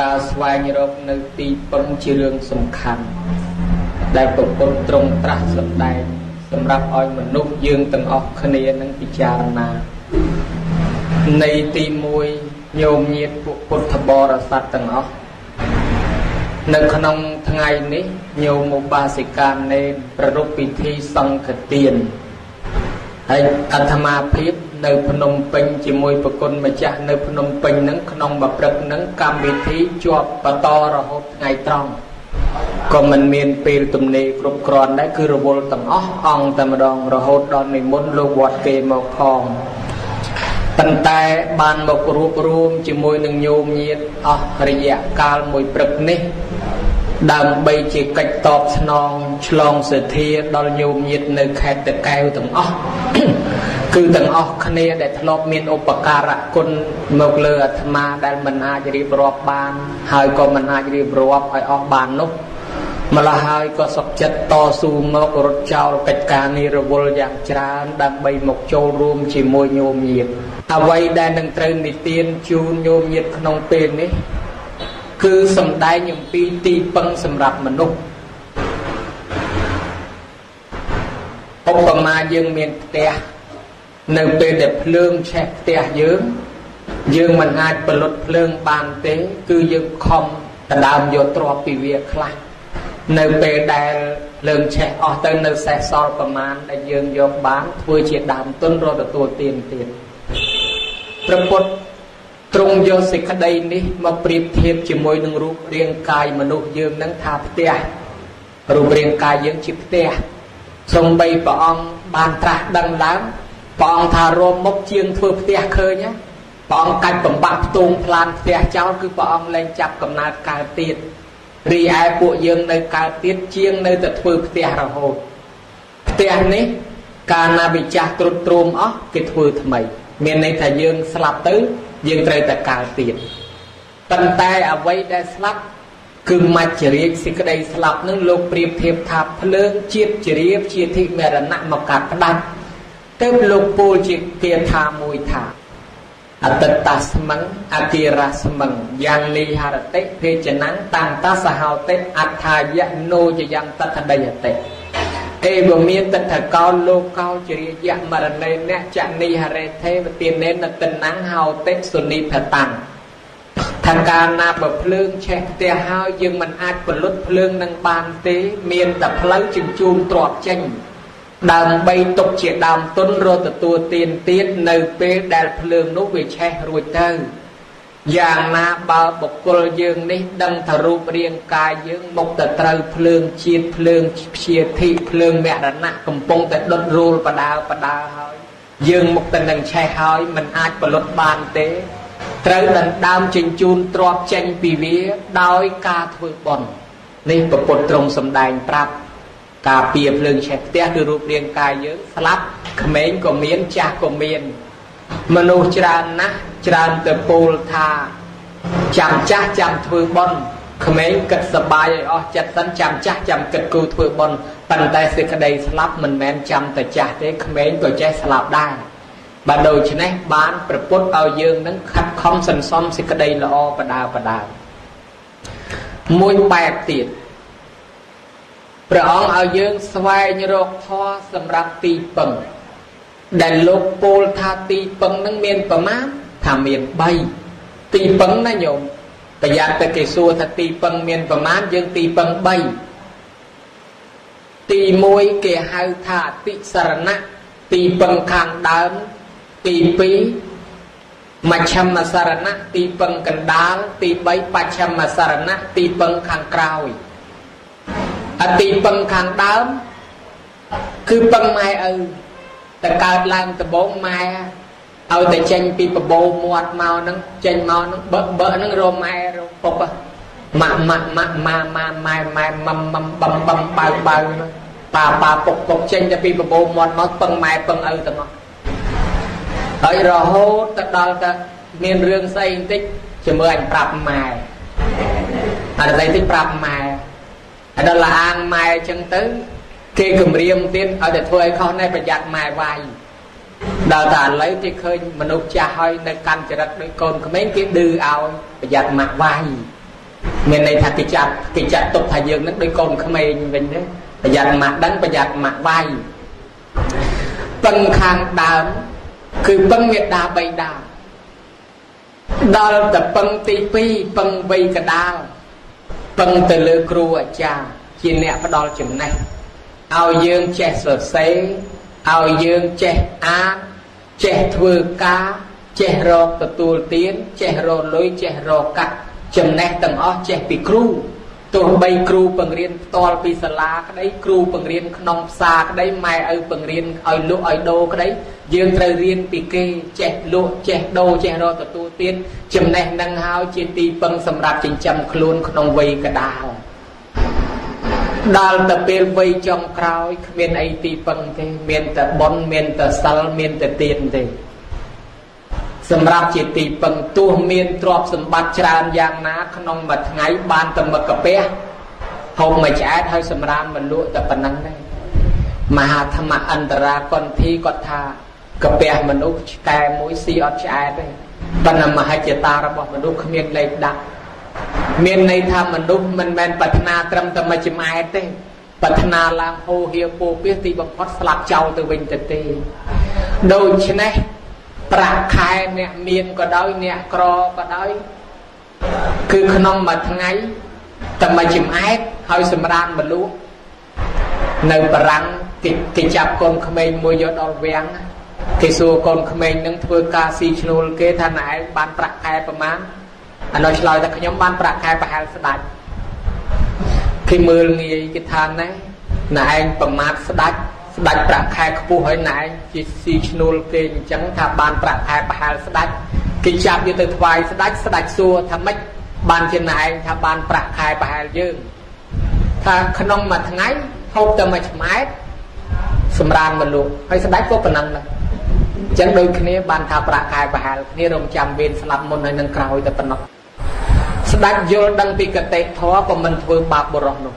ការស្វែងរកនៅទីពឹងជារឿងសំខាន់ដែលប្រពុតទ្រង់ត្រាស់សម្ដែងសម្រាប់ឲ្យមនុស្សយើងទាំងអស់គ្នានឹងពិចារណានៃទី1ញោមញាតពួកពុទ្ធបរិស័ទទាំងអស់នៅក្នុងថ្ងៃនេះញោមឧបាសិកានេនប្ររពពិធីសង្ឃទានហើយអត្តមាភាព នៅភ្នំពេញជាមួយប្រគុណម្ចាស់នៅភ្នំពេញហ្នឹងក្នុងមួយព្រឹកហ្នឹងកម្មវិធីជាប់បន្តរហូតថ្ងៃត្រង់ក៏មិនមានពេលទំនេរគ្រប់គ្រាន់ដែរគឺរវល់ទាំងអស់អង្គតែម្ដងរហូតដល់និមន្តលោកវត្តគេមកផងប៉ុន្តែបានមករួបរួមជាមួយនឹងញោមញាតអស់រយៈកាលមួយព្រឹកនេះ ដើម្បីជាកិច្ចតបស្នងឆ្លងសទ្ធាដល់ញោមញាតនៅខេត្តតកែវទាំងអស់គឺទាំងអស់គ្នាដែលធ្លាប់មានឧបការៈគុណមកលើអាត្មាដែលមិនអាចរៀបរាប់បាន ហើយក៏មិនអាចរៀបរាប់ឲ្យអស់បាននោះម្ល៉េះហើយក៏សុខចិត្តតស៊ូមករត់ចោលកិច្ចការនេះរវល់យ៉ាងច្រើន ដើម្បីមកចូលរួមជាមួយញោមញាតអ្វីដែលនឹងត្រូវនិទានជូនញោមញាតក្នុងពេលនេះ គឺសំដែងអំពីទីពឹងសម្រាប់មនុស្សឧបមាយើងមានផ្ទះនៅពេលដែលភ្លើងឆេះផ្ទះយើងយើងមិនអាចផលិតភ្លើងបានទេ គឺយើងខំដណ្ដើមយកទ្រព្យពីវាខ្លះនៅពេលដែលលើងឆេះអស់ទៅនៅសេះសល់ប្រមាណដែលយើងយកបានធ្វើជាដើមទុនរកទទួលទានទៀតព្រះពុទ្ធ ទ្រង់យកសេចក្តីនេះមកប្រៀបធៀបជាមួយនឹងរូបរាងកាយមនុស្សយើងនឹងថាផ្ទះរូបរាងកាយយើងជាផ្ទះសំបីព្រះអង្គបានត្រាស់ដឹងឡើងព្រះអង្គថារមមុខជាងធ្វើផ្ទះឃើញណាព្រះអង្គកាច់បំបាក់ផ្ទងផ្លានផ្ទះចោលគឺព្រះអង្គលែងចាប់កំណើតកើតទៀតរីឯពួកយើងនៅកើតទៀតជាងនៅតែធ្វើផ្ទះរហូតផ្ទះនេះកាលណាវិចាស់ត្រុតត្រោមអស់គេធ្វើថ្មី មានន័យថាយើងស្លាប់ទៅ យើងត្រូវតែកើតទៀតប៉ុន្តែអ្វីដែលស្លាប់គឺមច្ចរាជសេចក្តីស្លាប់នឹងលោកប្រៀបធៀបថាភ្លើងជាតិជ្រាបជាធិមរណៈមកកាត់ផ្ដាច់ទើបលោកពោលជាគាថាមួយថាអតតស្មឹងអគិរស្មឹងយ៉ាងនិហរតិភេចនំតាំងតសហោតិអដ្ឋាយៈណូចយ៉ាងតថដីយតិ ទេវមានតថកោលោកកោជរិយៈមរណេអ្នកចនិហរេទេវទានេនតនំហោតិសុនិភតាំងថាកាលណាបើភ្លើងឆេះផ្ទះហើយយើងមិនអាចពលុតភ្លើងនឹងបានទេមានតែផ្លូវជញ្ជូនទ្របចេញដើម្បីទុកជាដើមទុនរកទទួលទានទៀតនៅពេលដែលភ្លើងនោះវាឆេះរួចទៅ យ៉ាងណាបើបុគ្គលយើងនេះដឹងថារូបរាងកាយយើងមុខទៅត្រូវភ្លើងជាតិភ្លើងព្យាធិភ្លើងមរណៈកំពុងតែដុតរូលបដាបដាហើយយើងមុខទៅនឹងឆេះហើយមិនអាចផលិតបានទេត្រូវដណ្ដើមជញ្ជូនទ្របចេញពីវាដោយការធ្វើបន់នេះប្រពុតត្រង់សំដែងប្រាប់ការពៀភ្លើងឆេះផ្ទះគឺរូបរាងកាយយើងស្លាប់ក្មេងក៏មានចាស់ក៏មាន មនុស្សច្រើនណាស់ច្រើនទៅពោលថាចាំចាស់ចាំធ្វើបន់ក្មេងគិតសបាយឲ្យអស់ចិត្តសិនចាំចាស់ចាំគិតគូធ្វើបន់ប៉ុន្តែសេចក្តីស្លាប់មិនមែនចាំតែចាស់ទេក្មេងក៏ចេះស្លាប់ដែរបើដូច្នេះបានប្រពុតឲ្យយើងនឹងខិតខំសន្សំសេចក្តីល្អបដាបដាមួយបែបទៀតព្រះអង្គឲ្យយើងស្វែងរកធម៌សម្រាប់ទីពឹង ដែលលោកពោលថាទីពឹងនឹងមានប្រមាណថាមាន3ទីពឹងណាញោមប្រយ័ត្នតែគេសួរថាទីពឹងមានប្រមាណយើងទីពឹង3ទី1គេហៅថាអតិសរណៈទីពឹងខាងដើមទី2មជ្ឈមសរណៈទីពឹងកណ្ដាលទី3បច្ឆមសរណៈទីពឹងខាងក្រោយអទីពឹងខាងដើមគឺពឹងម៉ែឪ តែកើតឡើងដំបងម៉ែឲ្យតែចេញពីបបោមាត់មកហ្នឹងចេញមកហ្នឹងបើបើហ្នឹងរម៉ែរពុកម៉ាក់ម៉ាក់ម៉ាក់ម៉ាម៉ាម៉ែម៉ែម៉ាំម៉ាំបំបំបើបើប៉ាប៉ាពុកពុកចេញតែពីបបោមាត់មកពឹងម៉ែពឹងឪទាំងអស់ហើយរហូតទៅដល់តែមានរឿងស្អីបន្តិចជាមួយអញប្រាប់ម៉ែអត់ស្អីតិចប្រាប់ម៉ែហើយដល់លាងម៉ែអញ្ចឹងទៅ គេគម្រាមទៀតឲ្យតែធ្វើឲ្យខុសណែប្រយ័ត្នម៉ែវាយដល់តែឥឡូវគេឃើញមនុស្សចាស់ហើយនៅកាន់ចរិតដូចកូនក្មេងគេឌឺឲ្យប្រយ័ត្នម៉ាក់វាយមានន័យថាគេចាត់គេចាត់ទុកថាយើងនឹងដូចកូនក្មេងវិញទេប្រយ័ត្នម៉ាក់ដឹងប្រយ័ត្នម៉ាក់វាយពឹងខាងដើមគឺពឹងមេដាបៃតាដល់តែពឹងទី2ពឹងវ័យកដាលពឹងទៅលើគ្រូអាចារ្យជាអ្នកផ្ដល់ចំណេះ ឲ្យយើងចេះសរសេរឲ្យយើងចេះអានចេះធ្វើការចេះរកទទួលទានចេះរកលុយចេះរកកាក់ចំណេះទាំងអស់ចេះពីគ្រូទោះបីគ្រូបង្រៀនផ្ទាល់ពីសាលាក្តីគ្រូបង្រៀនក្នុងផ្សារក្តីម៉ែឪបង្រៀនឲ្យលក់ឲ្យដូរក្តីយើងត្រូវរៀនពីគេចេះលក់ចេះដូរចេះរកទទួលទានចំណេះនឹងហើយជាទីពឹងសម្រាប់ចិញ្ចឹមខ្លួនក្នុងវ័យកដាល ដល់ទៅពេលវ័យចុងក្រោយគ្មានអីទីពឹងទេ មានតែបុណ្យមានតែសិលមានតែទានទេសម្រាប់ជាទីពឹងទោះមានទ្រព្យសម្បត្តិច្រើនយ៉ាងណា ក្នុងមួយថ្ងៃបានតែមកកាពះហូបមួយឆ្អែតហើយសម្រាមមិនលក់តែប៉ុណ្្នឹងទេមហាធម្មអន្តរាកន្ធីគាត់ថាកាពះមនុស្សឆ្កែមួយស៊ីអត់ឆ្អែតទេប៉ុន្តែមហិច្ឆតារបស់មនុស្សគ្មានលេខដាក់ មានន័យថាមនុស្សមិនមែនប្រាថ្នាត្រឹមតែមួយចំអែតទេប្រាថ្នាឡើងហូរហៀពោពាសទីបំផុតស្លាប់ចោលទៅវិញទៅទេដូច្នេះប្រាក់ខែអ្នកមានក៏ដោយអ្នកក្រក៏ដោយគឺក្នុងមួយថ្ងៃតែមួយចំអែតហើយសម្រានមលូនៅបារាំងគេគេចាប់កូនក្មេងមួយយកដល់វាំងគេសួរកូនក្មេងនឹងធ្វើការស៊ីឈ្នួលគេថាណែឯងបានប្រាក់ខែប្រមាណ អានោះឆ្លើយថាខ្ញុំបានប្រាក់ខែប្រហែលស្ដាច់គេមើលងាយគេថាណែណែឯងប្រមាថស្ដាច់ស្ដាច់ប្រាក់ខែខ្ពស់ហើយណែជាស៊ីឈ្នួលគេអញ្ចឹងថាបានប្រាក់ខែប្រហែលស្ដាច់គេចាប់យកទៅថ្វាយស្ដាច់ស្ដាច់សួរថាម៉េចបានជាណែឯងថាបានប្រាក់ខែប្រហែលយើងថាក្នុងមួយថ្ងៃហូបតែមួយឆ្មែតសម្រានមកលក់ហើយស្ដាច់ក៏ប៉ុណ្ណឹងដែរអញ្ចឹងដូចគ្នាបានថាប្រាក់ខែប្រហែលគ្នារងចាំវេនស្លាប់មុនហើយនឹងក្រោយតែប៉ុណ្ណោះ ស្ដាច់យល់ដឹងពីកតិធម៌ក៏មិនធ្វើបាបបរោះនោះ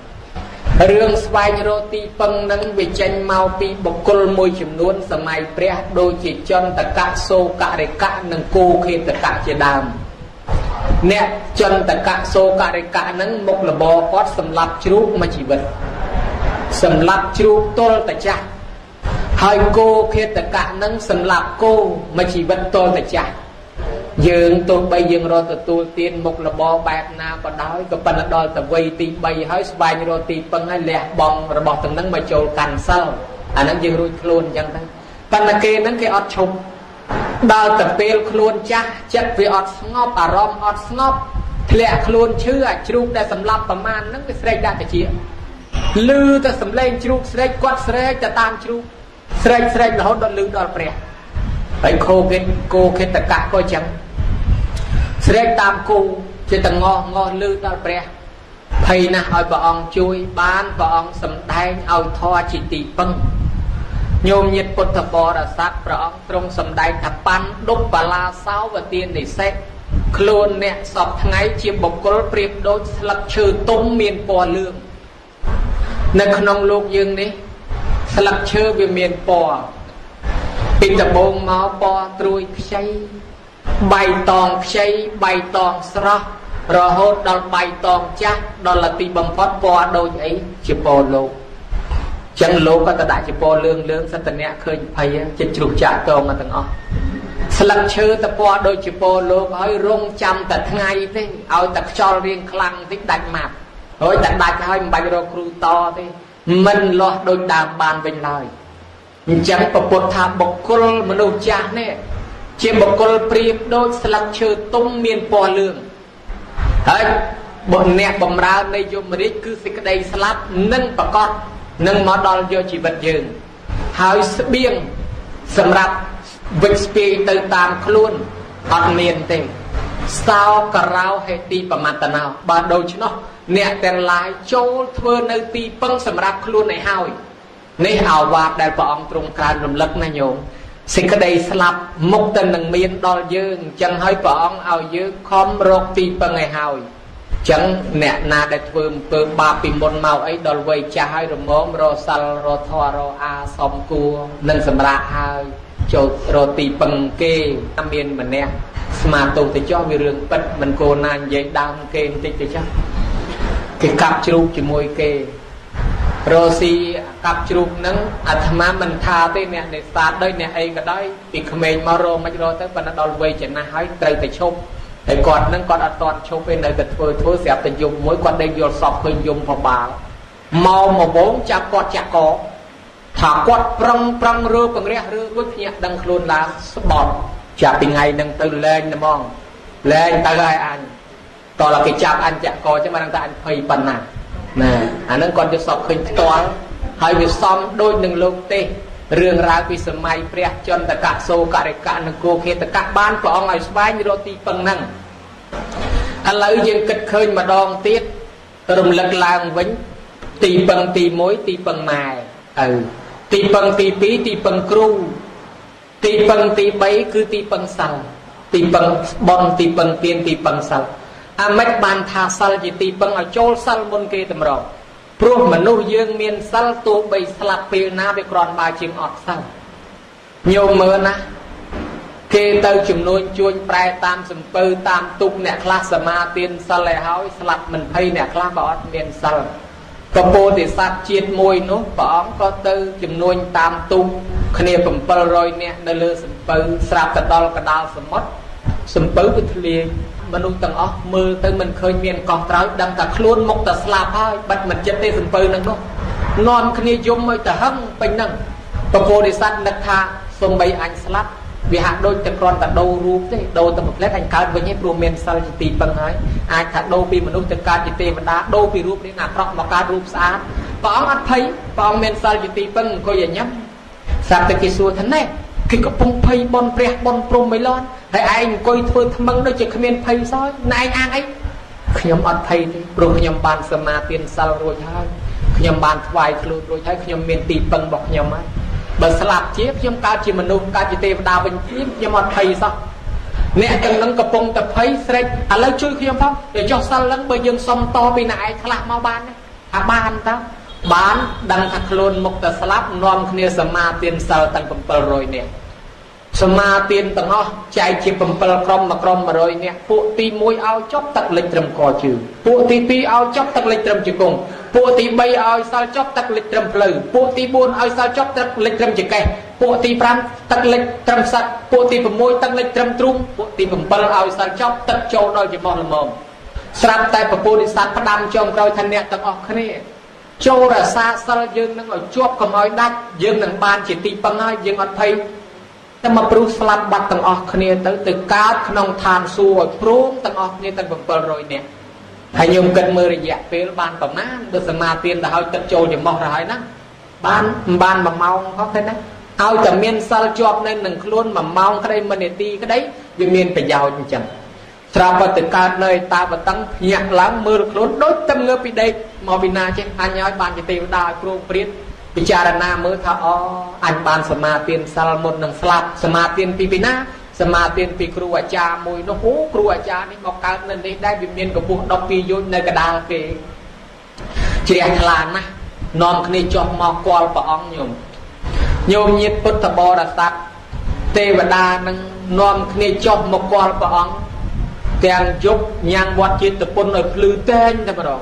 រឿងស្វែងរកទីពឹងនឹងវាចេញមកពីបុគ្គលមួយចំនួន សម័យព្រះដូចជាចន្តកៈសោករិកៈនិងគោខេតកៈជាដើមអ្នកចន្តកៈសោករិកៈនឹងមុខលបគាត់សម្លាប់ជ្រូកមួយជីវិតសម្លាប់ជ្រូកទល់តែចាស់ហើយគោខេតកៈនឹងសម្លាប់គោមួយជីវិតទល់តែចាស់ យើងទោះបីយើងរកទទួលទានមុខរបរបែបណាក៏ដោយក៏ប៉ុន្តែដល់ទៅវ័យទី3ហើយស្វែងរកទីពឹងហើយលះបង់របស់ទាំងនឹងមកចូលកាន់សិលអាហ្នឹងយើងរួចខ្លួនអញ្ចឹងទៅប៉ុន្តែគេហ្នឹងគេអត់ឈប់ដល់ទៅពេលខ្លួនចាស់ចិត្តវាអត់ស្ងប់អារម្មណ៍អត់ស្ងប់ធ្លាក់ខ្លួនឈឺអាជ្រូកដែលសម្លាប់ប្រមាណហ្នឹងវាស្រែកដាក់តិចលឺតែសំឡេងជ្រូកស្រែកគាត់ស្រែកទៅតាមជ្រូកស្រែកស្រែករហូតដល់លឺដល់ព្រះហើយខោគេគោគេតកៈក៏អញ្ចឹង ស្រែកតាមគូជាតងោះងោះលឺដល់ព្រះភ័យណាស់ឲ្យព្រះអង្គជួយបានព្រះអង្គសម្ដែងឲ្យធរជាទីពឹងញោមញាតពុទ្ធបរិស័ទព្រះអង្គទ្រង់សម្ដែងថាបណ្ឌុបបាឡាសោវទាននិសេសខ្លួនអ្នកសពថ្ងៃជាបុគ្គលប្រៀបដូចស្លឹកឈើទុំមានពណ៌លឿងនៅក្នុងលោកយើងនេះ ស្លឹកឈើវាមានពណ៌ពីដំបូងមកពណ៌ត្រួយខ្ចី បៃតងខ្ចីបៃតងស្រស់រហូតដល់បៃតងចាស់ដល់ទីបំផុតពណ៌ដូចអីជាពណ៌លោកចឹងលោកក៏ទៅដាក់ជាពណ៌លឿងលឿងសិតតអ្នកឃើញភ័យចិត្តជ្រុះចាក់តងទាំងអស់ស្លឹកឈើតពណ៌ដូចជាពណ៌លោកហើយរងចាំតែថ្ងៃទេឲ្យតែខ្យល់រៀងខ្លាំងតិចដាច់ម៉ាត់ហើយតែដាច់ហើយមិនបាច់រកគ្រូតទេមិនលាស់ដូចដើមបានវិញឡើយអញ្ចឹងពពុទ្ធថាបុគ្គលមនុស្សចាស់នេះ ជាបុគ្គលព្រៀបដូចស្លឹកឈើទុំមានពណ៌លឿងហើយបុអ្នកបំរើនៃយមរាជគឺសេចក្តីស្លាប់និងប្រកបនឹងមកដល់យកជីវិតយើង ហើយស្បៀងសម្រាប់វិចស្ពាយទៅតាមខ្លួនអត់មានទេសោករោហេទីបមតណោបើដូច្នោះអ្នកទាំងឡាយចូលធ្វើនៅទីពឹងសម្រាប់ខ្លួនឯហើយនេះអាវាតដែលព្រះអង្គទ្រង់ក្រើនរំលឹកណាញោម សេចក្តីស្លាប់មុខទៅនឹងមានដល់យើងអញ្ចឹងហើយព្រះអង្គឲ្យយើងខំរកទីពឹងឲ្យហើយអញ្ចឹងអ្នកណាដែលធ្វើអំពើបាបពីមុនមកអីដល់វ័យចាស់ហើយរងមរសិលរធររអាសំគួរនឹងសម្រាប់ហើយចូលរកទីពឹងគេមានម្នាក់ស្មាទោសទៅចោះវារឿងពិតមិនកូនណានិយាយដើមគេបន្តិចទៅចោះគេកាប់ជ្រូកជាមួយគេ រស់ស៊ីកាប់ជ្រូកហ្នឹងអាត្មាមិនថាទេអ្នកនេសាទដោយអ្នកអីក៏ដោយពីក្មេងមករមិនរទៅប៉ុន្តែដល់វ័យចំណាស់ហើយត្រូវតែឈប់ហើយគាត់ហ្នឹងគាត់អត់តន់ឈប់ទេនៅតែធ្វើធ្វើស្រាប់តែយំមួយគាត់ដេកយល់សពឃើញយំប្របាលមកមកវងចាប់គាត់ចាក់កថាគាត់ប្រឹងប្រឹងរើពង្រះរើរួចភ្ញាក់ដឹងខ្លួនឡើងស្បត់ចាប់ពីថ្ងៃហ្នឹងទៅលែងហ្មងលែងទៅហើយអញតោះគេចាប់អញចាក់កអញ្ចឹងបានតែអញភ័យប៉ុណ្ណា ណាអាហ្នឹងគាត់យកសពឃើញផ្ទាល់ហើយវាសំដូចនឹងលោកទេសរឿងរ៉ាវពីសម័យព្រះចន្ទកៈសូករិកៈនគរខេតកៈបានព្រះអង្គឲ្យស្វែងរកទីពឹងហ្នឹងឥឡូវយើងគិតឃើញម្ដងទៀតរំលឹកឡើងវិញទីពឹងទី1ទីពឹងម៉ែឪទីពឹងទី2ទីពឹងគ្រូទីពឹងទី3គឺទីពឹងសិលទីពឹងបនទីពឹងទៀនទីពឹងសិល អាម៉េចបានថាសិលជាទីពឹងឲ្យចូលសិលមុនគេតម្រងព្រោះមនុស្សយើងមានសិលទោះបីស្លាប់ពេលណាវាគ្រាន់បើជាងអត់សិលញោមមើលណាគេទៅចំនួនជួញប្រែតាមសំពើតាមទុកអ្នកខ្លះសមាទានសិលឲ្យហើយស្លាប់មិនភ័យអ្នកខ្លះក៏អត់មានសិលពពោធិសត្វជាតិមួយនោះព្រះអង្គក៏ទៅចំនួនតាមទុកគ្នា700នាក់នៅលើសំពៅស្រាប់ទៅដល់កដាលសមុទ្រសំពៅវាធ្លាយ មនុស្សទាំងអស់មើលទៅមិនឃើញមានកោះត្រោចដឹងតែខ្លួនមុខតែស្លាប់ហើយបាត់មិនចិត្តទេសំពៅនឹងនោះនាំគ្នាយំឲ្យទៅហឹងពេញហ្នឹងពពោធិសត្វនឹកថាសំបីអញស្លាប់វាហាក់ដូចតែគ្រាន់តែដូររូបទេដូរទៅមួយផ្លែអញកើតវិញឯងព្រោះមានសិលជាទីពឹងហើយអាចថាដូរពីមនុស្សទៅកើតជាទេវតាដូរពីរូបនេះអាក្រក់មកកើតរូបស្អាតព្រះអង្គអត់ភ័យព្រះអង្គមានសិលជាទីពឹងអង្គុយញ៉ាំសត្វតែគេសួរថាណែ គេកំពុងភ័យបនព្រះបនព្រំមិនលន់ហើយឯងអង្គុយធ្វើថ្មឹងដូចជាគ្មានភ័យសោះណែឯងអាងអីខ្ញុំអត់ភ័យទេព្រោះខ្ញុំបានសមាទានសិលរួចហើយខ្ញុំបានថ្វាយខ្លួនរួចហើយខ្ញុំមានទីពឹងរបស់ខ្ញុំហើយបើស្លាប់ជាខ្ញុំកើតជាមនុស្សកើតជាទេវតាវិញទៀតខ្ញុំអត់ភ័យសោះអ្នកទាំងនឹងកំពុងតែភ័យស្រេចឥឡូវជួយខ្ញុំផងទៅចុះសិលឡើងបើយើងសុំតពីណែឯងខ្លះមកបានថាបានតើ បានដឹងថាខ្លួនមុខតែស្លាប់នាំគ្នាសមាទានសិលទាំង700នាក់សមាទានទាំងអស់ចែកជា7ក្រុមមួយក្រុម100នាក់ពួកទី1ឲ្យចប់ទឹកលិចត្រឹមកជើងពួកទី2ឲ្យចប់ទឹកលិចត្រឹមជង្គង់ពួកទី3ឲ្យសល់ចប់ទឹកលិចត្រឹមភ្លៅពួកទី4ឲ្យសល់ចប់ទឹកលិចត្រឹមចកេះពួកទី5ទឹកលិចត្រឹមសัตว์ពួកទី6ទឹកលិចត្រឹមទ្រូងពួកទី7ឲ្យសល់ចប់ទឹកចូលដល់ជាបោះល្មមស្រាប់តែពពុទ្ធិស័តផ្ដាំចុងក្រោយថាអ្នកទាំងអស់គ្នា ចូលរសាសិលយើងនឹងឲ្យជាប់កុំឲ្យដាច់យើងនឹងបានជាទីពឹងហើយយើងអត់ភ័យតែមកព្រោះស្លាប់បាត់ទាំងអស់គ្នាទៅទៅកើតក្នុងឋានសួគ៌ឲ្យព្រមទាំងអស់គ្នាទាំង700នាក់ហើយខ្ញុំគិតមើលរយៈពេលបានប្រមាណដូចសមាទានទៅឲ្យទឹកចូលចំោះទៅហើយណាបានបាន1ម៉ោងហោះទេណាឲ្យតែមានសិលជាប់នៅនឹងខ្លួន1ម៉ោងក្តី1នាទីក្តីវាមានប្រយោជន៍អញ្ចឹង ស្រាប់តែទៅកើតនៅតាបតឹងភ្ញាក់ឡើងមើលខ្លួនដូចតែងើបពីដេកមកពីណាចេះអញឲ្យបានជាទេវតាឲ្យគ្រងព្រាតពិចារណាមើលថាអូអញបានសមាទានសិលមុននឹងស្លាប់សមាទានពីពីណាសមាទានពីគ្រូអាចារ្យមួយនោះអូគ្រូអាចារ្យនេះមកកើតនៅនេះដែរវាមានកម្ពស់12យោជនៅកដាលគេជ្រះថ្លាណាស់នាំគ្នាចុះមកគាល់ព្រះអង្គញោមញោមញាតពុទ្ធបរិស័ទទេវតានឹងនាំគ្នាចុះមកគាល់ព្រះអង្គ ទាំងយប់ញ៉ាំងវត្តជាតិពុនឲ្យភ្លឺតែងតែម្ដង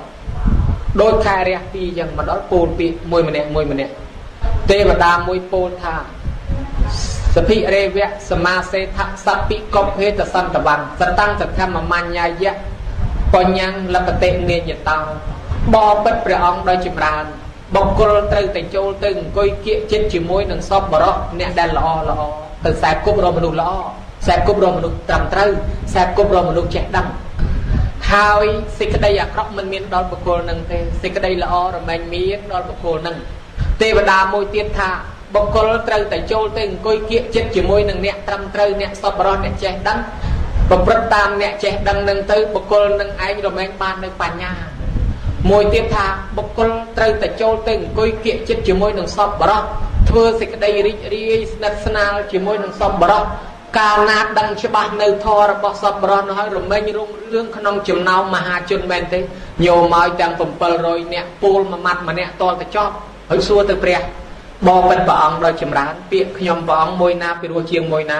ដោយខែរះពីរយ៉ាងមកដល់ពោលពីមួយម្នាក់មួយម្នាក់ទេវតាមួយពោលថាសភិរេវៈសមាសេថសពិកុភេតសន្តវੰសតੰសខមមញ្ញយៈបញ្ញាំងលបតិនេយតោបបិទ្ធព្រះអង្គដោយចម្រើនបុគ្គលត្រូវតែចូលទៅអង្គុយគៀកចិត្តជាមួយនឹងសពបរោះអ្នកដែលល្អល្អទៅខ្សែគប់រមនុស្សល្អ ខ្សែគប់រមនុស្សត្រឹមត្រូវខ្សែគប់រមនុស្សចេះដឹងហើយសេចក្តីអាក្រក់មិនមានដល់បុគ្គលនឹងទេសេចក្តីល្អរមែងមានដល់បុគ្គលនឹងទេវតាមួយទៀតថាបុគ្គលត្រូវតែចូលទៅអង្គុយគៀកចិត្តជាមួយនឹងអ្នកត្រឹមត្រូវអ្នកសប្បុរសអ្នកចេះដឹងប្រព្រឹត្តតាមអ្នកចេះដឹងនឹងទៅបុគ្គលនឹងឯងរមែងបាននៅបញ្ញាមួយទៀតថាបុគ្គលត្រូវតែចូលទៅអង្គុយគៀកចិត្តជាមួយនឹងសប្បុរសធ្វើសេចក្តីរីករាយស្និទ្ធស្នាលជាមួយនឹងសប្បុរស កាលណាដឹងច្បាស់នៅធម៌របស់សពរស់នោះហើយរមែងរុងរឿងក្នុងចំណោមមហាជនមែនទេញោមឲ្យទាំង700នាក់ពូលមួយម៉ាត់ម្នាក់តលទៅចប់ហើយសួរទៅព្រះបបិទ្ធព្រះអង្គដោយចម្រើន ពាក្យខ្ញុំព្រះអង្គមួយណាពីរោះជាងមួយណា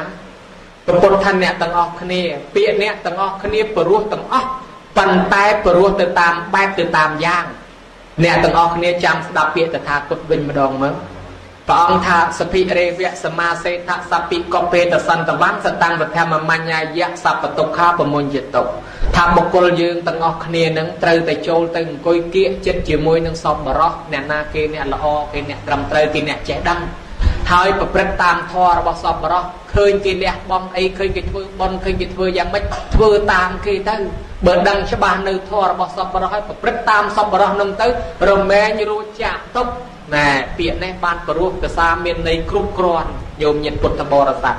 ប្រពុតថាអ្នកទាំងអស់គ្នា ពាក្យអ្នកទាំងអស់គ្នាព្រោះទាំងអស់ប៉ុន្តែព្រោះទៅតាមបែបទៅតាមយ៉ាង អ្នកទាំងអស់គ្នាចាំស្ដាប់ពាក្យតថាគតវិញម្ដងមើល ព្រះអង្គថាសភិរេវៈសមាសេថសពិកបេតសន្តវੰសតាំងវធម្មមញ្ញយៈសពតុខាបមុញ្ញតុថាបុគ្គលយើងទាំងអស់គ្នានឹងត្រូវតែចូលទៅអង្គុយគៀកចិត្តជាមួយនឹងសពបរោះអ្នកណាគេអ្នកល្អគេអ្នកត្រឹមត្រូវគេអ្នកចេះដឹងហើយប្រព្រឹត្តតាមធម៌របស់សពបរោះឃើញគេលះបង់អីឃើញគេធ្វើបន់ឃើញគេធ្វើយ៉ាងម៉េចធ្វើតាមគេទៅបើដឹងច្បាស់នៅធម៌របស់សពបរោះហើយប្រព្រឹត្តតាមសពបរោះនឹងទៅរមែងរួចចាក់ទុក ណែពាក្យនេះបានព្រោះកសាមានន័យគ្រប់គ្រាន់យោមញាតិពុទ្ធបរិស័ទ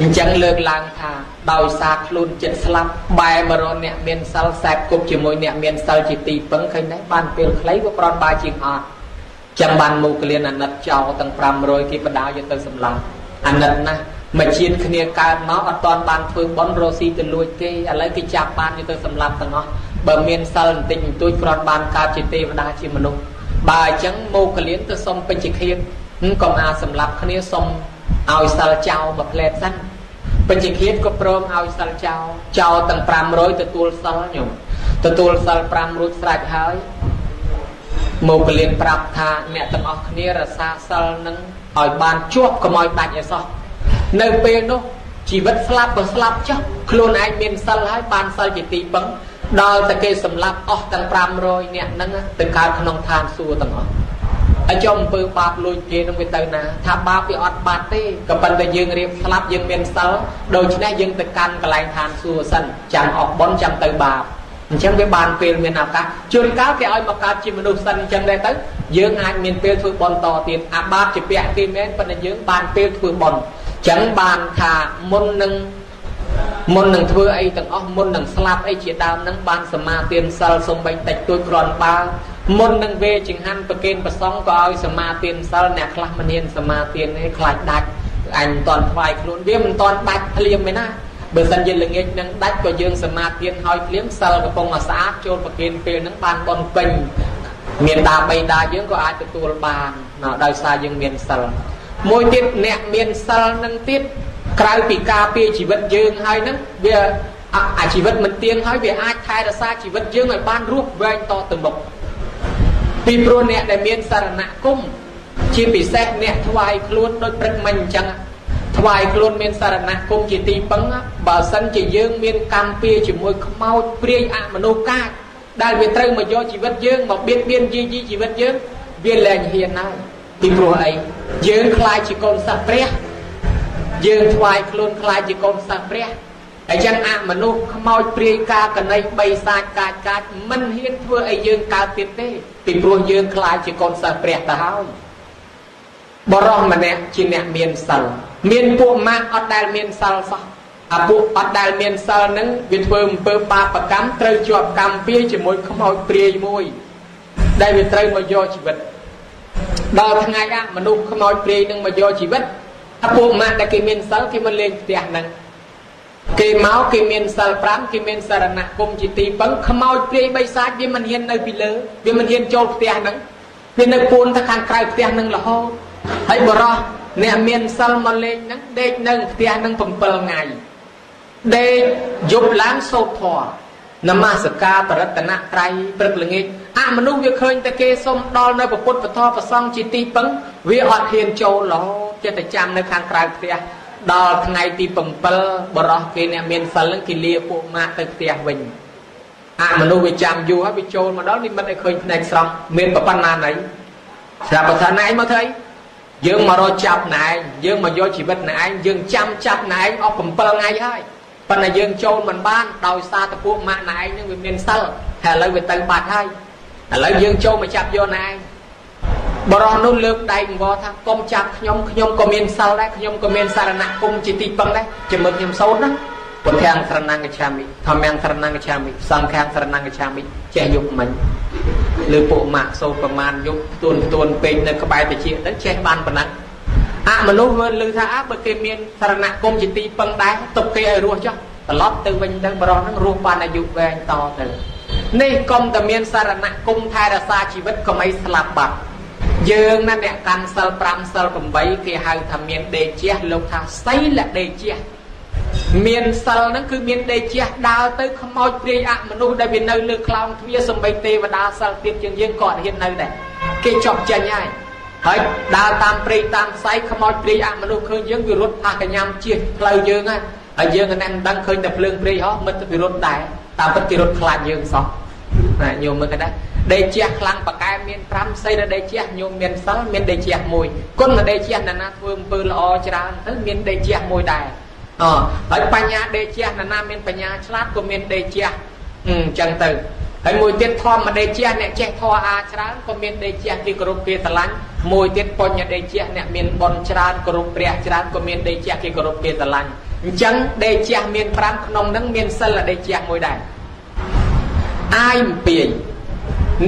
អញ្ចឹងលើកឡើងថាដោយសារខ្លួនចិត្តស្លាប់បែរមករកអ្នកមានសិលសែបគប់ជាមួយអ្នកមានសិលជាទីពឹងឃើញដែរបានពេលខ្លីវាប្រត់បាយជាងអត់ចឹងបានមកក្លៀនអាណិតចោលទាំង500គេបដាយកទៅសម្លាប់អាណិតណាស់មកជាតិគ្នាកើតមកអត់តាន់បានធ្វើបន់រស់ស៊ីទៅលួចគេឥឡូវគេចាប់បានយកទៅសម្លាប់ទាំងអស់បើមានសិលបន្តិចបន្តួចប្រត់បានកើតជាទេវតាជាមនុស្ស បើអញ្ចឹងមកកលៀនទៅសុំពេជ្ជឃាតកុំអាចសម្លាប់គ្នាសុំឲ្យសិលចោលមួយផ្លែតសិនពេជ្ជឃាតក៏ព្រមឲ្យសិលចោលចោលទាំង500ទទួលសិលញោមទទួលសិល5រួចស្រេចហើយមកកលៀនប្រាប់ថាអ្នកទាំងអស់គ្នារសាសិលនឹងឲ្យបានជាប់កុំឲ្យដាច់ឲ្យសោះនៅពេលនោះជីវិតស្លាប់បើស្លាប់ចុះខ្លួនឯងមានសិលហើយបានសិលជាទីពឹង ដល់តែគេសម្លាប់អស់ទាំង500នាក់ហ្នឹងទៅកើតក្នុងឋានសួគ៌ទាំងអស់ហើយចុះអំពើបាបលួចគេនឹងវាទៅណាថាបាបវាអត់បាត់ទេក៏ប៉ុន្តែយើងរៀបស្លាប់យើងមានសិលដូច្នេះយើងទៅកាន់កន្លែងឋានសួគ៌សិនចាំអស់បុណ្យចាំទៅបាបអញ្ចឹងវាបានពេលមានឱកាសជួនកាលគេឲ្យមកកើតជាមនុស្សសិនអញ្ចឹងដែរទៅយើងអាចមានពេលធ្វើបុណ្យតទៀតអាបាបជាពាក់គេមែនប៉ុន្តែយើងបានពេលធ្វើបុណ្យអញ្ចឹងបានថាមុននឹង មុននឹងធ្វើអីទាំងអស់មុននឹងស្លាប់អីជាដើមនឹងបានសមាទានសិលសំបីតិចតួចគ្រាន់បើមុននឹងវេចង្ហាន់ប្រគេនប្រសងក៏ឲ្យសមាទានសិលអ្នកខ្លះមិនហ៊ានសមាទានទេខ្លាចដាច់អញមិនតន់ថ្វាយខ្លួនវាមិនតន់ដាច់ភ្លាមទេណាបើសិនជាល្ងាចនឹងដាច់ក៏យើងសមាទានឲ្យភ្លាមសិលកំពុងស្អាតចូលប្រគេនពេលហ្នឹងបានបនពេញមានតាបៃតាយើងក៏អាចទទួលបានដោយសារយើងមានសិលមួយទៀតអ្នកមានសិលនឹងទៀត ក្រៅពីការពារជីវិតយើងហើយហ្នឹងវាអាជីវិតមិនទៀងហើយវាអាចថែរក្សាជីវិតយើងឲ្យបានរស់វែងតទៅមុខពីព្រោះអ្នកដែលមានសារណគមជាពិសេសអ្នកថ្វាយខ្លួនដូចព្រឹកមិញអញ្ចឹងថ្វាយខ្លួនមានសារណគមជាទីពឹងបើសិនជាយើងមានកម្មពៀជាមួយខ្មោចព្រាយអមនុស្សកាចដែលវាត្រូវមកយកជីវិតយើងមកបៀតបៀនយាយីជីវិតយើងវាលែងហ៊ានហើយពីព្រោះអីយើងខ្លាចជាកូនសត្វព្រះ យើងថ្វាយខ្លួនខ្លាចជាកូនសិស្សព្រះអញ្ចឹងអមនុស្សខ្មោចព្រាយការកណៃបីសាច់កាចកាចមិនហ៊ានធ្វើឲ្យយើងកើតទៀតទេពីព្រោះយើងខ្លាចជាកូនសិស្សព្រះទៅហើយបរោះម្នាក់ជាអ្នកមានសិលមានពួកម៉ាក់អត់ដែលមានសិលសោះអាពួកអត់ដែលមានសិលនឹងវាធ្វើអំពើបាបកម្មត្រូវជាប់កម្មពៀជាមួយខ្មោចព្រាយមួយ ដែលវាត្រូវមកយកជីវិតដល់ថ្ងៃអាមនុស្សខ្មោចព្រាយនឹងមកយកជីវិតអា ពួកម៉ាក់ដែលគេមានសិលគេមកលេងផ្ទះហ្នឹងគេមកគេមានសិល5គេមានសារណគមជាទីពឹងខ្មោចព្រាយបីសាច់វាមិនហ៊ាននៅពីលើវាមិនហ៊ានចូលផ្ទះហ្នឹងវានៅពួនទៅខាងក្រៅផ្ទះហ្នឹងរហូតហើយបរោះអ្នកមានសិលមកលេងហ្នឹងដេកនៅផ្ទះហ្នឹង7ថ្ងៃដេកយប់ឡើងសូត្រធម៌នមស្ការបរតនត្រ័យព្រឹកល្ងាច អមនុស្សវាឃើញតែគេសុំដល់នៅពុទ្ធពធប្រសងជាទីពឹងវាអត់ហ៊ានចូលរហូតចិត្តតែចាំនៅខាងក្រៅផ្ទះដល់ថ្ងៃទី7បរោះគេអ្នកមានសិលនឹងគេលាពួកម៉ាក់ទៅផ្ទះវិញអមនុស្សវាចាំយូរហើយវាចូលមកដល់និមិត្តឲ្យឃើញភ្នែកស្រស់មានប្រប៉ុណ្ណាណៃស្រាប់ថាណៃមកធ្វើយើងមករកចាប់ណែឯងយើងមកយកជីវិតណែឯងយើងចាំចាប់ណែឯងអស់7ថ្ងៃហើយប៉ុន្តែយើងចូលមិនបានដោយសារតែពួកម៉ាក់ណែឯងនឹងវាមានសិលហើយឥឡូវវាទៅបាត់ហើយ ឥឡូវយើងចូលមកចាប់យកណែឯងបរោះនោះលើកដៃអង្វរថាកុំចាប់ខ្ញុំខ្ញុំក៏មានសិលដែរខ្ញុំក៏មានសារណគមជាទីពឹងដែរជាមួយខ្ញុំសូត្រណាពុទ្ធាងស្រណង្កឆាមិធម្មាំងស្រណង្កឆាមិសង្ឃាំងស្រណង្កឆាមិចេះយុបមិញលើពួកម៉ាក់សូត្រប្រមាណយុបទួនទួនពេកនៅក្បែរតិចទៅចេះបានប៉ុណ្ណឹងអមនុស្សមើលឮថាអើបើគេមានសារណគមជាទីពឹងដែរទុកគេឲ្យរស់ចុះត្រឡប់ទៅវិញទៅបរោះហ្នឹងរស់បានអាយុវែងតទៅ នេះកុំតែមានសារណគមថែរក្សាជីវិតកុំឲ្យស្លាប់បាត់យើងណាអ្នកកាន់សិល5សិល8គេហៅថាមានដេជះលោកថាសីលដេជះមានសិលហ្នឹងគឺមានដេជះដើរទៅខ្មោចព្រាយអមនុស្សដែលវានៅលើខ្លោងទ្វារសំបីទេវតាសិលទៀតជាងយើងក៏ហ៊ាននៅដែរគេចប់ចាញ់ហើយហើយដើរតាមព្រៃតាមផ្សៃខ្មោចព្រាយអមនុស្សឃើញយើងវារត់ផាកញ្ញាំជិះផ្លូវយើងហើយហើយយើងក៏នឹងដឹងឃើញតែភ្លើងព្រាយហោះមិត្តវារត់ដែរតាមពិតគេរត់ខ្លាចយើងសោះ ណាញោមមើលក៏ដែរដេជះខ្លាំងបកែមាន5សីរដេជះញោមមានសិលមានដេជះមួយគុណដេជះណានាធ្វើអំពើល្អច្រើនទៅមានដេជះមួយដែរអហើយបញ្ញាដេជះណានាមានបញ្ញាឆ្លាតក៏មានដេជះអញ្ចឹងទៅហើយមួយទៀតធម្មដេជះអ្នកចេះធម៌អាច្រើនក៏មានដេជះគេគោរពគេស្រឡាញ់មួយទៀតបញ្ញដេជះអ្នកមានបុណ្យច្រើនគោរពព្រះច្រើនក៏មានដេជះគេគោរពគេស្រឡាញ់អញ្ចឹងដេជះមាន5ក្នុងហ្នឹងមានសិលដេជះមួយដែរ អាយអំពី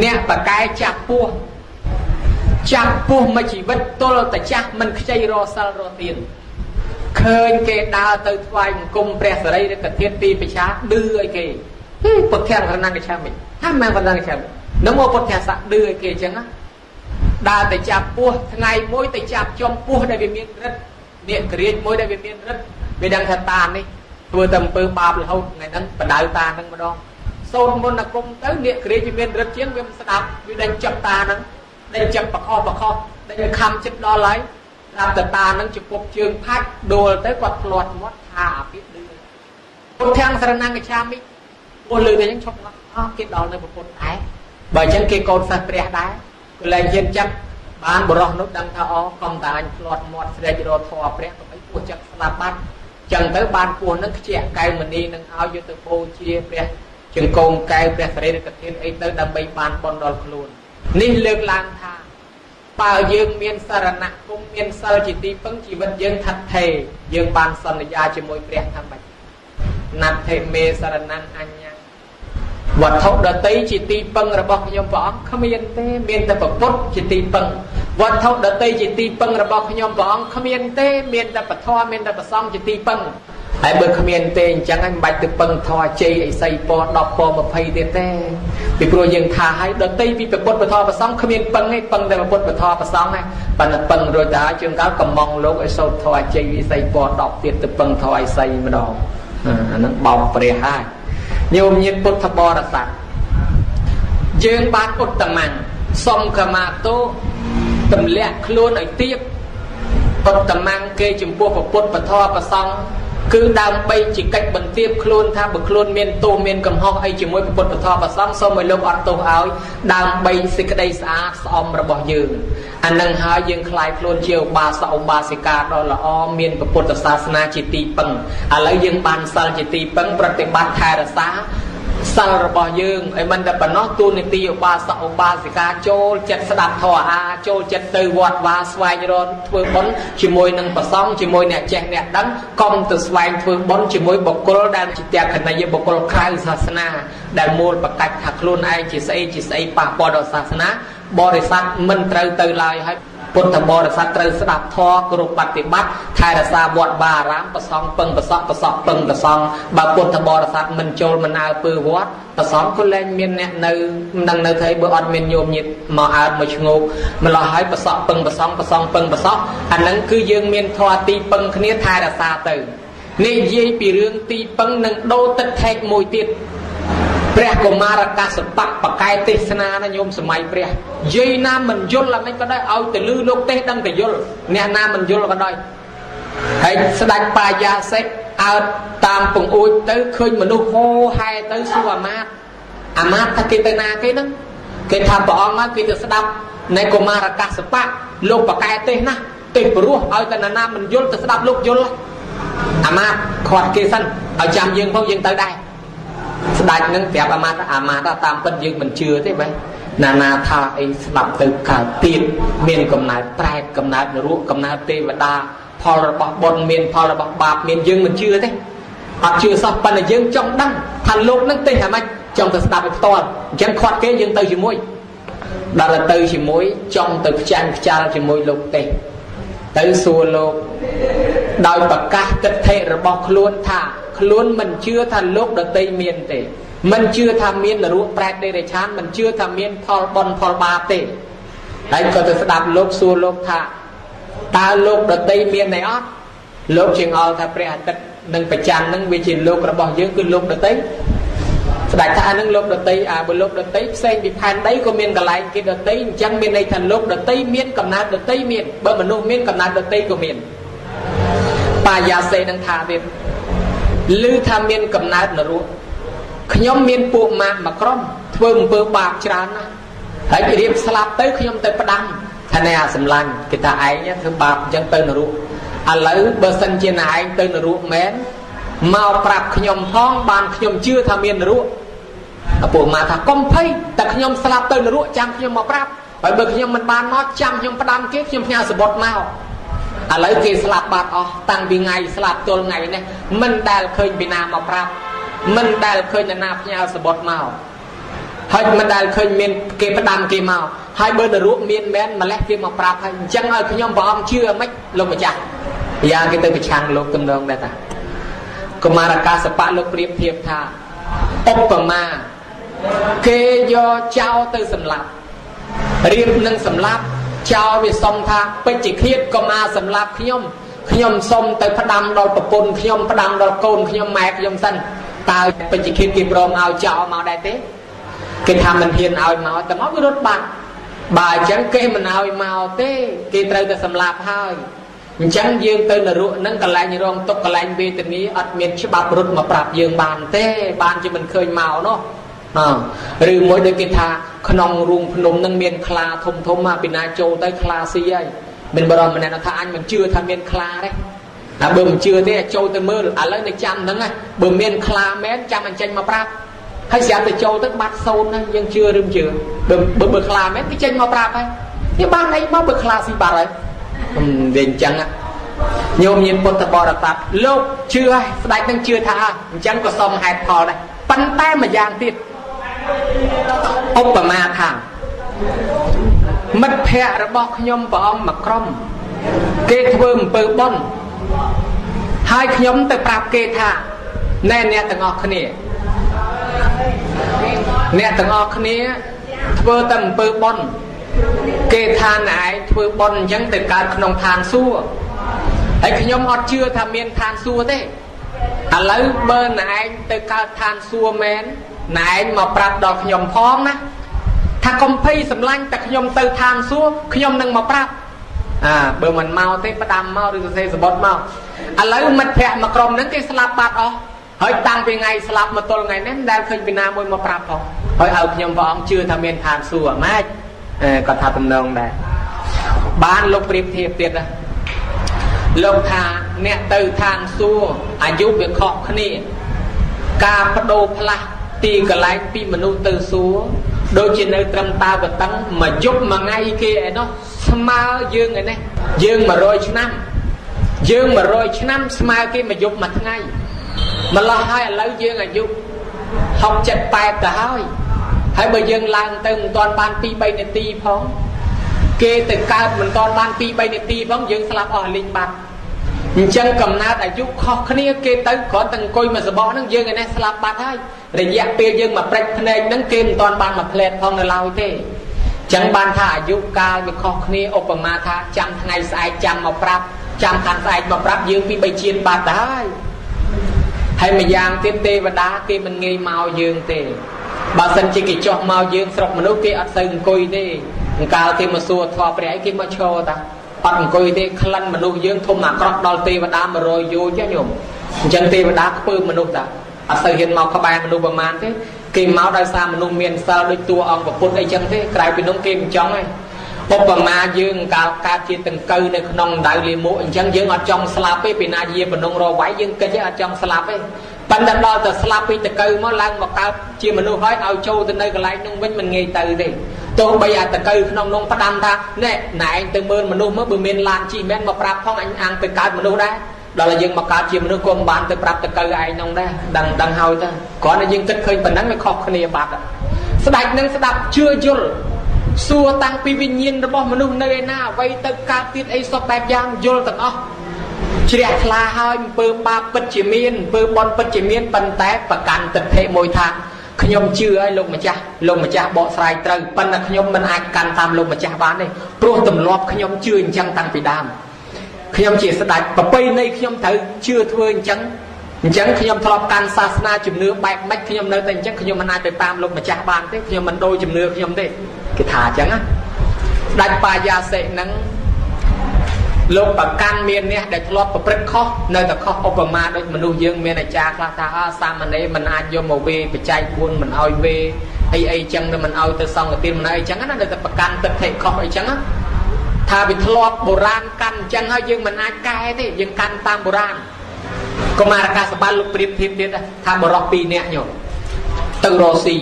អ្នកបកែចាប់ពោះចាប់ពោះមួយជីវិតទល់តែចាស់មិនខ្ចីរសិលរទៀនឃើញគេដើរទៅថ្វាយបង្គំព្រះសរីរិកធាតុទីប្រឆាឌឺឲ្យគេពុទ្ធរណង្កឆាមិថាមិនរណង្កឆាមិនឹងមកពុទ្ធស័កឌឺឲ្យគេអញ្ចឹងណាដើរទៅចាប់ពោះថ្ងៃមួយទៅចាប់ចំពោះដែលវាមានរិទ្ធនាគក្រៀចមួយដែលវាមានរិទ្ធវាដឹងថាតានេះធ្វើតែអំពើបាបរហូតថ្ងៃហ្នឹងបដៅតាហ្នឹងម្ដង សូត្រមន្តអាគមទៅនាគក្រៀចវាមានរិទ្ធជាងវាមិនស្ដាប់វាដេញចាប់តាហ្នឹងដេញចាប់បខោបខោដេញខំចិត្តដល់ហើយស្ដាប់តតាហ្នឹងជពុកជើងផាច់ដួលទៅគាត់ផ្លាត់មាត់ថាអាពីឌឺពុទ្ធាំងសរណង្កឆាមិពលលើទៅអញ្ចឹងឈប់អស់គេដល់នៅពុទ្ធដែរបើអញ្ចឹងគេកូនសិស្សព្រះដែរក៏លែងហ៊ានចាប់បានបរោះនោះដឹងថាអកុំតាអញផ្លាត់មាត់ស្រែករត់ធរព្រះក៏បីពោះចិត្តស្លាប់បាត់ចឹងទៅបានពោះនឹងខ្ជាកែវមณีនឹងឲ្យយកទៅបូជាព្រះ ជង្គង់កែវព្រះសរិរិកធានអីទៅដើម្បីបានបនដល់ខ្លួននេះលើកឡើងថាបើយើងមានសារណគមមានសិលជាទីពឹងជីវិតយើងថាត់ថេយើងបានសន្យាជាមួយព្រះថាម៉េចណាត់ថេមេសារណអញ្ញាវត្ថុដតីជាទីពឹងរបស់ខ្ញុំព្រះអង្គគ្មានទេមានតែពុទ្ធជាទីពឹងវត្ថុដតីជាទីពឹងរបស់ខ្ញុំព្រះអង្គគ្មានទេមានតែពធមានតែប្រសងជាទីពឹង ហើយបើគ្មានទេអញ្ចឹងមិនបាច់ទៅពឹងធរជ័យអីសីពណ៌10ពណ៌20ទៀតទេពីព្រោះយើងថាឲ្យដតីពីពុទ្ធពធប្រសងគ្មានពឹងទេពឹងតែពុទ្ធពធប្រសងទេប៉ុន្តែពឹងរួចទៅហើយជាងកាលកំងលោកឲ្យសោតធរជ័យវិស័យពណ៌10ទៀតទៅពឹងធរអីសីម្ដងអាហ្នឹងបោកព្រះហើយញោមញាតពុទ្ធបរិស័ទយើងបានឧត្តមੰសុំកមាទោទម្លាក់ខ្លួនឲ្យទៀបឧត្តមੰគេចំពោះពុទ្ធពធប្រសង គឺដើម្បីជាកិច្ចបន្ទាបខ្លួនថាបើខ្លួនមានទោសមានកំហុសអីជាមួយពុទ្ធធម៌ប្រសង់សូមឲ្យលោកអត់ទោសឲ្យដើម្បីសេចក្តីស្អាតស្អំរបស់យើងអានឹងហើយយើងខ្លាយខ្លួនជាឧបាសកឧបាសិកាដ៏ល្អមានពុទ្ធសាសនាជាទីពឹងឥឡូវយើងបានសិលជាទីពឹងប្រតិបត្តិថែរក្សា សិលរបស់យើងឲ្យមិនតែប៉ុណ្ណោះទូនីតិឧបាសកឧបាសិកាចូលចិត្តស្ដាប់ធម៌អាចូលចិត្តទៅវត្តវាស្វែងរកធ្វើបុណ្យជាមួយនឹងប្រសងជាមួយអ្នកចេះអ្នកដឹងកុំទៅស្វែងធ្វើបុណ្យជាមួយបុគ្គលដែលជាតក្កណីយបុគ្គលក្រៅសាសនាដែលមូលប្រកាច់ថាខ្លួនឯងជាស្អីជាស្អីប៉ះពាល់ដល់សាសនាបរិស័ទមិនត្រូវទៅឡើយហើយ ពុទ្ធបរិស័ទត្រូវស្ដាប់ធម៌គ្រប់បប្រតិបត្តិថែរក្សាវត្តបាអារាមប្រសងពឹងប្រសក់ប្រសក់ពឹងប្រសងបើពុទ្ធបរិស័ទមិនចូលមិនអើពើវត្តប្រសងក៏លែងមានអ្នកនៅមិនដឹងនៅថៃបើអត់មានញោមញាតមកអើមកឈ្ងោកម្លោះហើយប្រសក់ពឹងប្រសងប្រសងពឹងប្រសក់អាហ្នឹងគឺយើងមានធម៌ទីពឹងគ្នាថែរក្សាទៅនិយាយពីរឿងទីពឹងនឹងដូរទឹកថែកមួយទៀត ព្រះកុមារកសបៈបកែទេសនាណាញោមសម័យព្រះយាយណាមិនយល់អានេះក៏ដោយឲ្យទៅលឺលោកទេសដឹងតែយល់អ្នកណាមិនយល់ក៏ដោយហើយស្ដេចបាយាសិកអើតតាមពងអួចទៅឃើញមនុស្សហោហែទៅសួរអាមាតអាមាតថាគេទៅណាគេហ្នឹងគេថាព្រះអង្គហ្នឹងគេទៅស្ដាប់នៃកុមារកសបៈលោកបកែទេសណាទេសព្រោះឲ្យតែណាមិនយល់ទៅស្ដាប់លោកយល់អាមាតខាត់គេសិនឲ្យចាំយើងផងយើងទៅដែរ ស្ដេចនឹងប្រាប់អាមាត្យអាមាត្យតាមពិតយើងមិនជឿទេបែណានាថាអីស្ដាប់ទៅកើតទៀតមានកំណើតប្រែតកំណើតនរកកំណើតទេវតាផលរបស់បុណ្យមានផលរបស់បាបមានយើងមិនជឿទេអត់ជឿសោះប៉ុន្តែយើងចង់ដឹងថាលោកនឹងទេថាម៉េចចង់ទៅស្ដាប់ឲ្យផ្ទាល់អញ្ចឹងខាត់គេយើងទៅជាមួយដល់ទៅជាមួយចង់ទៅផ្ចាញ់ខ្ចាល់ជាមួយលោកទេទៅសួរលោកដោយប្រកាសទិដ្ឋិរបស់ខ្លួនថា ខ្លួនមិនជឿថាលោកដតីមានទេមិនជឿថាមាននរកប្រែតដេរឆានមិនជឿថាមានផលបន់ផលបាបទេហើយក៏ទៅស្ដាប់លោកសួរលោកថាតើលោកដតីមានទេអត់លោកជាងអល់ថាព្រះអាទិត្យនឹងប្រច័ននឹងវាជាលោករបស់យើងគឺលោកដតីស្ដេចថាអានឹងលោកដតីអាបើលោកដតីផ្សេងពីផែនដីក៏មានកន្លែងគេដតីអញ្ចឹងមានន័យថាលោកដតីមានកំណើតដតីមានបើមនុស្សមានកំណើតដតីក៏មានបាយាសេនឹងថាទៀត ឮថាមានកំណើតនរោខ្ញុំមានពួកម៉ាក់មួយក្រុមធ្វើអំពើបាបច្រើនណាស់ហើយរៀបស្លាប់ទៅខ្ញុំទៅផ្ដាំថាណែអាសម្លាញ់គេថាឯងធ្វើបាបអញ្ចឹងទៅនរោឥឡូវបើសិនជាណែឯងទៅនរោមែនមកប្រាប់ខ្ញុំផងបានខ្ញុំជឿថាមាននរោពួកម៉ាថាកុំភ័យតែខ្ញុំស្លាប់ទៅនរោចាំខ្ញុំមកប្រាប់ហើយបើខ្ញុំមិនបានមកចាំខ្ញុំផ្ដាំគេខ្ញុំផ្ញើសបុតមក ឥឡូវគេស្លាប់បាត់អស់តាំងពីថ្ងៃស្លាប់ទល់ថ្ងៃនេះមិនដែលឃើញពីណាមកប្រាប់មិនដែលឃើញនរណាផ្ញើសបុតមកហើយមិនដែលឃើញមានគេផ្ដាំគេមកហើយបើនរកមានមែនម្លេះគេមកប្រាប់ហើយអញ្ចឹងឲ្យខ្ញុំព្រះអង្គជឿមិនលោកម្ចាស់យ៉ាងគេទៅប្រឆាំងលោកទំនងដែរតាកុមារកាសបៈលោកប្រៀបធៀបថាឧបមាគេយកចោលទៅសម្លាប់រៀបនឹងសម្លាប់ ចោលវាសុំថាពេជ្ជឃាតកុមារសម្លាប់ខ្ញុំខ្ញុំសុំទៅផ្ដាំដល់ប្រពន្ធខ្ញុំផ្ដាំដល់កូនខ្ញុំម៉ែខ្ញុំសិនតើពេជ្ជឃាតគេព្រមឲ្យចោលមកដែរទេគេថាមិនហ៊ានឲ្យមកតែមកវារត់បាត់បើអញ្ចឹងគេមិនឲ្យមកទេគេត្រូវតែសម្លាប់ហើយអញ្ចឹងយើងទៅនរកហ្នឹងកន្លែងរងទុកកន្លែងវេទនាអត់មានច្បាប់រត់មកប្រាប់យើងបានទេបានជាមិនឃើញមកនោះ ឬមួយដូចគេថាក្នុងរូងភ្នំនឹងមានខ្លាធំធំមកពីណាចូលទៅខ្លាស៊ីហើយមិនបរមម្នាក់ថាអញមិនជឿថាមានខ្លាទេតែបើមិនជឿទេចូលទៅមើលឥឡូវនៅចាំហ្នឹងបើមានខ្លាមែនចាំអញ្ចឹងមកប្រាប់ហើយស្រាប់តែចូលទៅបាត់សូន្យហ្នឹងយើងជឿឬមិនជឿបើបើបើខ្លាមែនគេចេញមកប្រាប់ហើយនេះបានអីមកបើខ្លាស៊ីបាត់ហើយវាអញ្ចឹងញោមញាតពុទ្ធបរិស័ទលោកជឿហើយស្ដេចនឹងជឿថាអញ្ចឹងក៏សុំហេតុផលដែរប៉ុន្តែម្យ៉ាងទៀត ឧបមាថាមិត្តភ័ក្តិរបស់ខ្ញុំព្រះអង្គមួយក្រុម គេធ្វើអំពើបុណ្យហើយខ្ញុំទៅប្រាប់គេថាណែអ្នកទាំងអស់គ្នាអ្នកទាំងអស់គ្នាធ្វើតែអំពើបុណ្យគេថាណែឯងធ្វើបុណ្យអញ្ចឹងទៅកើតក្នុងឋានសួគ៌ហើយខ្ញុំអត់ជឿថាមានឋានសួគ៌ទេឥឡូវបើណែឯងទៅកើតឋានសួគ៌មែន ណែឯងមកប្រាប់ដល់ខ្ញុំផងណាថាកុំភ័យសម្លាញ់តែខ្ញុំទៅឋានសួគ៌ខ្ញុំនឹងមកប្រាប់អាបើមិនមកទេផ្ដាំមកឬសរសេរសបុតមកឥឡូវមិត្តភ័ក្តិមួយក្រុមហ្នឹងគេស្លាប់បាត់អស់ហើយតាំងពីថ្ងៃស្លាប់មកទល់ថ្ងៃនេះមិនដែលឃើញពីណាមួយមកប្រាប់ផងហើយឲ្យខ្ញុំព្រះអង្គជឿថាមានឋានសួគ៌ម៉េចគាត់ថាតំណងដែរបានលោកប្រៀបធៀបទៀតណាលោកថាអ្នកទៅឋានសួគ៌អាយុវាខុសគ្នាការបដូរផ្លាស់ ទីកន្លែងពីមនុស្សទៅសួគ៌ដូចជានៅត្រឹមតាវតឹងមួយយប់មួយថ្ងៃគេឯនោះស្មើយើងឯនេះយើង100ឆ្នាំយើង100ឆ្នាំស្មើគេមួយយប់មួយថ្ងៃម្លោះហើយឥឡូវយើងអាយុ6 7 8ទៅហើយហើយបើយើងឡើងទៅមិនទាន់បាន2 3នាទីផងគេទៅកើតមិនទាន់បាន2 3នាទីផងយើងស្លាប់អស់លីងបាត់អញ្ចឹងកំណើតអាយុខុសគ្នាគេទៅគ្រាន់តែអង្គុយមួយសបកហ្នឹងយើងឯនេះស្លាប់បាត់ហើយ រយៈពេលយើងមកព្រិចភ្នែកហ្នឹងគេមិនទាន់បានមកផ្លែតផងនៅឡើយទេចឹងបានថាអាយុកាលវាខុសគ្នាឧបមាថាចាំថ្ងៃស្អែកចាំមកប្រាប់ចាំខាងស្អែកមកប្រាប់យើងពី3ជាតិបាត់ហើយហើយម្យ៉ាងទៀតទេវតាគេមិនងាយមកយើងទេបើសិនជាគេចោះមកយើងស្រុកមនុស្សគេអត់សូវអង្គុយទេអង្កាលគេមកសួរធម៌ព្រះគេមកឈរតាអត់អង្គុយទេក្លិនមនុស្សយើងធំអាក្រក់ដល់ទេវតា100យោជញោមអញ្ចឹងទេវតាខ្ពើមនុស្សតា អត់សូវហ៊ានមកក្បែរមនុស្សប្រមាណទេគេមកដោយសារមនុស្សមានសិលដូចតួអង្គពុទ្ធអីចឹងទេក្រៅពីនោះគេមិនចង់ទេឧបមាយើងកាលកើតជាតង្កូវនៅក្នុងដៅលាមកអញ្ចឹងយើងអត់ចង់ស្លាប់ទេពីណាជាបំណងរវាយយើងគិតទេអត់ចង់ស្លាប់ទេប៉ុន្តែដល់ទៅស្លាប់ពីតកៅមកឡើងមកកើតជាមនុស្សហើយឲ្យចូលទៅនៅកន្លែងនោះវិញមិនងាយទៅទេទោះបីអាតកៅក្នុងនោះផ្ដាំថាណែណែឯងទៅមើលមនុស្សមើលបើមានឡានជិះមែនមកប្រាប់ផងអញអាំងទៅកើតមនុស្សដែរ ដល់តែយើងមកកើតជាមនុស្សក៏មិនបានទៅប្រាប់តកៅឯងនោះដែរដឹងដឹងហើយទៅគ្រាន់តែយើងគិតឃើញប៉ុណ្ណឹងវាខុសគ្នាបាត់ស្ដេចនឹងស្ដាប់ជឿយល់សួរតាំងពីវិញ្ញាណរបស់មនុស្សនៅឯណាអ្វីទៅកើតទៀតអីសពបែបយ៉ាងយល់ទាំងអស់ជ្រះថ្លាហើយអំពើបាបពិតជាមានអំពើបន់ពិតជាមានប៉ុន្តែប្រកាន់ទិដ្ឋិមួយថាខ្ញុំជឿឲ្យលោកម្ចាស់លោកម្ចាស់បកស្រាយត្រូវប៉ុន្តែខ្ញុំមិនអាចកាន់តាមលោកម្ចាស់បានទេព្រោះទម្លាប់ខ្ញុំជឿអញ្ចឹងតាំងពីដើម ខ្ញុំជាស្ដេចប្រពៃណីខ្ញុំត្រូវជឿធ្វើអញ្ចឹងអញ្ចឹងខ្ញុំធ្លាប់កាន់សាសនាជំនឿបែបម៉េចខ្ញុំនៅតែអញ្ចឹងខ្ញុំមិនអាចទៅតាមលោកម្ចាស់បានទេខ្ញុំមិនដូរជំនឿខ្ញុំទេគេថាអញ្ចឹងណាដាច់បាយាសិហ្នឹងលោកប្រកាន់មានអ្នកដែលធ្លាប់ប្រព្រឹត្តខុសនៅតែខុសឧបមាដូចមនុស្សយើងមានអាចារ្យខ្លះថាអសាមណេរមិនអាចយកមកវេបច្ច័យ4មិនឲ្យវេអីអីចឹងមិនឲ្យទៅសង្ឃទានមិនឲ្យអីចឹងណានៅតែប្រកាន់ទឹកថេខុសអីចឹងណា ថាវាធ្លាប់បុរាណកាន់អញ្ចឹងហើយយើងមិនអាចកែទេយើងកាន់តាមបុរាណកុមារកាសបាលលោកព្រៀបធៀបទៀតថាបរោះ2នាក់ញោមទៅរស់ស៊ី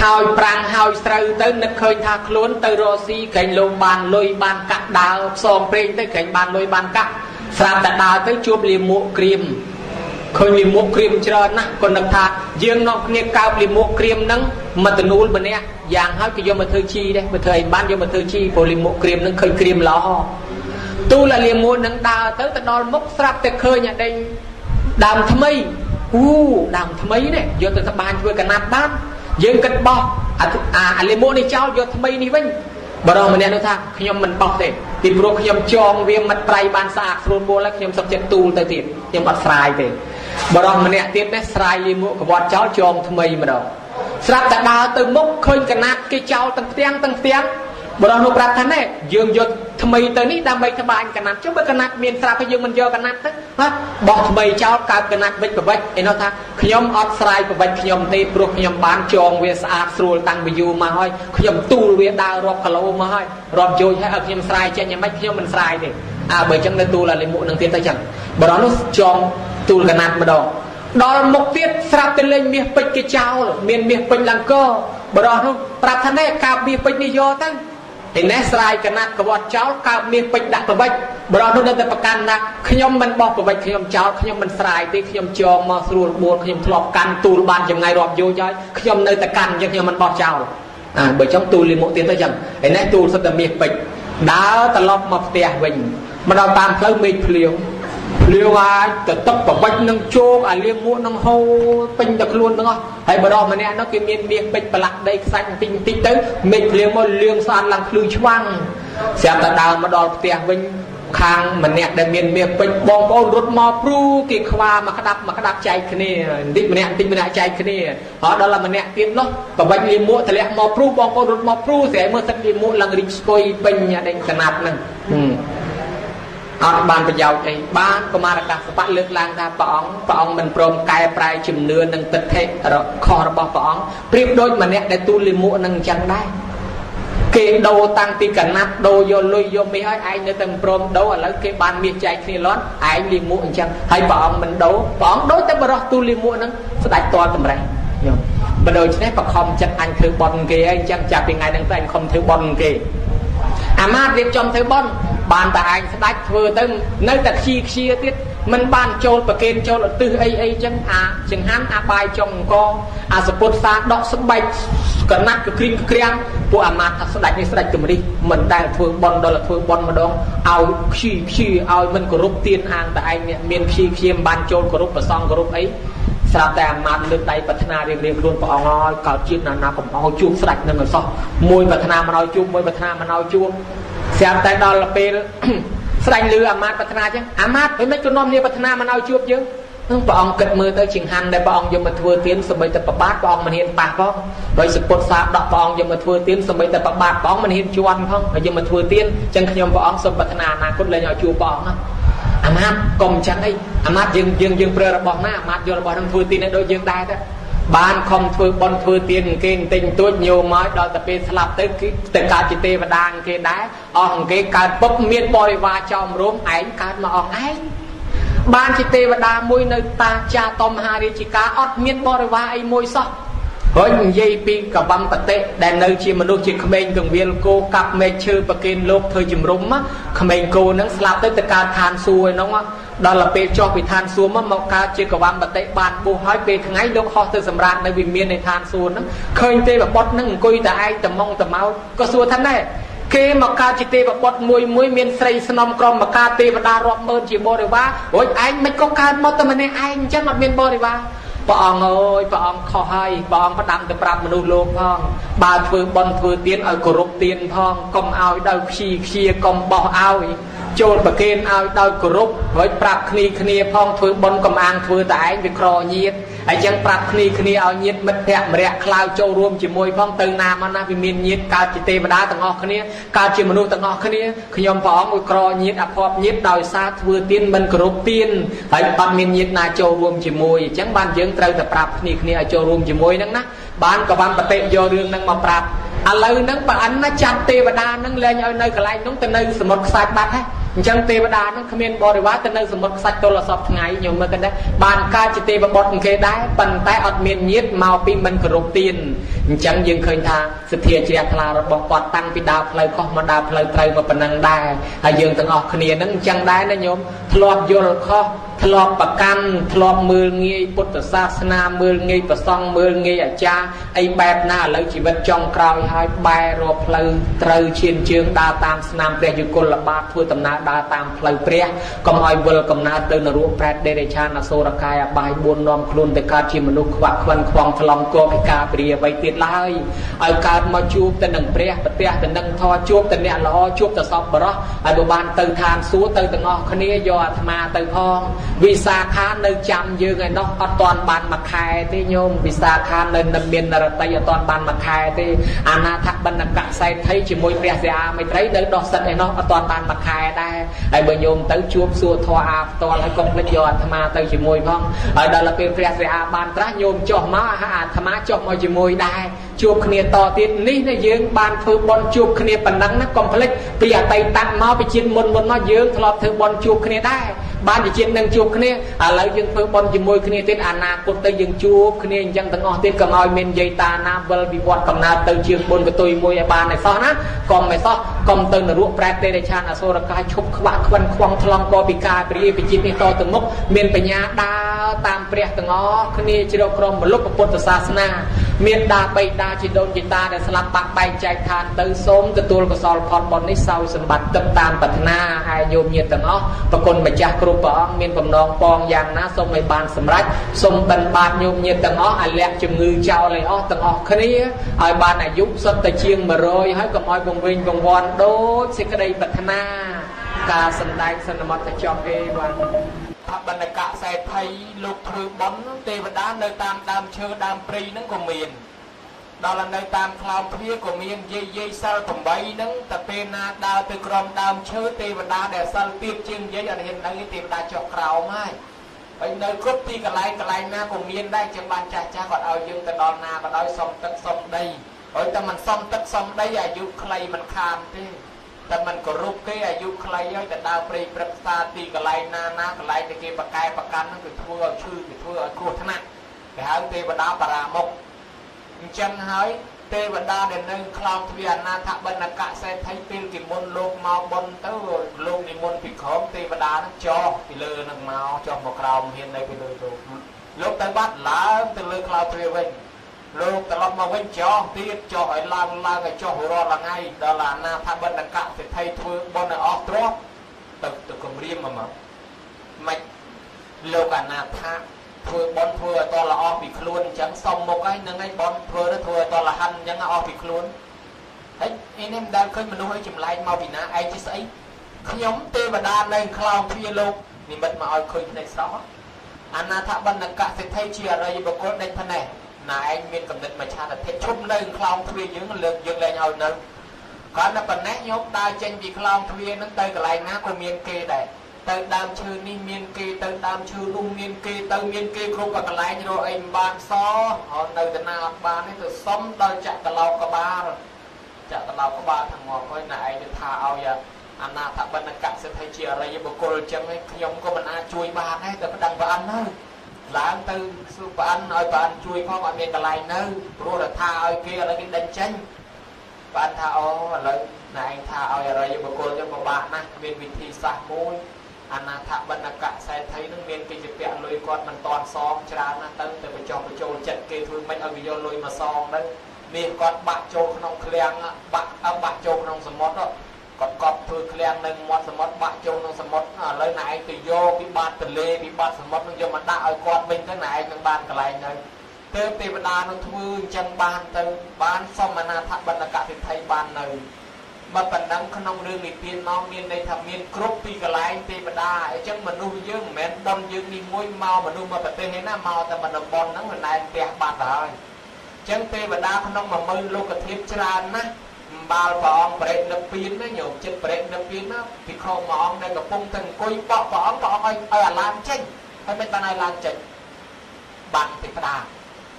ហើយប្រាំងហើយស្រូវទៅនឹកឃើញថាខ្លួនទៅរស់ស៊ីក្រែងលោកបានលុយបានកាក់ដើរផ្សងព្រេងទៅក្រែងបានលុយបានកាក់ស្រាប់តែដើរទៅជួបលាមកក្រៀម ឃើញលាមកក្រៀមច្រើនណាស់ក៏នឹកថាយើងនាំគ្នាកើបលាមកក្រៀមហ្នឹងមកតនូលម្នាក់យ៉ាងហើយក៏យកមកធ្វើជីដែរមកធ្វើអីបានយកមកធ្វើជីព្រោះលាមកក្រៀមហ្នឹងឃើញក្រៀមល្អទូលលាមកហ្នឹងដើរទៅទៅដល់មុខស្រាប់តែឃើញអាដេញដើមថ្មីអូដើមថ្មីនេះយកទៅត្បាញធ្វើកណាត់បានយើងគិតបោះអាអាលីម៉ូនេះចោលយកថ្មីនេះវិញបរោះម្នាក់នោះថាខ្ញុំមិនបោះទេ ពីព្រោះខ្ញុំចងវាមិត្តប្រៃបានស្អាតស្រួលមូលហើយខ្ញុំសុខចិត្តទូលទៅទៀតខ្ញុំអត់ស្រាយទេបរោះម្នាក់ទៀតនេះស្រាយលីមួកកវត្តចោលចងថ្មីម្ដងស្រាប់តែដើរទៅមុខឃើញកណាត់គេចោលទាំងផ្ទាំងទាំងផ្ទាំង បរោះនោះប្រាប់ថាណែយើងយកថ្មីទៅនេះដើម្បីត្បាញកណាត់ចុះបើកណាត់មានស្រាប់ហើយយើងមិនយកកណាត់ទៅណាបោះថ្មីចោលកើតកណាត់វិចប្រវិចឯនោះថាខ្ញុំអត់ស្រាយប្រវិចខ្ញុំទេព្រោះខ្ញុំបានចងវាស្អាតស្រួលតាំងពីយូរមកហើយខ្ញុំទូលវាដើររាប់គីឡូមកហើយរាប់យោជហើយឲ្យខ្ញុំស្រាយចេញយ៉ាងម៉េចខ្ញុំមិនស្រាយទេអើបើអញ្ចឹងនៅទូលអាលិមុខនឹងទៀតទៅអញ្ចឹងបរោះនោះចងទូលកណាត់ម្ដងដល់មុខទៀតស្រាប់តែលេងមាសពេជ្រគេចោលមានមាសពេជ្រឡើងកបរោះនោះប្រាប់ថាណែកាបមាសពេជ្រនេះយកទៅ ឯនេះស្រាយកណាត់កវត្តចោលកើបមាសពេជ្រដាក់ប្រវិចបរោះនោះនៅតែប្រកាន់ណាខ្ញុំមិនបោះប្រវិចខ្ញុំចោលខ្ញុំមិនស្រាយទេខ្ញុំចងមកស្រួលបួលខ្ញុំធ្លាប់កាន់ទូលបានចម្ងាយរាប់យោជហើយខ្ញុំនៅតែកាន់អញ្ចឹងខ្ញុំមិនបោះចោលអាបើចង់ទូលលីមុខទៀតទៅអញ្ចឹងឯនេះទូលសុទ្ធតែមាសពេជ្រដើរត្រឡប់មកផ្ទះវិញមកដល់តាមផ្លូវមេឃភ្លៀង លាវអាចទៅទឹកប្រវិចនឹងជោកអាលៀងមួកនឹងហូរពេញតែខ្លួនទាំងអស់ហើយបរោះម្នាក់នោះគេមានមាសពេជ្រប្រឡាក់ដីខ្សាច់បន្តិចបន្តិចទៅមេឃភ្លៀងមកលៀងស្អាតឡើងភ្លឺឆ្វាំងស្រាប់តែដើរមកដល់ផ្ទះវិញខាងម្នាក់ដែលមានមាសពេជ្របងប្អូនរត់មកព្រូគេខ្វាមកក្តាប់មកក្តាប់ចែកគ្នាបន្តិចម្នាក់បន្តិចម្នាក់ចែកគ្នាហើយដល់ម្នាក់ទៀតនោះប្របាច់លាមួកធ្លាក់មកព្រូបងប្អូនរត់មកព្រូស្រីមើលសិតលាមួកឡើងរីកស្គយពេញអាដេញកណាត់ហ្នឹង អត់បានប្រយោជន៍អីបានកុមារកាសបៈលើកឡើងថាព្រះអង្គព្រះអង្គមិនព្រមកែប្រែជំនឿនិងទិដ្ឋិខុសរបស់ព្រះអង្គប្រៀបដូចម្នាក់ដែលទូលលិមួកនឹងអញ្ចឹងដែរគេដូរតាំងពីកណាត់ដូរយកលុយយកមាសហើយឯងនៅតែមិនព្រមដូរឥឡូវគេបានមាសចែកគ្នាលាន់ឯងលិមួកអញ្ចឹងហើយព្រះអង្គមិនដូរព្រះអង្គដូរតែបរោះទូលលិមួកនឹងស្ដេចតលតម្រេះញោមបើដូច្នេះបខំចិត្តអញធ្វើបន់គេហើយអញ្ចឹងចាប់ពីថ្ងៃហ្នឹងទៅអញខំធ្វើបន់គេអាមាតរៀបចំធ្វើបន់ បានតែឯងស្ដាច់ធ្វើទៅនៅតែខ្ជិខ្ជាទៀតមិនបានចូលប្រកេនចូលឧទ្ទិសអីអីចឹងអាចង្ហាន់អាបាយចុងអង្គអាសពុតសាដកស្បែកកណាត់កក្រៀងក្រាំងពួកអាមាត្យថាស្ដាច់នេះស្ដាច់គំរិះមិនដែលធ្វើបន់ដល់ធ្វើបន់ម្ដងឲ្យខ្ជិខ្ជាឲ្យមិនគោរពទានអាងតែឯងមានខ្ជិខ្ជាមិនបានចូលគោរពប្រសងគោរពអី ស្រាប់តែអាមាត្យលើកដៃប្រាថ្នារៀងរៀងខ្លួនព្រះអង្គហើយកោតជាតិណាណាកុំឲ្យជួបស្ដេចនឹងអសោះមួយប្រាថ្នាមិនឲ្យជួបមួយប្រាថ្នាមិនឲ្យជួបស្រាប់តែដល់ពេលស្ដេចលឺអាមាត្យប្រាថ្នាចឹងអាមាត្យមិនមិនក៏នាំគ្នាប្រាថ្នាមិនឲ្យជួបយើងនឹងព្រះអង្គគិតមើលទៅចង្ហាន់ដែលព្រះអង្គយកមកធ្វើទានសម្បីតែប្របាទព្រះអង្គមិនហ៊ានប៉ះផងដោយសពុតសាដកព្រះអង្គយកមកធ្វើទានសម្បីតែប្របាទព្រះអង្គមិនហ៊ានជន់ផងហើយយកមកធ្វើទានចឹងខ្ញុំព្រះអង្គសូមប្រាថ្នាអនាគតលែងឲ្យជួបព្រះអង្គណា អាមាត្យកុំចឹងអីអាមាត្យយើងយើងយើងប្រើរបស់ណាអាមាត្យយករបស់នឹងធ្វើទានឲ្យដូចយើងដែរទៅបានខំធ្វើបន់ធ្វើទានគេទិញទួចញោមមកដល់តែពេលស្លាប់ទៅគឺទៅកើតជាទេវតាគេដែរអស់គេកើតពុកមានបរិវារចោមរោមឯងកើតមកអស់ឯងបានជាទេវតាមួយនៅតាចាតមហារាជិកាអត់មានបរិវារអីមួយសោះ ហើយនិយាយពីកវំបតិដែលនៅជាមនុស្សជាក្មេងកងវិលគោកាប់មេឃឈើប្រគិនលោកធ្វើជំរុំក្មេងគោនឹងស្លាប់ទៅទៅកើតឋានសួគ៌ឯនោះដល់ទៅពេលចុះពីឋានសួគ៌មកមកកើតជាកវំបតិបានបុះហើយពេលថ្ងៃលោកហោះទៅសម្រាប់នៅវិមាននៃឋានសួគ៌ហ្នឹងឃើញទេវបុត្រហ្នឹងអង្គុយតែឯងត្មងត្មោក៏សួរថាណែគេមកកើតជាទេវបុត្រមួយមួយមានស្រីស្នំក្រុមមកកើតទេវតារាប់ម៉ឺនជាបរិវាររួចឯងមិនក៏កើតមកតែម្នាក់ឯងអញ្ចឹងអត់មានបរិវារ ព្រះអង្គអើយព្រះអង្គខុសហើយព្រះអង្គផ្ដាំទៅប្រាប់មនុស្សលោកផងបើធ្វើបន់ធ្វើទៀនឲ្យគោរពទៀនផងកុំឲ្យដល់ខ្ជិខ្ជាកុំបោះឲ្យចូលប្រគេនឲ្យដោយគោរពរួចប្រាប់គ្នាគ្នាផងធ្វើបុណ្យកំអាងធ្វើតែឯងវាក្រញាត ហើយចឹងប្រាប់គ្នាគ្នាឲ្យញាតមិត្តភក្តិម្រាក់ក្លាវចូលរួមជាមួយផងទៅណាមកណាវាមានញាតកើតជាទេវតាទាំងអស់គ្នាកើតជាមនុស្សទាំងអស់គ្នាខ្ញុំព្រះអង្គមួយក្រញាតអភ័ព្វញាតដោយសារធ្វើទានមិនគោរពទានហើយអត់មានញាតណាចូលរួមជាមួយអញ្ចឹងបានយើងត្រូវតែប្រាប់គ្នាគ្នាឲ្យចូលរួមជាមួយហ្នឹងណាបានក៏បានបតិយករឿងហ្នឹងមកប្រាប់ឥឡូវហ្នឹងប្រអិនណាចាត់ទេវតាហ្នឹងលែងឲ្យនៅកន្លែងហ្នឹងទៅនៅសមុទ្រខ្សាច់បាត់ហើយ អញ្ចឹងទេវតាហ្នឹងគ្មានបរិវារទៅនៅសមុទ្រខ្សាច់ទល់អសពថ្ងៃញោមមើលกันដែរបានកើតជាទេវបុត្រគេដែរប៉ុន្តែអត់មានញាតមកពីមិនគោរពទានអញ្ចឹងយើងឃើញថាសទ្ធាជ្រះថ្លារបស់គាត់តាំងពីដើរផ្លូវខុសមកដើរផ្លូវត្រូវមកប៉ុណ្ណឹងដែរហើយយើងទាំងអស់គ្នាហ្នឹងអញ្ចឹងដែរណាញោមធ្លាប់យល់ខុស ធ្លាប់ប្រកាន់ធ្លាប់មើលងាយពុទ្ធសាសនាមើលងាយប្រសង់មើលងាយអាចារ្យអីបែបណាឥឡូវជីវិតចុងក្រោយហើយបែររកផ្លូវត្រូវឈានជើងដើរតាមស្នាមព្រះយុគលបាតធ្វើដំណើរដើរតាមផ្លូវព្រះកុំឲ្យវិលកំណើតទៅនរកប្រែតដេរេឆានអសូរកាយអបាយ4នាំខ្លួនទៅកើតជាមនុស្សខ្វាក់ខ្វិនខ្វងថ្លង់គោពិការព្រាអ្វីទៀតឡើយឲ្យកើតមកជួបទៅនឹងព្រះប្រទះទៅនឹងធរជួបទៅអ្នកល្អជួបទៅសពបរោះហើយបើបានទៅឋានសួគ៌ទៅទាំងអស់គ្នាយកអាត្មាទៅផងវិសាខានៅចាំយើងឯណោះអត់តាន់បានមួយខែទេញោមវិសាខានៅនឹងមាននរតីអត់តាន់បានមួយខែទេអាណាថបណ្ឌកសែថីជាមួយព្រះសិអាមេត្រីនៅដោះសិតឯណោះអត់តាន់បានមួយខែដែរហើយបើញោមទៅជួបសួរធរអាផ្ទាល់ហើយកុំភ្លេចយកអាត្មាទៅជាមួយផងហើយដល់ពេលព្រះសិអាបានត្រាស់ញោមចុះមកអាត្មាចុះមកជាមួយដែរជួបគ្នាតទៀតនេះណាយើងបានធ្វើបន់ជួបគ្នាប៉ុណ្ណឹងណាកុំភ្លេចពីអតីតមកពីជាតិមុនមុនមកយើងធ្លាប់ធ្វើបន់ជួបគ្នាដែរ បានជាជាតិនឹងជួបគ្នាឥឡូវយើងធ្វើបន់ជាមួយគ្នាទៀតអនាគតទៅយើងជួបគ្នាអញ្ចឹងទាំងអស់ទៀតកុំឲ្យមានយាយតាណាវិលវិវត្តកំណើតទៅជាងបុណ្យកតុយមួយឲ្យបានឲ្យសោះណាកុំឲ្យសោះកុំទៅនរកប្រែតទេរឆានអសុរកាយឈប់ខ្វាក់ខ្វិនខ្វងថ្លង់កពិការព្រាវិជាតិនេះតទៅមុខមានបញ្ញាដើរតាមព្រះទាំងអស់គ្នាជ្រកក្រមមលុបពុទ្ធសាសនា មានដាបៃតាជីដូនជីតាដែលស្លាប់បាក់បែកចែកឋានទៅសូមទទួលកុសលផលបុណ្យនេះសោយសម្បត្តិទឹកតាមប្រាថ្នាហើយញោមញាតទាំងអស់ប្រគុណម្ចាស់គ្រប់ព្រះអង្គមានបំណងពងយ៉ាងណាសូមឲ្យបានសម្រេចសូមបិណ្ឌបាតញោមញាតទាំងអស់ឲ្យលាក់ជំងឺចោលឲ្យអស់ទាំងអស់គ្នាឲ្យបានអាយុសុទ្ធតែជាង100ហើយកុំឲ្យវង្វេងវង្វាន់ដូចសេចក្តីប្រាថ្នាការសំដែងសន្មតចប់ទេបាទ អបណ្ឌកសេដ្ឋីលោកធ្វើបុណ្យទេវតានៅតាមដើមឈើដើមព្រៃហ្នឹងក៏មានដល់នៅតាមខ្លោងទ្វារក៏មានយាយយាយសិល8ហ្នឹងតែពេលណាដើរទៅក្រំដើមឈើទេវតាដែលសិលទៀតជាងយាយអត់ហ៊ាននៅទេវតាចុះក្រោមហើយហើយនៅគ្រប់ទីកន្លែងកន្លែងណាក៏មានដែរចឹងបានចាស់ចាស់គាត់ឲ្យយើងទៅដល់ណាក៏ដោយសុំទឹកសុំដីហើយតែមិនសុំទឹកសុំដីអាយុខ្លីមិនខានទេ តែមិនគោរពគេអាយុខ្លីហើយតែដើរព្រៃព្រឹកផ្សារទីកន្លែងណាណាកន្លែងដែលគេបកែប្រកាន់ហ្នឹងគឺធ្វើឲ្យឈឺគឺធ្វើឲ្យគ្រោះថ្នាក់គេហៅទេវតាបារាមុខអញ្ចឹងហើយទេវតាដែលនៅខ្លោងទ្វាអនាថបណ្ណកសេដ្ឋីពេលគេមុនលោកមកបុនទៅលោកនិមន្តពីក្រោមទេវតានឹងចោះពីលើនឹងមកចោះមកក្រោមហ៊ាននៅពីលើលោកលោកទៅបាត់ឡើងទៅលើខ្លោងទ្វាវិញ លោកត្រឡប់មកវិញចោះទៀតចោះឲ្យឡើងឡើងឲ្យចោះរាល់ថ្ងៃដល់អាណាថាបណ្ឌកសេដ្ឋីធ្វើបុណ្យឲ្យអស់ទ្រព្យទៅទៅគម្រាមមកមកមិនលោកអាណាថាធ្វើបន់ធ្វើឲ្យតល្អពីខ្លួនអញ្ចឹងសុំមុខហើយនឹងឯងបន់ធ្វើទៅធ្វើឲ្យតលហិនអញ្ចឹងអស់ពីខ្លួនហើយអីនេះមិនដែលឃើញមនុស្សឲ្យចម្លែកមកពីណាឯងជាស្អីខ្ញុំទេវតានៅខ្លោងទ្វាលោកនិមិត្តមកឲ្យឃើញភ្នែកស្រស់អាណាថាបណ្ឌកសិទ្ធិជាអរិយបុគ្គលដេញភ្នែក ណាឯងមានកំណត់មច្ឆាទិដ្ឋិឈប់នៅខ្លោងទ្វាយើងលើកយើងលែងឲ្យនៅគាត់តែប៉ុណ្ណេះញោមដើរចេញពីខ្លោងទ្វាហ្នឹងទៅកន្លែងណាក៏មានគេដែរទៅដើមឈើនេះមានគេទៅដើមឈើនោះមានគេទៅមានគេគ្រប់កន្លែងរកអីមិនបានសអត់នៅតាណាអត់បានទេទៅសុំដល់ចាក់កឡោកក្បាលចាក់កឡោកក្បាលទាំងមកហើយណែឯងទៅថាឲ្យអាណាថបណ្ឌកសិទ្ធិជាអរិយបុគ្គលអញ្ចឹងខ្ញុំក៏មិនអាចជួយបានដែរតែប្តឹងប្រអិនទៅ ឡើងទៅសួរប្រអិនឲ្យប្រអិនជួយផងអត់មានកន្លែងនៅព្រោះថាឲ្យគេឥឡូវគេដេញចេញប្រអិនថាអូឥឡូវណែឯងថាឲ្យអរិយបុគ្គលយើងពិបាកណាស់មានវិធីសាស្ត្រមួយអនាថបណ្ឌកសេដ្ឋីនឹងមានគេជាពាក់លុយគាត់មិនតាន់សងច្រើនណាស់ទៅទៅបញ្ចុះបញ្ចូលចិត្តគេធ្វើមិនឲ្យគេយកលុយមកសងទៅនេះគាត់បាក់ចូលក្នុងឃ្លាំងបាក់បាក់ចូលក្នុងសមុទ្រ គាត់កប់ធ្វើឃ្លាំងនៅមាត់សមុទ្របាក់ចូលក្នុងសមុទ្រឥឡូវណែឯងទៅយកពីបាតទលេពីបាតសមុទ្រនឹងយកមកដាក់ឲ្យគាត់វិញទៅណែឯងនឹងបានកន្លែងនៅទៅទេវតានឹងធ្វើអញ្ចឹងបានទៅបានសមអនាថបណ្ឌកសិទ្ធិបាននៅបើប៉ុណ្ណឹងក្នុងរឿងនិទានមកមានន័យថាមានគ្រប់ពីកន្លែងទេវតាអញ្ចឹងមនុស្សយើងមិនមែនដំយើងនេះមួយមកមនុស្សមកប្រទេសនេះណាមកតែមិនតំបន់ហ្នឹងមិនដែលផ្ទះបាត់ហើយអញ្ចឹងទេវតាក្នុង10000លោកធាតុច្រើនណាស់ បាល់ព្រះអង្គប្រេតនិព្វានណាញោមចិត្តប្រេតនិព្វានណាពីខោមួយអង្គដែលកំពុងតែអង្គុយបកព្រះអង្គព្រះអង្គឲ្យឲ្យអាឡាមចេញហើយមិនបានឲ្យឡាមចេញបានទេវតា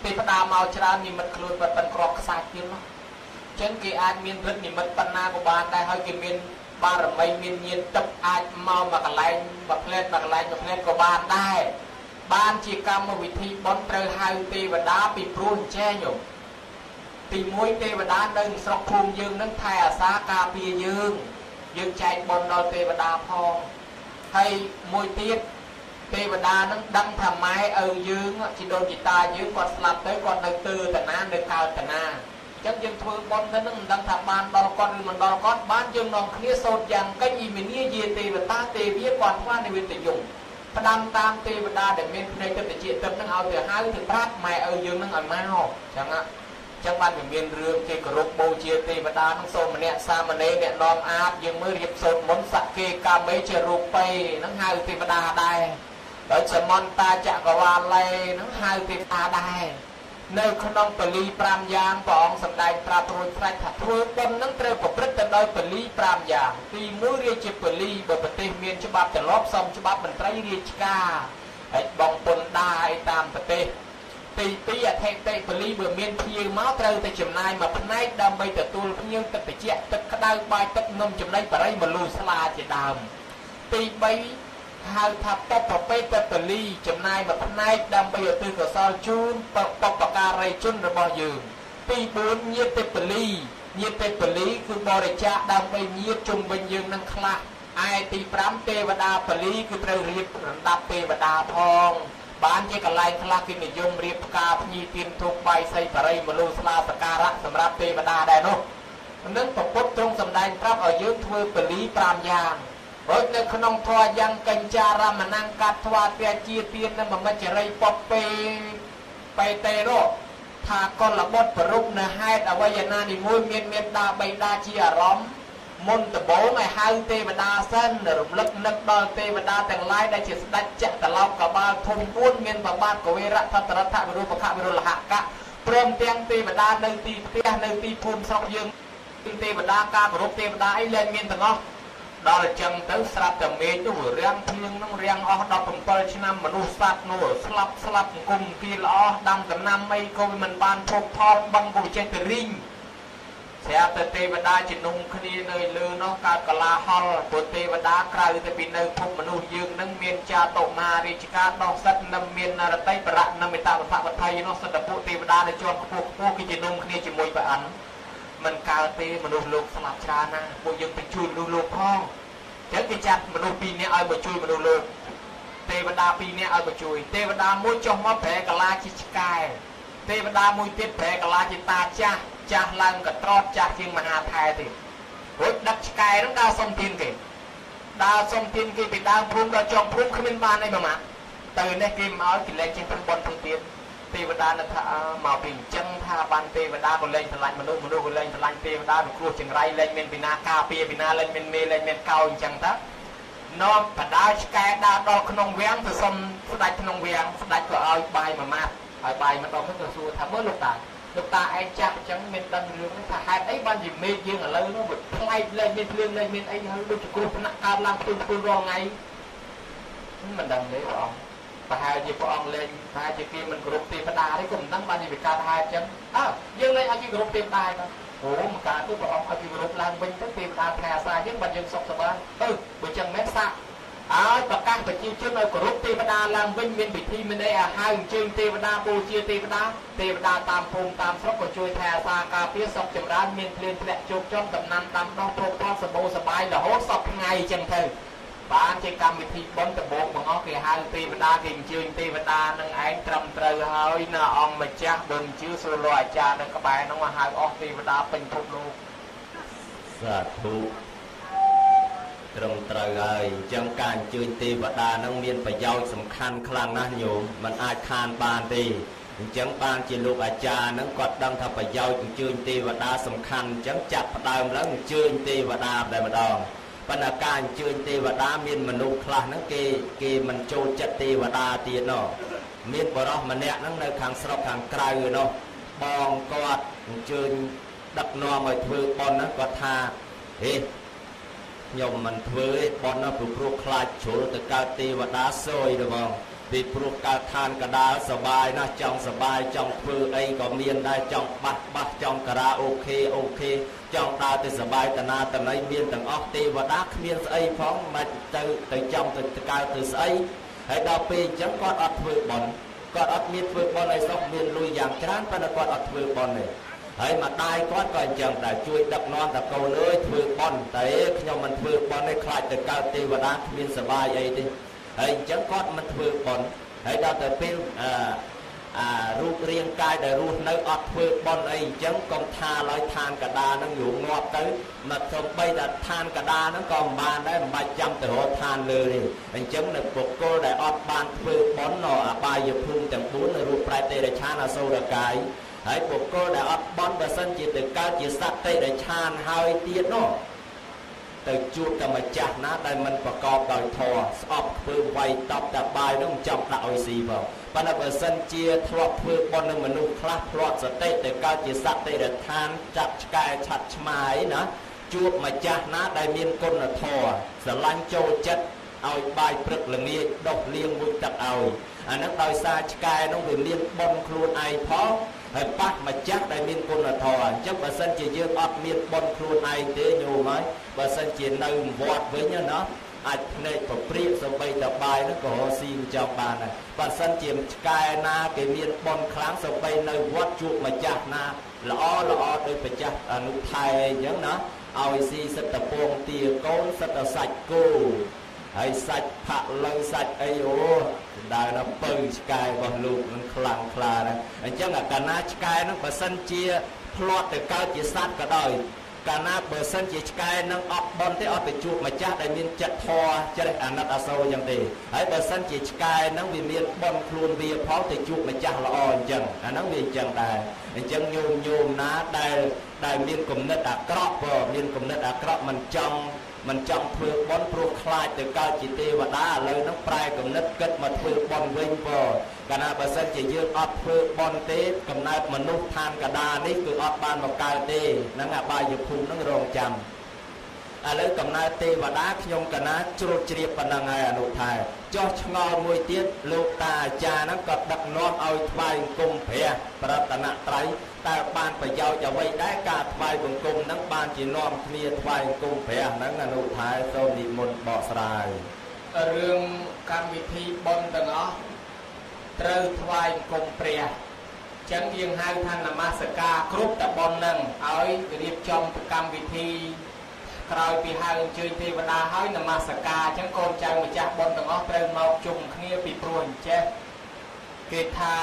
ទេវតាមកច្រើននិមិត្តខ្លួនប៉ុណ្ណក្របខ្សាច់ទៀតមកចឹងគេអាចមានរិទ្ធនិមិត្តបណ្ណាក៏បានដែរហើយគេមានបារមីមានញាណទឹកអាចមកមកកន្លែងមកផ្លែតមកកន្លែងមកផ្លែតក៏បានដែរបានជាកម្មវិធីបន់ត្រូវហៅទេវតាពីព្រោះអញ្ចឹងញោម ទី1ទេវតានៅស្រុកភូមិយើងនឹងថែអាសាការពារយើង យើងចែកបន់ដល់ទេវតាផងហើយមួយទៀតទេវតានឹងដឹងថាម៉ែឪយើងជីដូនជីតាយើងគាត់ស្លាប់ទៅគាត់នៅទើតាណានៅកើតតាណាអញ្ចឹងយើងធ្វើបន់ទៅនឹងមិនដឹងថាបានដល់គាត់ឬមិនដល់គាត់បានយើងនាំគ្នាសូត្រយ៉ាងកិច្ចអ៊ីមីនីយាទេវតាទេវាគាត់ថ្វានិវិតយងផ្ដាំតាមទេវតាដែលមានភ្នែកទឹកតិចទឹកនឹងឲ្យទៅហៅទៅប្រាប់ម៉ែឪយើងនឹងឲ្យមកអញ្ចឹង ចឹងបានវាមានរឿងគេគោរពបូជាទេវតានឹងសូមម្នាក់សាមណេរអ្នកនាំអាបយើងមើលរៀបសូត្រមុនសក្គេកាមេជារូបេនឹងហៅទេវតាដែរដោយសមន្តាចក្រវាលេនឹងហៅទេវតាដែរនៅក្នុងបលី5យ៉ាងព្រះអង្គសម្ដែងប្រាប់រួចស្រេចថាធ្វើបុណ្យនឹងត្រូវប្រព្រឹត្តទៅដោយបលី5យ៉ាងទី1រាជាបលីបើប្រទេសមានច្បាប់ទម្លាប់សមច្បាប់មន្ត្រីរាជការហើយបងពុនដែរតាមប្រទេស ទី2អធិតិបលីបើមានភ្ញៀវមកត្រូវតែចំណាយមួយផ្នែកដើម្បីទទួលភ្ញៀវទឹកត្រជាក់ទឹកក្តៅបាយទឹកនំចំណីបរិយមលូស្លាជាដើមទី3ហៅថាបពពេតតលីចំណាយមួយផ្នែកដើម្បីឧទ្ទិសកុសលជូនបពការីជនរបស់យើងទី4ញាតិពលីញាតិពលីគឺបរិច្ចាគដើម្បីញាតិជុំវិញយើងនឹងខ្លះឯទី5ទេវតាពលីគឺត្រូវរៀបរំដាប់ទេវតាផង បានជាកន្លែងខ្លះគេនិយមរៀបផ្កាភ្ញីទៀនធូបបាយសីបរិយមលូស្លាសការៈសម្រាប់ទេវតាដែរនោះនឹងពពុទ្ធទ្រង់សម្ដែងប្រាប់ឲ្យយើងធ្វើពលី5យ៉ាងដូចនៅក្នុងធម៌យ៉ាងកញ្ចារមណង្កាត់ធម៌ទាជាទាននៅមមិច្ចរិយពពេបេតេរោថាកលបុត្រប្ររុកនៅហេតុអវយណានីមួយមានមេត្តាបៃតាជាអារម្មណ៍ មុនដំបូងឲ្យហៅទេវតាសិនរំលឹកនឹកដល់ទេវតាទាំងឡាយដែលជាស្ដេចចក្រឡោកកបាលធំ4មានបបាទកវេរៈថតរថវិរូបខវិរុលហកៈព្រមទាំងទេវតានៅទីផ្ទះនៅទីភូមិស្រុកយើងទេវតាការគោរពទេវតាអីលែងមានទាំងអស់ដល់អញ្ចឹងទៅស្រាប់តែមេឃនោះរាំងភ្លៀងនោះរាំងអស់17ឆ្នាំមនុស្សសត្វនោះស្លាប់ស្លាប់អង្គមគីល្អដាំដំណាំអីក៏មិនបានភោគផលបឹងក៏ចេះតែរីង ស្រាប់តែទេវតាជំនុំគ្នានៅលើនោះកើតកលាហល់ព្រោះទេវតាក្រៅទៅពីនៅភពមនុស្សយើងនឹងមានចាតុមារាជការដោះសិតនឹងមាននរតីបរៈនិងមេតាវត្ថវត្ថ័យនោះសិទ្ធិពួកទេវតាដែលជាប់ខ្ពស់ខ្ពស់គឺជំនុំគ្នាជាមួយព្រះអិនមិនកើតទេមនុស្សលោកស្លាប់ច្រើនណាស់ពួកយើងទៅជួយមនុស្សលោកផងអញ្ចឹងគេចាត់មនុស្សពីរនាក់ឲ្យមកជួយមនុស្សលោកទេវតាពីរនាក់ឲ្យមកជួយទេវតាមួយចុះមកប្រែកលាជាឆ្កែទេវតាមួយទៀតប្រែកលាជាតាចាស់ ចាស់ឡើងកត្រតចាស់ជាងមហាថែទៀតរួចដឹកឆ្កែហ្នឹងដើរសុំទានគេដើរសុំទានគេពីដើមភូមិដល់ចុងភូមិគ្មានបានអីប្រហែលទៅនេះគេមកគេលែងជាងព្រឹកបនទៅទៀតទេវតានឹកថាមកពីអញ្ចឹងថាបានទេវតាក៏លែងឆ្លាញ់មនុស្សមនុស្សក៏លែងឆ្លាញ់ទេវតាពីគ្រោះចង្រៃលែងមានពីណាការពារពីណាលែងមានមេលែងមានកោអញ្ចឹងតានាំបដាឆ្កែដើរដល់ក្នុងវាំងទៅសុំស្ដាច់ក្នុងវាំងស្ដាច់ក៏ឲ្យបាយមួយម៉ាត់ឲ្យបាយមកដល់ហ្នឹងក៏សួរថាមើលលោកតា លោកតាឯងចាប់អញ្ចឹងមានដឹងរឿងថាហេតុអីបានជាមេឃយើងឥឡូវនោះវាផ្លែកលែងមានភ្លៀងលែងមានអីហើយដូចជាគ្រោះថ្នាក់កើតឡើងផ្ទុំផ្ទុំរាល់ថ្ងៃមិនដឹងទេព្រះអង្គប្រហែលជាព្រះអង្គលែងប្រហែលជាគេមិនគោរពទេវតាទេក៏មិនដឹងបានជាវាកើតហេតុអញ្ចឹងអើយើងលែងឲ្យគេគោរពទេវតាទៅអូមកកើតទៅព្រះអង្គឲ្យគេគោរពឡើងវិញទៅទេវតាថែអាសាយើងបានយើងសុខសប្បាយទៅបើអញ្ចឹងមែនសាក់ ឲ្យប្រកាសប្រជាជនឲ្យគោរពទេវតាឡើងវិញមានពិធីមានអីឲ្យហៅអញ្ជើញទេវតាបូជាទេវតាទេវតាតាមភូមិតាមស្រុកក៏ជួយថែអាសាការពារសុខចម្រើនមានភ្លៀងធ្លាក់ជោគចំដំណាំដាំដុះប្រកបសបោសបាយរហូតសពថ្ងៃអញ្ចឹងទៅបានជាកម្មវិធីបុណ្យដំបូងបង្អស់គេហៅទេវតាគេអញ្ជើញទេវតានឹងឯងត្រឹមត្រូវហើយនៅអង្គម្ចាស់បើអញ្ជើញសូលោអាចារ្យនៅក្បែរនោះហៅអស់ទេវតាពេញភពលោកសាធុ ត្រឹមត្រូវហើយអញ្ចឹងការអញ្ជើញទេវតានឹងមានប្រយោជន៍សំខាន់ខ្លាំងណាស់ញោមมันអាចខានបានទេអញ្ចឹងបានជាលោកអាចារ្យនឹងគាត់ដឹងថាប្រយោជន៍អញ្ជើញទេវតាសំខាន់អញ្ចឹងចាប់ផ្ដើមឡើងអញ្ជើញទេវតាតែម្ដងប៉ុន្តែការអញ្ជើញទេវតាមានមនុស្សខ្លះហ្នឹងគេគេមិនចូលចិត្តទេវតាទៀតណោះមានបរោះម្នាក់ហ្នឹងនៅខាងស្រុកខាងក្រៅណោះបងគាត់អញ្ជើញដឹកនាំឲ្យធ្វើប៉ុនហ្នឹងគាត់ថាហេ ខ្ញុំមិនធ្វើទេប៉ុនណាព្រោះព្រោះខ្លាចជ្រុលទៅកើតទេវតាសយទៅហ្មងពីព្រោះកើតឋានកដាលសបាយណាស់ចង់សបាយចង់ធ្វើអីក៏មានដែរចង់បាត់បាត់ចង់ការ៉ាអូខេអូខេចង់ដើរទៅសបាយតាណាតណៃមានទាំងអស់ទេវតាគ្មានស្អីផងមិនទៅទៅចង់ទៅកើតទៅស្អីហើយដល់ពេលអញ្ចឹងគាត់អត់ធ្វើបន់គាត់អត់មានធ្វើបន់អីសោះមានលុយយ៉ាងច្រើនប៉ុន្តែគាត់អត់ធ្វើបន់ទេ ហើយម្ដាយគាត់ក៏អញ្ចឹងដែរជួយដឹកនាំតកូនអើយធ្វើបន់តែខ្ញុំមិនធ្វើបន់ទេខ្លាចទៅកើតទេវតាគ្មានសបាយអីទេហើយអញ្ចឹងគាត់មិនធ្វើបន់ហើយដល់ទៅពេលអឺអារូបរាងកាយដែលរស់នៅអត់ធ្វើបន់អីអញ្ចឹងកុំថាឲ្យឋានកដានឹងយងងាប់ទៅមកសំបីតែឋានកដានឹងក៏មិនបានដែរមិនបាច់ចាំទៅរកឋានលើទេអញ្ចឹងនៅបុគ្គលដែលអត់បានធ្វើបន់នៅអបាយភូមិទាំង4នៅរូបប្រែតេរឆានអសូរកាយ ហើយបុគ្គលដែលអត់បន់បើសិនជាទៅកើតជាសត្វតិរឆានហើយទៀតនោះទៅជួបតែម្ចាស់ណាដែលមិនប្រកបដោយធម៌ស្អប់ធ្វើវាយតប់តែបាយនោះមិនចំដាក់ឲ្យស៊ីផងប៉ុន្តែបើសិនជាធ្លាប់ធ្វើបុណ្យនឹងមនុស្សខ្លះធ្លាប់សតិទៅកើតជាសត្វតិរឋានចាត់ឆ្កែឆាត់ឆ្មាយណាជួបម្ចាស់ណាដែលមានគុណធម៌ស្រឡាញ់ចូលចិត្តឲ្យបាយព្រឹកល្ងាចដុសលៀងមួយទឹកឲ្យអានឹងដោយសារឆ្កែនោះវាមានបុណ្យខ្លួនឯងផង ហើយប៉ះម្ចាស់ដែលមានគុណធម៌អញ្ចឹងបើសិនជាយើងអត់មានបុណ្យខ្លួនឯងទេញោមហើយបើសិនជានៅវត្តវិញណាអាចភ្នែកប្រព្រាកសំបីតបាយនោះក៏រស៊ីចង់បានដែរបើសិនជាឆ្កែណាគេមានបុណ្យខ្លាំងសំបីនៅវត្តជួបម្ចាស់ណាល្អល្អដោយម្ចាស់អនុថែអញ្ចឹងណាឲ្យស៊ីសិតតពងទាកូនសិតតសាច់គោ ហើយសាច់ផាក់លើសាច់អីអូដើរដល់ពៅឆ្កែរបស់លោកនឹងខ្លាំងខ្លាណាស់អញ្ចឹងអាកាលណាឆ្កែនឹងបើសិនជាផ្លាត់ទៅកើតជាសត្វក៏ដោយកាលណាបើសិនជាឆ្កែនឹងអត់បនទេអត់ទៅជួបម្ចាស់ដែលមានចិត្តធម៌ជ្រះអាណិតអាសូរយ៉ាងទេហើយបើសិនជាឆ្កែនឹងវាមានបនខ្លួនវាផងទៅជួបម្ចាស់ល្អអញ្ចឹងអាហ្នឹងវាអញ្ចឹងដែរអញ្ចឹងញោមញោមណាដែលដែលមានគំនិតអាក្រក់បើមានគំនិតអាក្រក់មិនចង់ មិនចង់ធ្វើបន់ព្រោះខ្លាចទៅកើតជាទេវតាឥឡូវហ្នឹងប្រែកំណត់គិតមកធ្វើបន់វិញបើកាលណាបើសិនជាយើងអត់ធ្វើបន់ទេកំណើតមនុស្សឋានកដានេះគឺអត់បានមកកើតទេហ្នឹងអបាយភូមិហ្នឹងរងចាំ ឥឡូវកំណើតទេវតាខ្ញុំកណាជ្រុលជ្រាបប៉ុណ្ណឹងហើយអនុថែចោះឆ្ងល់មួយទៀតលោកតាអាចារ្យហ្នឹងក៏ដឹកនាំឲ្យថ្វាយអង្គមព្រះប្រតនត្រ័យតើបានប្រយោជន៍អ្វីដែរការថ្វាយបង្គំហ្នឹងបានជានាំគ្នាថ្វាយបង្គំព្រះហ្នឹងអនុថែសូមនិមន្តបកស្រាយរឿងកម្មវិធីបុណ្យទាំងអស់ត្រូវថ្វាយបង្គំព្រះចឹងយើងហៅថានមស្ការគ្រប់តបុណ្យហ្នឹងឲ្យរៀបចំកម្មវិធី ក្រោយពីហៅអញ្ជើញទេវតាហើយនមស្ការអញ្ចឹងកូនចៅម្ចាស់បុណ្យទាំងអស់ត្រូវមកជុំគ្នាពីព្រោះអញ្ចេះគេថា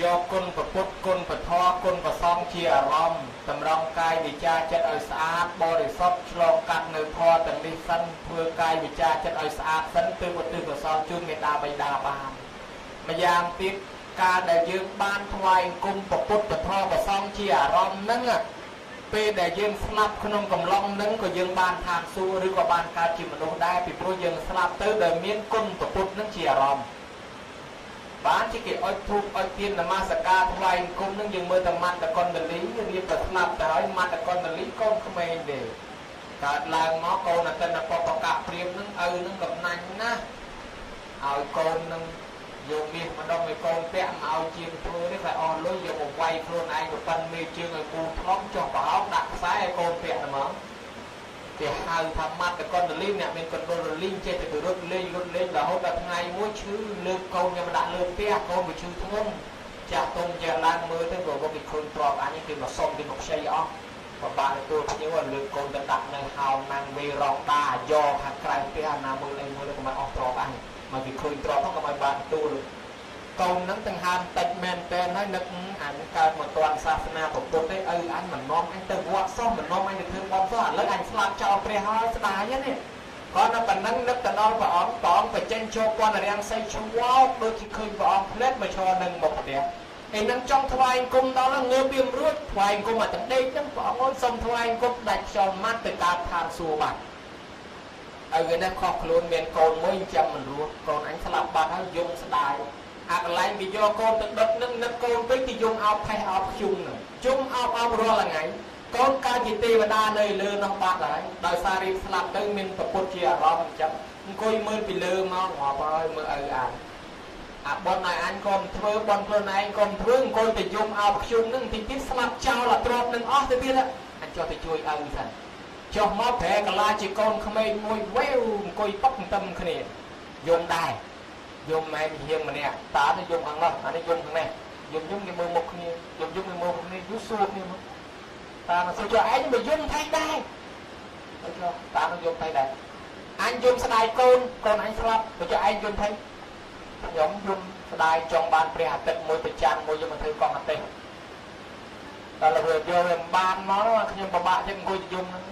យកគុណប្រពុតគុណពធគុណប្រសងជាអារម្មណ៍តម្រង់កាយវិចាចិត្តឲ្យស្អាតបរិសុទ្ធឆ្លងកាត់នៅធម៌ទាំងនេះសិនធ្វើកាយវិចាចិត្តឲ្យស្អាតសិនទើបឧទ្ទិសកុសលជូនមេដាបៃតាបានម្យ៉ាងទៀតការដែលយើងបានថ្វាយអង្គមប្រពុតពធប្រសងជាអារម្មណ៍ហ្នឹង ពេលដែលយើងស្លាប់ក្នុងកំឡុងហ្នឹងក៏យើងបានឋានសួគ៌ឬក៏បានកើតជាមនុស្សដែរពីព្រោះយើងស្លាប់ទៅដោយមានគុណប្រពុតហ្នឹងជាអារម្មណ៍បានជាគេអុជធូបអុជទៀននមស្ការថ្វាយអង្គមនឹងយើងមើលតែម៉ាត់តកុនដលីរៀបតែស្លាប់ទៅហើយម៉ាត់តកុនដលីកូនក្មេងទេកើតឡើងមកកូនអតិនបបកៈព្រាមនឹងឪនឹងកំណាញ់ណាស់ឲ្យកូននឹង យកមាសម្ដងឲ្យកូនពាក់មកឲ្យជាងធ្វើនេះតែអស់លុយយកមកវាយខ្លួនឯងទៅប៉ិនមេជើងឲ្យគូថ្លុំចុះប្រហោងដាក់ខ្សែឲ្យកូនពាក់តែហ្មងគេហៅថាម៉ាត់តកុនដលីអ្នកមានកណ្ដុលរលីងចេះតែទៅរត់លេងរត់លេងរហូតដល់ថ្ងៃមួយឈឺលើកកូនយកមកដាក់លើផ្ទះកូនវាឈឺធ្ងន់ចាស់ទុំចាស់ឡើងមើលទៅក៏មកគេឃើញទ្របអញគេមកសុំគេមកខ្ចីអស់បបាក់ទទួលភ្ញៀវលើកកូនទៅដាក់នៅហោមណាំងមេរងដាយកខាងក្រៅផ្ទះណាមើលអីមើលទៅកុំឲ្យអស់ទ្របអញ មកគេឃើញទ្របហ្នឹងកុំឲ្យបានទទួលកូនហ្នឹងទាំងហាមតិចមែនតើហើយនឹកអញកើតមកតាន់សាសនាពុទ្ធទេឪអញមិននាំអញទៅវត្តសោះមិននាំអញទៅធ្វើបន់សោះឥឡូវអញស្លាប់ចោលព្រះហើយស្ដាយនេះគាត់នៅប៉ុណ្ណឹងនឹកទៅដល់ព្រះអង្គព្រះអង្គបញ្ចេញចូលពន្ធរាំងសីឆ្វោកដូចជាឃើញព្រះអង្គផ្លែតមកឈរនឹងមុខផ្ទះឯនឹងចង់ថ្វាយគុំដល់ងើបវារួចថ្វាយគុំអាតដេកហ្នឹងព្រះអង្គអើយសូមថ្វាយគុំដាច់ខ្យល់ម៉ាត់ទៅកើតឋានសួគ៌បាត់ ហើយវានេះខុសខ្លួនមានកូនមួយចាំមិនរស់កូនអញស្លាប់បាត់ហើយយំស្ដាយអាកន្លែងវាយកកូនទៅដុតនឹងនឹកកូនពេកទីយំអោបផេះអោបខ្ជុំនឹងជុំអោបអោបរាល់ថ្ងៃកូនកើតជាទេវតានៅលើនោះបាត់ហើយដោយសាររៀបស្លាប់ទៅមានប្រពុតជាអារម្មណ៍អញ្ចឹងអង្គុយមើលពីលើមកងាប់ហើយមើលឪអានអាបនឲ្យអញកុំធ្វើបនខ្លួនឯងកុំធ្វើអង្គុយទៅយំអោបខ្ជុំនឹងទីទៀតស្លាប់ចោលអាទ្របនឹងអស់ទៅទៀតអញចុះទៅជួយឪសិន ចុះមកប្រែកលាជាកូនក្មេងមួយវេវអង្គុយប៉ុកតឹមគ្នាយំដែរយំម៉ែហៀងម្នាក់តើទៅយំខាងនោះអានេះយំខាងនេះយំយំគេមើលមុខគ្នាយំយំគេមើលមុខគ្នាយូរសួរគ្នាមកតាមកសុជឯងមកយំថៃដែរអត់តាមកយំថៃដែរអញយំស្ដាយកូនកូនអញស្លាប់សុជឯងយំថៃខ្ញុំយំស្ដាយចង់បានព្រះអាទិត្យមួយប្រចាំមួយយកមកធ្វើកង់អាទិត្យដល់វាយកវាបានមកខ្ញុំពិបាកចិត្តអង្គុយយំហ្នឹងគួត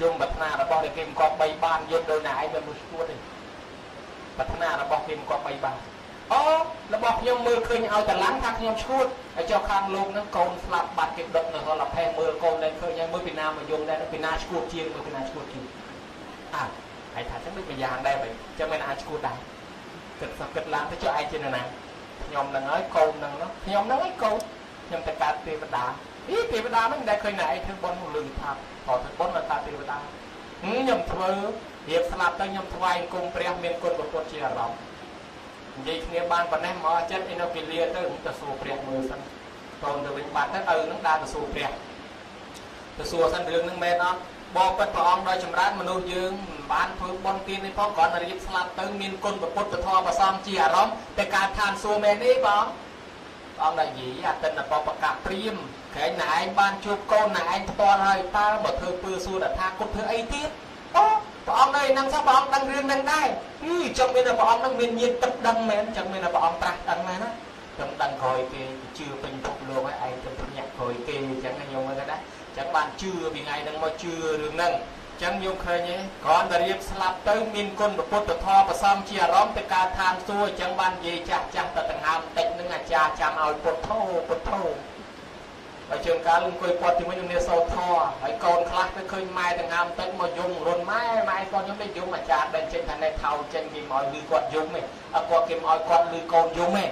យំប្រាថ្នារបស់ដែលគេមកប់3បានយំដោយណាឯងមិនមួយស្គួតទេប្រាថ្នារបស់គេមកប់3បានអូរបស់ខ្ញុំមើលឃើញឲ្យតឡាំងថាខ្ញុំឈួតហើយចុះខាងលោកហ្នឹងកូនស្លាប់បាត់គេដុតនៅរលផេះមើលកូនដែលឃើញហើយមើលពីណាមកយំដែរពីណាឈួតជាងមើលពីណាឈួតជាងអើហើយថាចឹងដូចមួយយ៉ាងដែរបើចឹងមិនអាចឈួតដែរគិតសោះគិតឡើងទៅចុះឯងជានរណាខ្ញុំហ្នឹងហើយកូនហ្នឹងខ្ញុំហ្នឹងហើយកូនខ្ញុំទៅកើតទេវតាអីទេវតាហ្នឹងដែលឃើញណែឯងធ្វើបុណ្យលើថា តធ្វើបុណ្យមកកើតទេវតាខ្ញុំធ្វើរៀបស្លាប់ទៅខ្ញុំថ្វាយអង្គមព្រះមានគុណពុទ្ធជាអារម្មណ៍និយាយគ្នាបានប៉ុណ្ណេះមកចិត្តឯនៅពីលាទៅទៅសួរព្រះមើលសិនកូនទៅវិញបាត់ទៅឪនឹងដើរទៅសួរព្រះទៅសួរសិនរឿងហ្នឹងមែនអត់បងពិតព្រះអង្គដោយចម្រើនមនុស្សយើងមិនបានធ្វើបុណ្យទាននេះផងគ្រាន់តែរៀបស្លាប់ទៅមានគុណពុទ្ធធម៌ប្រសំជាអារម្មណ៍តែការឋានសួរមែនទេបងអង្គនិយាយអតិនបបកៈព្រាម ក្រែងណែឯងបានជួបកូនណែឯងផ្ទាល់ហើយតើមកធ្វើពើសួរតថាគតធ្វើអីទៀតអូព្រះអង្គនៅហ្នឹងសោះព្រះអង្គដឹងរឿងហ្នឹងដែរហឺចង់មានតែព្រះអង្គហ្នឹងមានញាណទឹកដឹងមែនចង់មានតែព្រះអង្គត្រាស់ដឹងមែនណាខ្ញុំដឹងក្រោយគេជឿពេញពិភពលោកហើយឯងទៅភ្ញាក់ក្រោយគេអញ្ចឹងខ្ញុំមើលទៅដែរអញ្ចឹងបានជឿពីថ្ងៃហ្នឹងមកជឿរឿងហ្នឹងចឹងយកឃើញទេគ្រាន់តែរៀបស្លាប់ទៅមានគុណពុទ្ធធម៌ប្រសំជាអារម្មណ៍ទៅការឋានសួគ៌អញ្ចឹងបាននិយាយចាស់ចាស់ទៅដង្ហើមតិចនឹងអាចារ្យចាំឲ្យពុទ្ធោពុទ្ធោ ហើយជើងកាលអង្គុយពាត់ជាមួយនឹងនាសោធរហើយកូនខ្លះទៅឃើញម៉ែដង្ហើមតិចមកយំរុនម៉ែម៉ែគាត់ខ្ញុំទៅយំអាចារ្យដែលចេញថាណែថោចេញគេមកឲ្យលឺគាត់យំទេអត់គាត់គេមកឲ្យគាត់លឺកូនយំទេ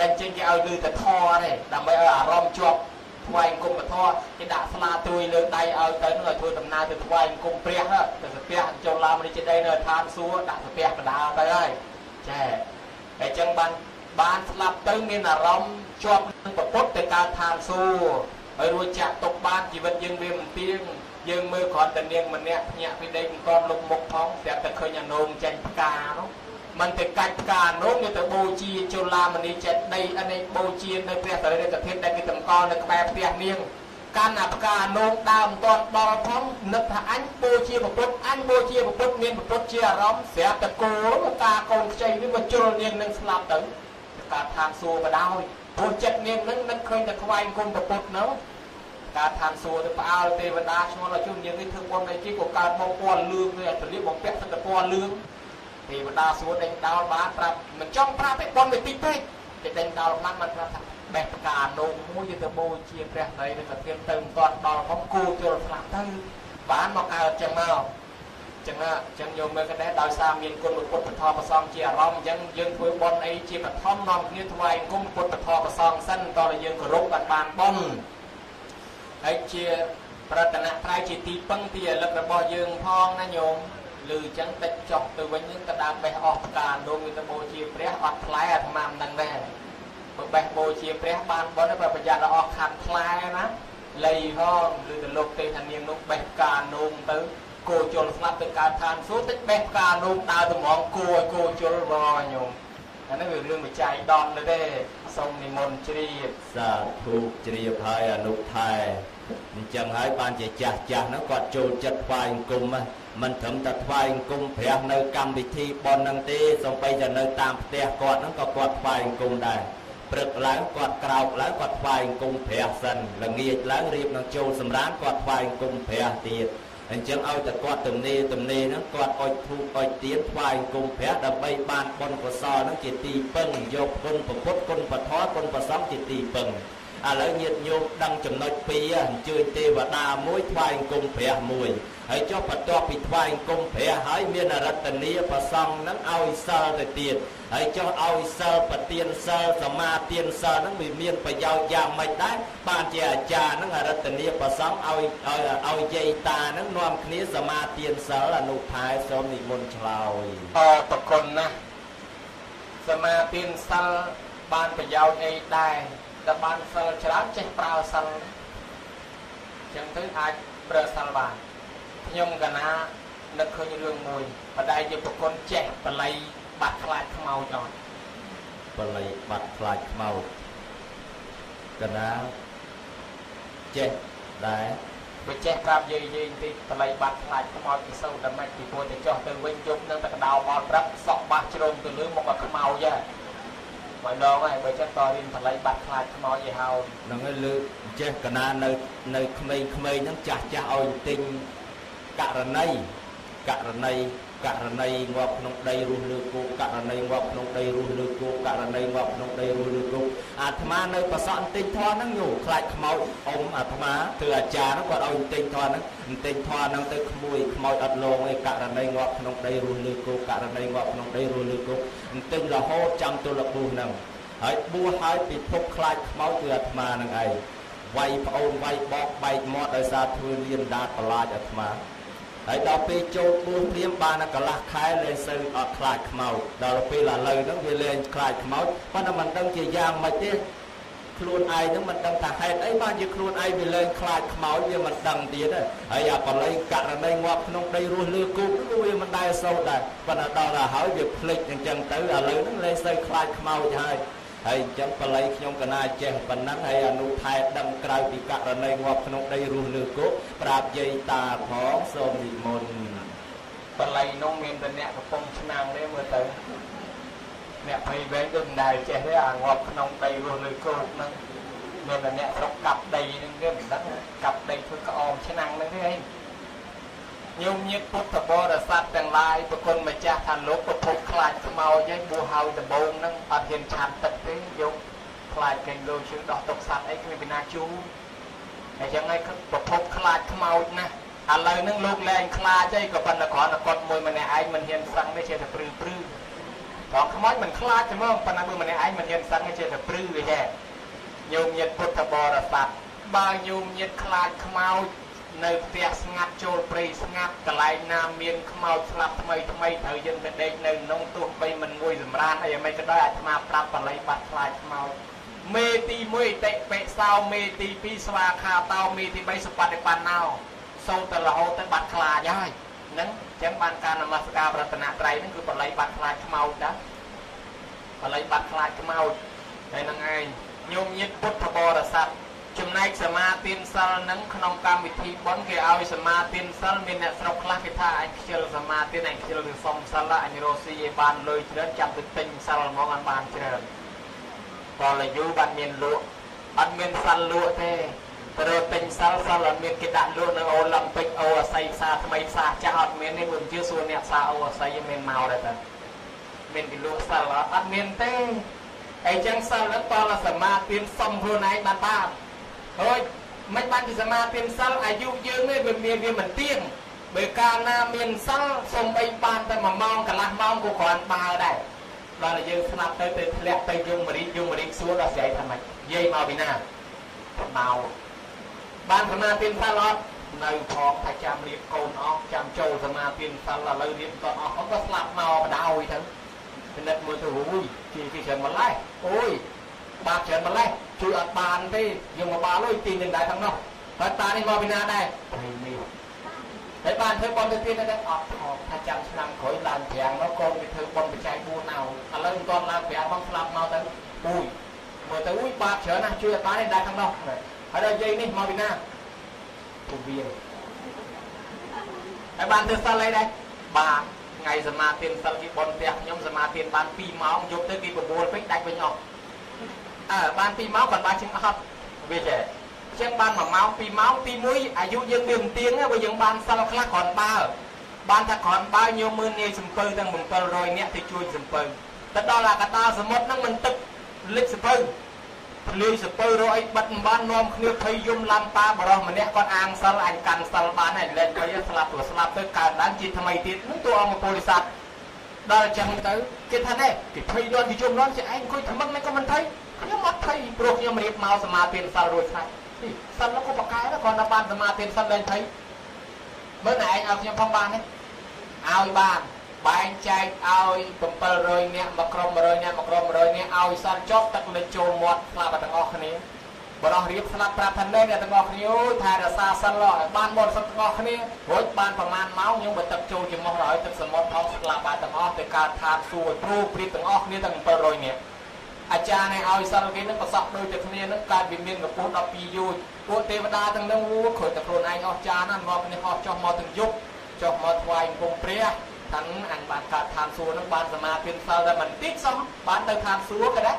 ដែលចេញគេឲ្យលឺតែធរទេដើម្បីឲ្យអារម្មណ៍ជាប់ថ្វាយអង្គមពធគេដាក់ស្លាត្រួយលើដៃឲ្យទៅនឹងឲ្យធ្វើដំណើរទៅថ្វាយអង្គមព្រះទៅសាពះចូលឡាមនេះចេតីនៅឋានសួគ៌ដាក់សាពះបដាទៅហើយចាហើយចឹងបានបានស្លាប់ទៅមានអារម្មណ៍ជាប់នឹងប្រពុតទៅកើតឋានសួគ៌ ហើយរួចចាក់ទុកបានជីវិតយើងវាមិនទៀងយើងមើលគ្រាន់តែនាងម្នាក់ភ្ញាក់ពីដេកមិនទាន់លុបមុខផងស្រាប់តែឃើញអានោមចេញផ្កានោះមិនទៅកាច់ផ្កានោះវាទៅបូជាជលាមនីចេតីអនេះបូជានៅព្រះតរិយធាតុដែលគេតម្កល់នៅក្បែរផ្ទះនាងកាន់អាផ្កានោះដើមតន់ដល់ផងនឹកថាអញបូជាពុទ្ធអញបូជាពុទ្ធមានពុទ្ធជាអារម្មណ៍ស្រាប់តែគោលតាកូនខ្ចីនេះមកជុលនាងនឹងស្លាប់ទៅការឋានសួគ៌ក៏ដោយ ព្រោះចិត្តនាងនឹងនឹកឃើញតែថ្វាយគុំពុទ្ធនោះការឋានសួគ៌ទៅផ្អើលទេវតាឈ្មោះឲ្យជួយនាងនេះធ្វើបុណ្យអីគេក៏កើតមកពណ៌លឿងវាទលាបំពាក់ទឹកពណ៌លឿងទេវតាសួរដេញដោលបានប្រាប់មិនចង់ប្រាប់ទេបនទៅតិចពេកតែដេញដោលខ្លះមិនប្រាប់ថាបេះផ្កានោមមួយទៅទៅបូជាព្រះនៃនឹងទៅទៀតទៅមិនទាន់ដល់ផងគូជលស្លាប់ទៅបានមកកើតចឹងមក ចឹងណាចឹងយកមើលកណ្ដេះដោយសារមានគុណពុទ្ធធម៌ប្រសងជាអារម្មណ៍អញ្ចឹងយើងធ្វើបន់អីជាបឋមនាំគ្នាថ្វាយគុំពុទ្ធធម៌ប្រសងសិនតើយើងគោរពបានបានបន់ហើយជាប្រតនត្រ័យជាទីពឹងទីរលឹករបស់យើងផងណាញោមឮអញ្ចឹងតិចចុះទៅវិញទៅដើរបេះអស់ផ្កានោះវាទៅបូជាព្រះអត់ថ្លៃអាត្មាមិនដឹងដែរបើបេះបូជាព្រះបានបុណ្យប្រយ័ត្នអស់ខាត់ថ្លៃណាលៃហងឬទៅលោកទេថានាងនោះបេះផ្កានោះទៅ គោជលស្លាប់ទៅកើតឋានសួគ៌តិចបេះផ្កានោះដើរទៅហ្មងគោឲ្យគោជលបងញោមអានេះវារឿងបច្ច័យដំទៅទេសូមនិមន្តជ្រាបសាធុជ្រាបហើយអនុថែអញ្ចឹងហើយបានជាចាស់ចាស់ហ្នឹងគាត់ចូលចិត្តថ្វាយអង្គមមិនត្រឹមតែថ្វាយអង្គមព្រះនៅកម្មវិធីបន់ហ្នឹងទេសូម្បីតែនៅតាមផ្ទះគាត់ហ្នឹងក៏គាត់ថ្វាយអង្គមដែរព្រឹកឡើងគាត់ក្រោកឡើងគាត់ថ្វាយអង្គមព្រះសិនល្ងាចឡើងរៀបនឹងចូលសម្រានគាត់ថ្វាយអង្គមព្រះទៀត អញ្ចឹងឲ្យតែគាត់ទំនេរទំនេរហ្នឹងគាត់អុជធូបអុជទៀនថ្វាយគុំព្រះដើម្បីបានបុណ្យកុសលហ្នឹងជាទីពឹងយកគុណពុទ្ធគុណពធគុណប្រសង្ឃជាទីពឹង ឥឡូវញាតិញោមដឹងចំណុចពីរអញ្ជើញទេវតាមួយថ្វាយគុំព្រះមួយហើយចុះបន្ទាប់ពីថ្វាយគុំព្រះហើយមានរតនីប្រសង្ឃហ្នឹងឲ្យសិលទៅទៀតហើយចុះឲ្យសិលប្រទៀនសិលសមាទានសិលហ្នឹងវាមានប្រយោជន៍យ៉ាងម៉េចដែរបានជាអាចារ្យហ្នឹងរតនីប្រសង្ឃឲ្យឲ្យឲ្យយាយតាហ្នឹងនាំគ្នាសមាទានសិលអនុថែសូមនិមន្តឆ្លើយអរប្រគុណណាស់សមាទានសិលបានប្រយោជន៍អីដែរ តែបានសិលច្រើនចេះប្រើសិលចឹងទៅអាចប្រើសិលបានខ្ញុំកណានឹកឃើញរឿងមួយបដៃជាប្រគុណចេះបល័យបាត់ខ្លាចខ្មោចអត់បល័យបាត់ខ្លាចខ្មោចកណាចេះដែរបើចេះប្រាប់យាយយាយបន្តិចបល័យបាត់ខ្លាចខ្មោចពីសូវតែមិនពីព្រោះតែចោះទៅវិញយប់នឹងតែកដោបោតព្រឹកសក់បាសជ្រុំទៅលើមកឲ្យខ្មោចហ៎ មួយដងហើយបើចិត្តតរៀនបល័យបាត់ខ្លាចខ្មោចឲ្យហើយហ្នឹងហើយលើចេះកណានៅនៅក្មេងៗហ្នឹងចាស់ចាស់ឲ្យទិញករណីករណី ករណីងាប់ក្នុងដីរស់លើគោកករណីងាប់ក្នុងដីរស់លើគោករណីងាប់ក្នុងដីរស់លើគោអាត្មានៅប្រសក់បន្តិចធន់ហ្នឹងញោខ្លាចខ្មោចអ៊ំអាត្មាធ្វើអាចារ្យហ្នឹងគាត់ឲ្យបន្តិចធន់ហ្នឹងបន្តិចធន់ហ្នឹងទៅក្មួយខ្មោចអត់លងឯករណីងាប់ក្នុងដីរស់លើគោករណីងាប់ក្នុងដីរស់លើគោបន្តិចរហូតចាំទល់បួសហ្នឹងហើយបួសហើយពិភពខ្លាចខ្មោចគឺអាត្មាហ្នឹងឯងវាយប្អូនវាយបកបែកមាត់ដោយសារធ្វើលៀនដាតប្រឡាចអាត្មា ហើយដល់ពេលចូលបួសព្រាមបានកន្លះខែលែងសូវអត់ខ្លាចខ្មោចដល់ពេលឥឡូវហ្នឹងវាលែងខ្លាចខ្មោចប៉ុន្តែមិនដឹងជាយ៉ាងម៉េចទេខ្លួនឯងហ្នឹងមិនដឹងថាហេតុអីបានជាខ្លួនឯងវាលែងខ្លាចខ្មោចវាមិនដឹងទៀតហើយអាបល័យករណីងាប់ក្នុងដីរស់លើគូវាមិនដែលសោតដែរប៉ុន្តែដល់ទៅហើយវាភ្លេចអញ្ចឹងទៅឥឡូវហ្នឹងលែងសូវខ្លាចខ្មោចហើយ ហើយអញ្ចឹងបល័យខ្ញុំកណាចេះប៉ុណ្ណឹងហើយអនុថែដឹងក្រៅពីករណីងាប់ក្នុងដីរស់លើគុកប្រាប់យាយតាផងសូមនិមន្តបល័យនោះមានតែអ្នកកំពុងឆ្នាំងទេមើលទៅអ្នកភ័យវែងដូចមិនដែលចេះទេអាងាប់ក្នុងដីរស់លើគុកហ្នឹងមានតែអ្នកស្រុកកាប់ដីហ្នឹងគេមិនដឹងកាប់ដីធ្វើក្អមឆ្នាំងហ្នឹងទេឯង ញោមញាតពុទ្ធបរិស័ទទាំងឡាយប្រគុណម្ចាស់ថាលោកប្រភពខ្លាចខ្មោចហើយបួសហើយដំបងហ្នឹងអត់ហ៊ានឆាន់ទឹកទេយកខ្លាចកេងលោជឿដោះទុកសัตว์អីគ្មានពីណាជួអញ្ចឹងហើយប្រភពខ្លាចខ្មោចណាឥឡូវហ្នឹងលោកលែងខ្លាចអីក៏ប៉ុន្តែគ្រាន់តែគាត់មួយម្នាក់ឯងមិនហ៊ានសឹងទេចេះតែព្រឺព្រឺព្រោះខ្មោចមិនខ្លាចទេមកប៉ុន្តែមួយម្នាក់ឯងមិនហ៊ានសឹងទេចេះតែព្រឺវាហែញោមញាតពុទ្ធបរិស័ទបើញោមញាតខ្លាចខ្មោច នៅផ្ទះស្ងាត់ចូលព្រៃស្ងាត់កន្លែងណាមានខ្មោចស្លាប់ថ្មីថ្មីត្រូវយើងទៅដេកនៅក្នុងទោះបីមិនមួយសម្រានអីមិនក៏ដោយអាត្មាប្រាប់បល័យបាត់ខ្លាចខ្មោចមេទី1អតិបិសោមេទី2ស្វាខាតោមេទី3សបតិបណ្ណោសូត្រទៅរហូតទៅបាត់ខ្លាចហើយហ្នឹងអញ្ចឹងបានការនមស្ការប្រតនត្រ័យហ្នឹងគឺបល័យបាត់ខ្លាចខ្មោចដែរបល័យបាត់ខ្លាចខ្មោចហើយហ្នឹងឯងញោមញាតពុទ្ធបរិស័ទ ចំណែកសមាទានសិលនឹងក្នុងកម្មវិធីបុណ្យគេឲ្យសមាទានសិលមានអ្នកស្រុកខ្លះគេថាអញខ្ជិលសមាទានអញខ្ជិលឬសុំសិលអញរស់ស៊ីឲ្យបានលុយច្រើនចាំទៅទិញសិលហ្មងអត់បានច្រើនតលយូបានមានលក់អត់មានសិលលក់ទេទៅទិញសិលសិលអត់មានគេដាក់លក់នៅអូឡ িম্প ិកអូអាស័យផ្សារថ្មីផ្សារចាស់អត់មានទេមិនជឿសួរអ្នកផ្សារអូអាស័យមានមកដែរតើមានគេលក់សិលអត់មានទេអីចឹងសិលហ្នឹងតលសមាទានសុំខ្លួនឯងបានបាន ហើយមិនបានពីសមាធិសិលអាយុយើងនេះវាមានវាមិនទៀងបើកាលណាមានសិលសំបីបានតែ1ម៉ោងកន្លះម៉ោងក៏គ្រាន់បើដែរដល់តែយើងស្លាប់ទៅទៅធ្លាក់ទៅយមរីយមរីសួរដល់ស្រីថាម៉េចយាយមកពីណាមកបានសមាធិសិលអត់នៅផងថាចាំរៀបកូនអស់ចាំចូលសមាធិសិលឥឡូវរៀបតអស់អស់ក៏ស្លាប់មកបដ ாய் ទៅពិនិត្យមើលទៅអូយគេគេច្រើនម្លេះអូយ បាបច្រើនម្លេះជួយអត់បានទេយើងមកបាលុយទីនឹងដែរទាំងនោះហើយតានេះមកពីណាដែរព្រៃនេះហើយបានធ្វើបន់ទៅទៀតដែរអត់ថតថាចាំឆ្នាំក្រោយឡើងប្រាំងមកកូនវាធ្វើបន់បច្ច័យ4អោឥឡូវមិនទាន់ឡើងប្រាំងផងស្លាប់មកទៅអួយមើលទៅអួយបាបច្រើនណាស់ជួយអត់បានទេដែរទាំងនោះហើយដល់យាយនេះមកពីណាពូវាហើយបានធ្វើសិលអីដែរបាទថ្ងៃសមាធិសិលពីបនផ្ទះខ្ញុំសមាធិបាន2ម៉ោងយប់ទៅគេបបួលពេកដាច់វិញអស់ អើបាន2ម៉ោងគាត់បានជាងអត់វាចេះចឹងបាន1ម៉ោង2ម៉ោងទី1អាយុយើងមានទៀងបើយើងបានសិលខ្លះគ្រាន់បើបានថាគ្រាន់បើញោមមើលនាយសំពៅទាំង700នាក់ទៅជួយសំពៅទៅដល់អាកតាសមុទ្រហ្នឹងមិនទឹកលិចសំពៅភ្លាយសពៅរកអីបិទមិនបាននាំគ្នាភ័យយំឡាំប៉ាបរោះម្នាក់គាត់អាងសិលអញកាន់សិលបានហើយលេចទៅស្លាប់ទៅស្លាប់ទៅកើតឡើងជាថ្មីទៀតនោះតួអង្គពលិស័តដល់អញ្ចឹងទៅគេថាណែគេភ័យយន់គេជុំនន់ជាឯងអង្គុយថ្មឹងមិនក៏មិនភ័យ ខ្ញុំអត់ភ័យព្រោះខ្ញុំរៀបមកសមាធិសិលរួចហើយសិលនោះក៏បកកែដែរគាត់ដល់បានសមាធិសិលលែងភ័យមើលណែឯងឲ្យខ្ញុំផងបានទេឲ្យបានបែងចែកឲ្យ700នាក់មកក្រុម100នាក់មកក្រុម100នាក់ឲ្យសន្តិចុះទឹកលេចចូលមាត់ស្លាប់ទាំងអស់គ្នាបរោះរៀបស្លាប់ប្រាប់ថានេះអ្នកទាំងអស់គ្នាអូយថារសាសិលឲ្យបានបរិសុទ្ធទាំងអស់គ្នារួចបានប្រមាណម៉ោងខ្ញុំបើទឹកចូលជាមោះឲ្យទឹកសមុទ្រផងស្លាប់បានទាំងអស់ទៅកើតឋានសួគ៌ព្រូព្រៀបទាំងអស់គ្នាទាំង700នាក់ អាចារ្យនេះឲ្យសិលគេនឹងប្រសក់ដូចតែគ្នានឹងកើតវិមានកម្ពស់12យោជពួកទេវតាទាំងនឹងវូគ្រាន់តែខ្លួនឯងអស់ចារណាមកនេះអស់ចុះមកទាំងយប់ចុះមកថ្វាយអង្គមព្រះថាអញបានកើតឋានសួគ៌នឹងបានសមាធិសិលតែមិនតិចសោះបានទៅឋានសួគ៌ក៏ដែរ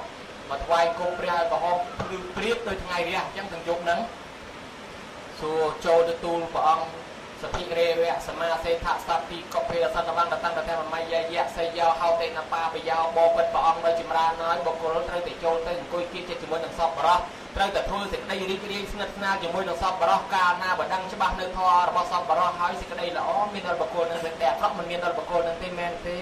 មកថ្វាយគុំព្រះឲ្យប្រហោះភ្លឺព្រៀបដោយថ្ងៃរះអញ្ចឹងទាំងយប់ហ្នឹងសួរចូលទទួលព្រះអង្គ សភិរេវៈសមាសេថសតិកុភេសន្តវន្តតន្តធម្មយយៈសយោហោតេនបាបយោបបិទ្ធព្រះអង្គនៅចម្រើនហើយបុគ្គលត្រូវតែចូលទៅអង្គុយគៀចិត្តជាមួយនឹងសពបរោះត្រូវតែធ្វើសេចក្តីរីករាយស្និទ្ធស្នាលជាមួយនឹងសពបរោះកាលណាបដិងច្បាស់នៅធម៌របស់សពបរោះហើយសេចក្តីល្អមានដល់បុគ្គលនឹងសេចក្តីអាក្រក់មិនមានដល់បុគ្គលនឹងទេមែនទេ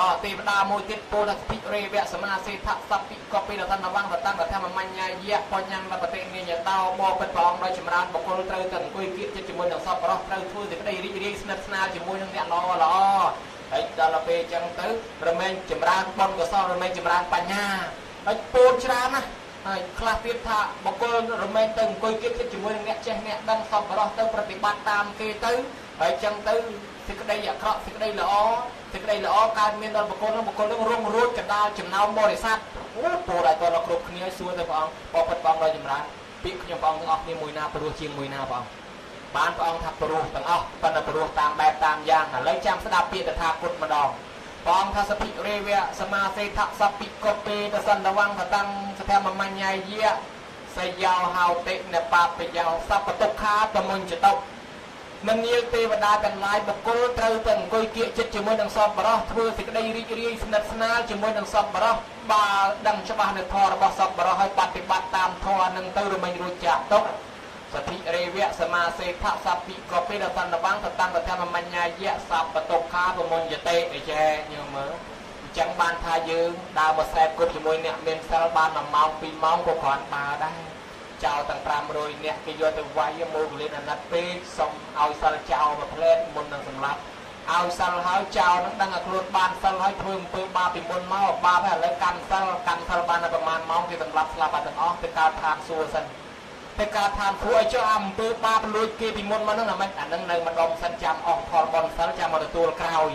អទេវតាមួយទៀតពោលថាភិរេវៈសមាសេថសពិកពីរតនវង្សតੰធម្មមញ្ញយៈបញ្ញាលបតិនិញតោបបិទ្ធព្រះអង្គដោយចម្រើនបុគ្គលត្រូវតែអង្គុយគៀកចិត្តជាមួយនឹងសពបរោះត្រូវធ្វើសេចក្តីរីករាយស្និទ្ធស្នាលជាមួយនឹងអ្នកល្អល្អហើយដល់ពេលអញ្ចឹងទៅរមែងចម្រើនបុណ្យកុសលរមែងចម្រើនបញ្ញាហើយពោលច្រើនណាស់ហើយខ្លះទៀតថាបុគ្គលរមែងទៅអង្គុយគៀកចិត្តជាមួយនឹងអ្នកចេះអ្នកដឹងសពបរោះទៅប្រតិបត្តិតាមគេទៅហើយអញ្ចឹងទៅសេចក្តីអាក្រក់សេចក្តីល្អ សេចក្តីល្អកើតមានដល់បុគ្គលនោះបុគ្គលនោះរងរួចកណ្ដាលចំណោមបរិស័ទអូពោលឲ្យតរគ្រប់គ្នាសួរទៅព្រះអង្គបបិទ្ធព្រះអង្គដោយចម្រើនពាក្យខ្ញុំព្រះអង្គទាំងអស់គ្នាមួយណាព្រោះជាងមួយណាព្រះអង្គបានព្រះអង្គថាព្រោះទាំងអស់ប៉ុន្តែព្រោះតាមបែបតាមយ៉ាងឥឡូវចាំស្ដាប់ពាក្យតថាគតម្ដងព្រះអង្គថាសភិរេវៈសមាសេថសពិកពេតសន្តវង្សតាំងសធម្មញ្ញយៈសយោហោតិនបបយោសពតុខាតមុញ្ចតុ មិនងាយទេវតាទាំងឡាយបុគ្គលត្រូវតែអង្គុយគៀកចិត្តជាមួយនឹងសពបរោះធ្វើសេចក្តីរីករាយស្និទ្ធស្នាលជាមួយនឹងសពបរោះបើដឹងច្បាស់នៅធម៌របស់សពបរោះហើយបប្រតិបត្តិតាមធម៌នឹងទៅរមិញរួចចាក់ទុកសតិរេវៈសមាសេថសពិកពេរសន្តបាំងតតាំងធម្មញ្ញយៈសពតុខាពមុញ្ញតេអីចេញើមើលអញ្ចឹងបានថាយើងដើរមកខ្សែគប់ជាមួយអ្នកមានសិលបាន1ម៉ោង2ម៉ោងក៏គ្រាន់បើដែរ ចោលទាំង500នាក់គេយកទៅវាយមកលៀនអាណិតពេកសុំឲ្យសិលចោលមួយផ្លែតមុននឹងសម្លាប់ឲ្យសិលហើយចោលនឹងដឹងឲ្យខ្លួនបានសិលហើយធ្វើអំពើបាបពីមុនមកបាបហើយឥឡូវកាន់សិលកាន់សិលបានតែប្រហែលម៉ោងគេសម្លាប់ស្លាប់បាត់ទាំងអស់ទៅកើតឋានសួគ៌សិនតែការឋានសួគ៌ឲ្យចុះអំពើបាបលួចគេពីមុនមកហ្នឹងអាមិនអានឹងនៅម្ដុំសិនចាំអស់ផលបនសិលចាំមកទទួលក្រោយ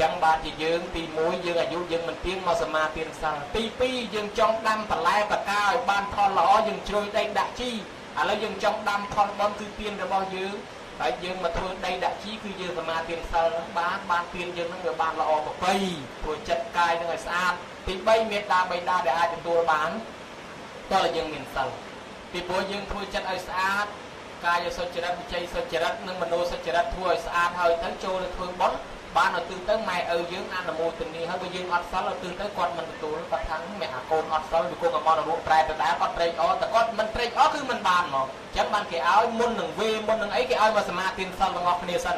ចឹងបានជាយើងទី1យើងអាយុយើងមិនទៀងមកសមាធិសិលទី2យើងចង់ដាំបន្លែបកាឲ្យបានផលល្អយើងជ្រោយដីដាក់ជីឥឡូវយើងចង់ដាំផលបនគឺទៀនរបស់យើងហើយយើងមកធ្វើដីដាក់ជីគឺយើងសមាធិសិលបានបានទៀនយើងនឹងវាបានល្អប្របីព្រោះចិត្តកាយនឹងឲ្យស្អាតទី3មេត្តាបិតាដែលអាចទទួលបានតើយើងមានសិលពីព្រោះយើងធ្វើចិត្តឲ្យស្អាតកាយសុចរិតវិជ័យសុចរិតនិងមនោសុចរិតធ្វើឲ្យស្អាតហើយទៅចូលទៅធ្វើបុណ្យ បានឲ្យទិញទៅម៉ែឪយើងអនុមោទនីហើយបើយើងអត់សិលឲ្យទិញទៅគាត់មិនទទួលគាត់ថាម៉ែអាកូនអត់សិលវាគង់អមររੂប្រែទៅដែរគាត់ត្រេកអរតែគាត់មិនត្រេកអរគឺមិនបានហ្មងអញ្ចឹងបានគេឲ្យមុននឹងវេមុននឹងអីគេឲ្យមកសមាធិសិលទាំងអស់គ្នាសិន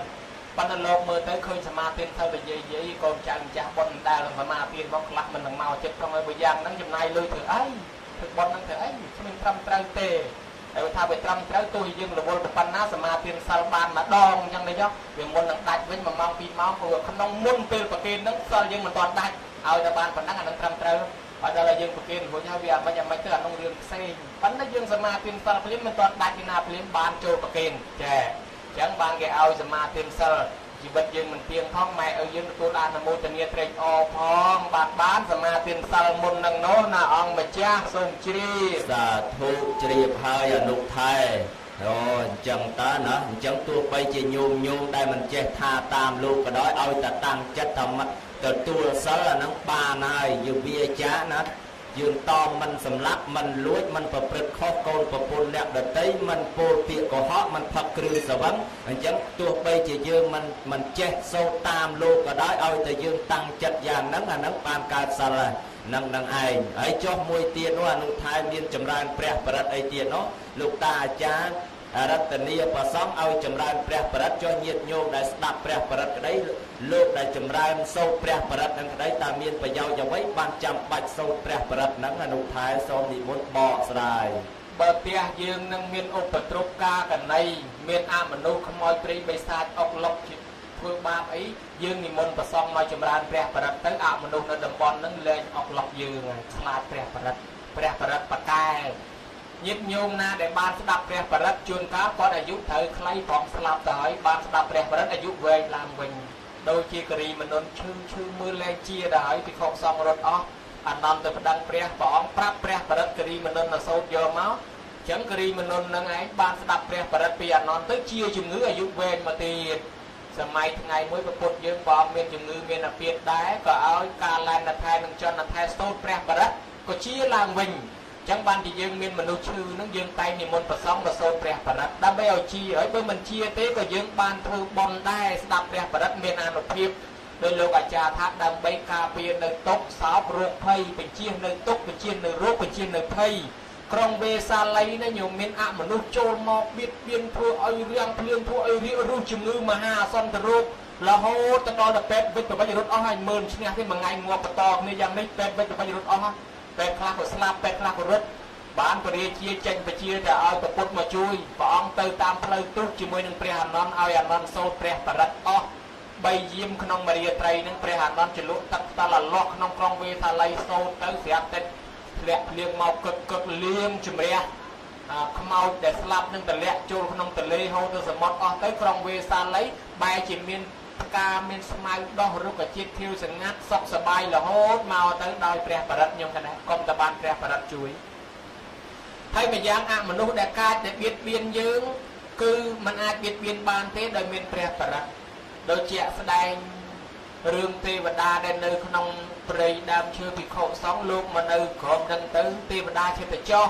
ប៉ុន្តែលោកមើលទៅឃើញសមាធិសិលទៅយាយយាយកូនចៅម្ចាស់បុណ្យដែលសមាធិរបស់ខ្លះមិននឹងមកចិត្តផងឲ្យបើយ៉ាងហ្នឹងចំណាយលុយធ្វើអីធ្វើបុណ្យហ្នឹងធ្វើអីគ្មានត្រឹមត្រូវទេ ហើយថាវាត្រឹមត្រូវទោះយើងរវល់ប៉ុណ្ណាសមាធិសិលបានម្ដងអញ្ចឹងទេចុះវាមុននឹងដាច់វិញ1ម៉ោង2ម៉ោងព្រោះក្នុងមុនពេលប្រគេនហ្នឹងសិលយើងមិនទាន់ដាច់ឲ្យតែបានប៉ុណ្ណឹងអានឹងត្រឹមត្រូវហើយដល់តែយើងប្រគេនរួចហើយវាអាមិនអាមិនទៅអានោះរឿងផ្សេងប៉ុន្តែយើងសមាធិសិលភ្លាមមិនទាន់ដាច់ពីណាភ្លាមបានចូលប្រគេនចាអញ្ចឹងបានគេឲ្យសមាធិសិល ជីវិតយើងមិនទៀងផងម៉ែឲ្យយើងទទួលអនុមោទនាត្រេកអរផងបាទបានសមាធិសិលមុននឹងនោះណាអង្គម្ចាស់សូមជ្រាបសាធុជ្រាបហើយអនុថែអូអញ្ចឹងតើណាអញ្ចឹងទោះបីជាញោមញោមដែលមិនចេះថាតាមលោកក៏ដោយឲ្យតែតាំងចិត្តថាមិនទទួលសិលអានឹងបានហើយយវាចាណា យើងតមមិនសម្លាប់មិនលួចមិនប្រព្រឹត្តខុសកូនប្រពន្ធអ្នកដតីមិនពោលពាក្យកុហកមិនផឹកគ្រឿងស្រវឹងអញ្ចឹងទោះបីជាយើងមិនមិនចេះសូត្រតាមលោកក៏ដោយឲ្យតែយើងតាំងចិត្តយ៉ាងហ្នឹងអាហ្នឹងបានកើតសិលហើយនឹងនឹងឯងហើយចុះមួយទៀតនោះអនុថែមានចម្រើនព្រះបរិត្តអីទៀតនោះលោកតាអាចារ្យ រតនីប្រសងឲ្យចម្រើនព្រះបរិត្តចុះញាតញោមដែលស្ដាប់ព្រះបរិត្តក្តីលោកដែលចម្រើនសូត្រព្រះបរិត្តនឹងក្តីតើមានប្រយោជន៍អ្វីបានចាំបាច់សូត្រព្រះបរិត្តនឹងអនុថែសូមនិមន្តបកស្រាយបើផ្ទះយើងនឹងមានឧបទ្រពការកណីមានអមនុស្សខ្មោចព្រៃបិសាចអុកលុកធ្វើបាបអីយើងនិមន្តប្រសងមកចម្រើនព្រះបរិត្តទៅអមនុស្សនៅតំបន់ហ្នឹងលែងអុកលុកយើងខ្លាចព្រះបរិត្តព្រះបរិត្តបកែ ញាតិញោមណាដែលបានស្ដាប់ព្រះបរិត្តជួនកាលគាត់អាយុត្រូវខ្លីផងស្លាប់ទៅហើយបានស្ដាប់ព្រះបរិត្តអាយុវែងឡើងវិញដូចជាគរីមនុស្សឈឺឈឺមើលលែងជាដែរហើយពិខុសង្ឃរត់អស់អានន្តទៅប្តឹងព្រះព្រះអង្គប្រាប់ព្រះបរិត្តគរីមនុស្សនៅសោតយកមកចឹងគរីមនុស្សនឹងឯងបានស្ដាប់ព្រះបរិត្តពីអានន្តទៅជាជំងឺអាយុវែងមកទៀតសម័យថ្ងៃមួយប្រពុតយើងព្រះអង្គមានជំងឺមានអាពាធដែរក៏ឲ្យការឡែនថែនឹងចន្ទថែស្ទូតព្រះបរិត្តក៏ជាឡើងវិញ ចឹងបានជាយើងមានមនុស្សឈឺនឹងយើងតែងនិមន្តប្រសងប្រសូតព្រះបរិត្តដើម្បីឲ្យជាហើយបើមិនជាទេក៏យើងបានធ្វើបន់ដែរស្ដាប់ព្រះបរិត្តមានអនុភាពដោយលោកអាចារ្យថាដើម្បីការពារនៅទុកសោករោគភ័យបញ្ជានៅទុកបញ្ជានៅរោគបញ្ជានៅភ័យក្រុងវេសាល័យនេះញោមមានអមនុស្សចូលមកបៀតបៀនធ្វើឲ្យរាំងភ្លៀងធ្វើឲ្យរាករូសជំងឺមហាអសន្នរោគរហូតទៅដល់ទៅពេទ្យវិទ្យាបច្ចុប្បន្នរត់អស់ហើយមើលឈ្នះទេមួយថ្ងៃងាប់បន្តគ្នាយ៉ាងនេះពេទ្យវិទ្យាបច្ចុប្បន្នរត់អស់ហើយ ពេលខ្លះក៏ស្លាប់ពេលខ្លះក៏រត់បានពរាជាចេញបជាទៅឲ្យប្រពុតមកជួយព្រះអង្គទៅតាមផ្លូវទូកជាមួយនឹងព្រះអានន្ទឲ្យអានន្ទសូត្រព្រះបរិត្តអស់បីយាមក្នុងមរាត្រីនឹងព្រះអានន្ទចលក់ទឹកតលឡោះក្នុងក្រុងវេសាល័យសូត្រទៅស្រាប់តែធ្លាក់ភ្លៀងមកកឹកកឹកលៀងជំរះខ្មោចដែលស្លាប់នឹងទម្លាក់ចូលក្នុងទលេហូរទៅសមុទ្រអស់ទៅក្រុងវេសាល័យបែរជាមាន ផ្កាមានស្មៅដោះរុក្ខជាតិខៀវសងាត់សុខសบายរហូតមកទៅដោយព្រះបរិត្តខ្ញុំកណែកុំតបានព្រះបរិត្តជួយហើយម្យ៉ាងអមនុស្សដែលកាចដែលបៀតបៀនយើង គឺมันអាចបៀតបៀនបានទេដោយមានព្រះបរិត្តដូចជាស្ដែងរឿងទេវតាដែលនៅក្នុងព្រៃដើមឈើពិខុសង្ឃលោកមកនៅក្រុមនឹងទៅទេវតាជាទៅចោះ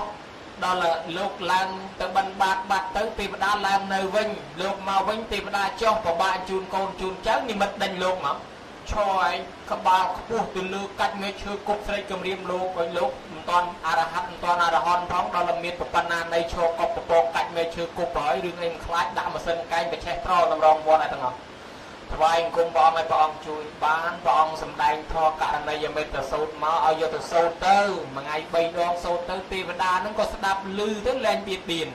ដល់លោកឡើងទៅបិណ្ឌបាតបាត់ទៅទេវតាឡើងនៅវិញលោកមកវិញទេវតាចុះប្របាជូនកូនជូនចៅនិមិត្តដេញលោកមកឈរឯងក្បាលខ្ពស់ទៅលើកាច់មេឈើគប់ស្រេចគម្រាមលោកឲ្យលោកមិនតាន់អរហត្តមិនតាន់អរហន្តផងដល់មានប្របណ្ណានៃឈរកប់ពពកកាច់មេឈើគប់ហើយរឿងនេះមិនខ្លាចដាក់ម៉ាស៊ីនកែងបច្ឆេះត្រតម្រងវត្តឲ្យទាំងអស់ ថ្វាយអង្គមព្រះអង្គឲ្យព្រះអង្គជួយបានព្រះអង្គសម្ដែងធម៌ករណីយមេត្តាសូត្រមកឲ្យយកទៅសូត្រទៅមួយថ្ងៃ3ដងសូត្រទៅទេវតាហ្នឹងក៏ស្ដាប់ឮទៅលែងបៀតបៀន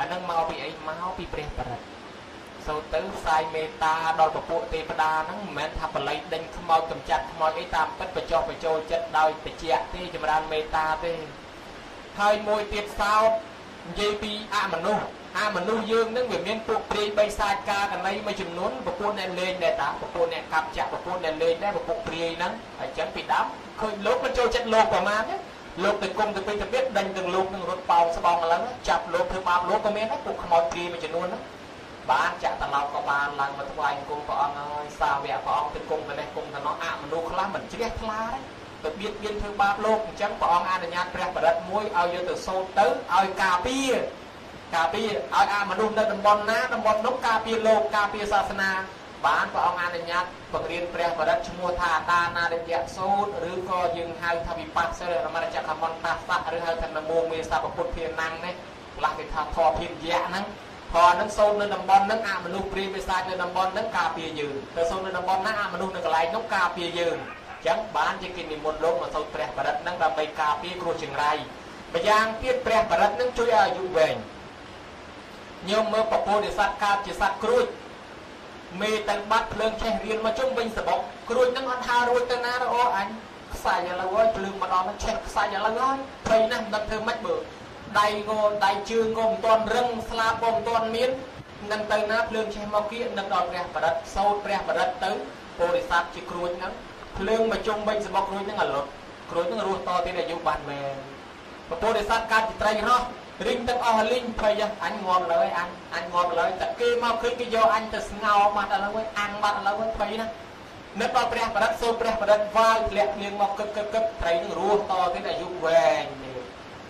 អាហ្នឹងមកពីអីមកពីព្រះបរិត្តសូត្រទៅផ្សាយមេត្តាដល់ពពួកទេវតាហ្នឹងមិនមែនថាបល័យដេញខ្មោចកំចាត់ខ្មោចអីតាមពិតបញ្ចុះបញ្ចូលចិត្តដោយតិចទេចម្រើនមេត្តាទេហើយមួយទៀតសោតនិយាយពីអមនុស្ស អាមនុស្សយើងនឹងវាមានពួកព្រាយបីសាចការកណីមួយចំនួនប្រពន្ធអ្នកលេងដែរតាប្រពន្ធអ្នកកាប់ចាក់ប្រពន្ធអ្នកលេងដែរប្រពន្ធព្រាយហ្នឹងហើយចឹងពីដើមឃើញលោកមិនចូលចិត្តលោកប្រមាណទេលោកទៅគុំទៅពេញទៅទៀតដេញទាំងលោកនឹងរត់ប៉ោងស្បង់ឡើងចាប់លោកធ្វើបាបលោកក៏មានដែរពួកខ្មោចព្រាយមួយចំនួនហ្នឹងបានចាក់ត្រឡប់ក៏បានឡើងមកថ្វាយអង្គមព្រះអង្គហើយសាវកព្រះអង្គទៅគុំទៅនេះគុំទៅនោះអមនុស្សខ្លះមិនជ្រះថ្លាទេទៅបៀតបៀនធ្វើបាបលោកអញ្ចឹងព្រះអង្គអនុញ្ញាតព្រះបរិត្តមួយឲ្យយកទៅសូត្រទៅឲ្យការពារ ការពារឲ្យអាមនុស្សនៅតំបន់ណាតំបន់នោះការពារលោកការពារសាសនាបានព្រះអង្គអនុញ្ញាតបង្រៀនព្រះបរិត្តឈ្មោះថាតាណារិយៈសូត្រឬក៏យើងហៅថាវិបស្សរមរចក្រមន្តសៈឬហៅថានមោមេសពពុទ្ធភាណាំងនេះខ្លះគេថាធម៌ភិនយៈហ្នឹងធម៌ហ្នឹងសូត្រនៅតំបន់ហ្នឹងអមនុស្សព្រាយវិសាចនៅតំបន់ហ្នឹងការពារយើងទៅសូត្រនៅតំបន់ណាអមនុស្សនៅកន្លែងនោះការពារយើងអញ្ចឹងបានជាគេនិមន្តលោកមកសូត្រព្រះបរិត្តហ្នឹងដើម្បីការពារគ្រោះចង្រៃម្យ៉ាងទៀតព្រះបរិត្តហ្នឹងជួយឲ្យអាយុវែង ញោមមើលពពោធិសត្វកើតជាសត្វគ្រួចមេទៅបាត់ភ្លើងឆេះរៀនមកជុំវិញសបុកគ្រួចនឹងអត់ថារួចទៅណារអូអញខ្សាច់ឥឡូវហើយភ្លើងម្ដងនឹងឆេះខ្សាច់ឥឡូវហើយភ័យណាស់មិនដឹងធ្វើម៉េចបើដៃងដៃជើងងមិនទាន់រឹងស្លាបមិនទាន់មាននឹងទៅណាភ្លើងឆេះមកគៀនឹងដល់ព្រះបរិត្តសោតព្រះបរិត្តទៅពោធិសត្វជាគ្រួចហ្នឹងភ្លើងមកជុំវិញសបុកគ្រួចហ្នឹងអលត់គ្រួចហ្នឹងរស់តទៀតអាយុបានមែនពពោធិសត្វកើតជាត្រីរស់ រីងទាំងអស់លីងភ័យអញងំលើអញអញងំលើតែគេមកឃើញគេយកអញទៅស្ងោបាត់ឥឡូវអាំងបាត់ឥឡូវភ័យណានឹកដល់ព្រះបរិទ្ធសូមព្រះបរិទ្ធវាយធ្លាក់ភ្លៀងមកកឹកកឹកកឹកត្រីនឹងរស់តទៀតអាយុវែង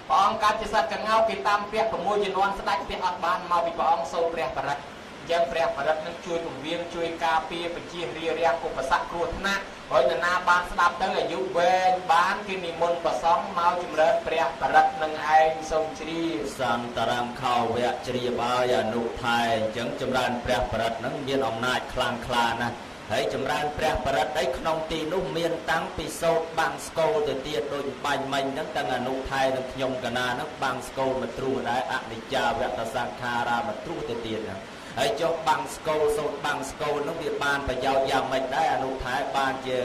ព្រះអង្គកាត់ជាសត្វកងោគេតាមពាក់6ជំនាន់ស្ដេចព្រះអត់បានមកពីព្រះអង្គសូមព្រះបរិទ្ធចឹងព្រះបរិទ្ធនឹងជួយពង្រៀនជួយការពារបញ្ជារារាំងឧបសគ្គគ្រោះថ្នាក់ ហើយនរណាបានស្ដាប់ទៅអាយុវែងបានគេនិមន្តប្រសងមកចម្រើនព្រះបរិទ្ធនឹងឯងសូមជ្រាបសន្តរំខោវៈជ្រាបហើយអនុថែអញ្ចឹងចម្រើនព្រះបរិទ្ធនឹងមានអំណាចខ្លាំងក្លាណាស់ហើយចម្រើនព្រះបរិត្តអីក្នុងទីនោះមានតាំងពីសោតបាំងស្គលទៅទៀតដូចបាញ់មិញហ្នឹងទាំងអនុថែនឹងខ្ញុំកណាហ្នឹងបាំងស្គលមកទ្រុះដែរអនិច្ចាវតសង្ខារាមកទ្រុះទៅទៀតហ្នឹង ហើយចុះបាំងស្គលសូត្របាំងស្គលនោះវាបានប្រយោជន៍យ៉ាងម៉េចដែរអនុថែបានជា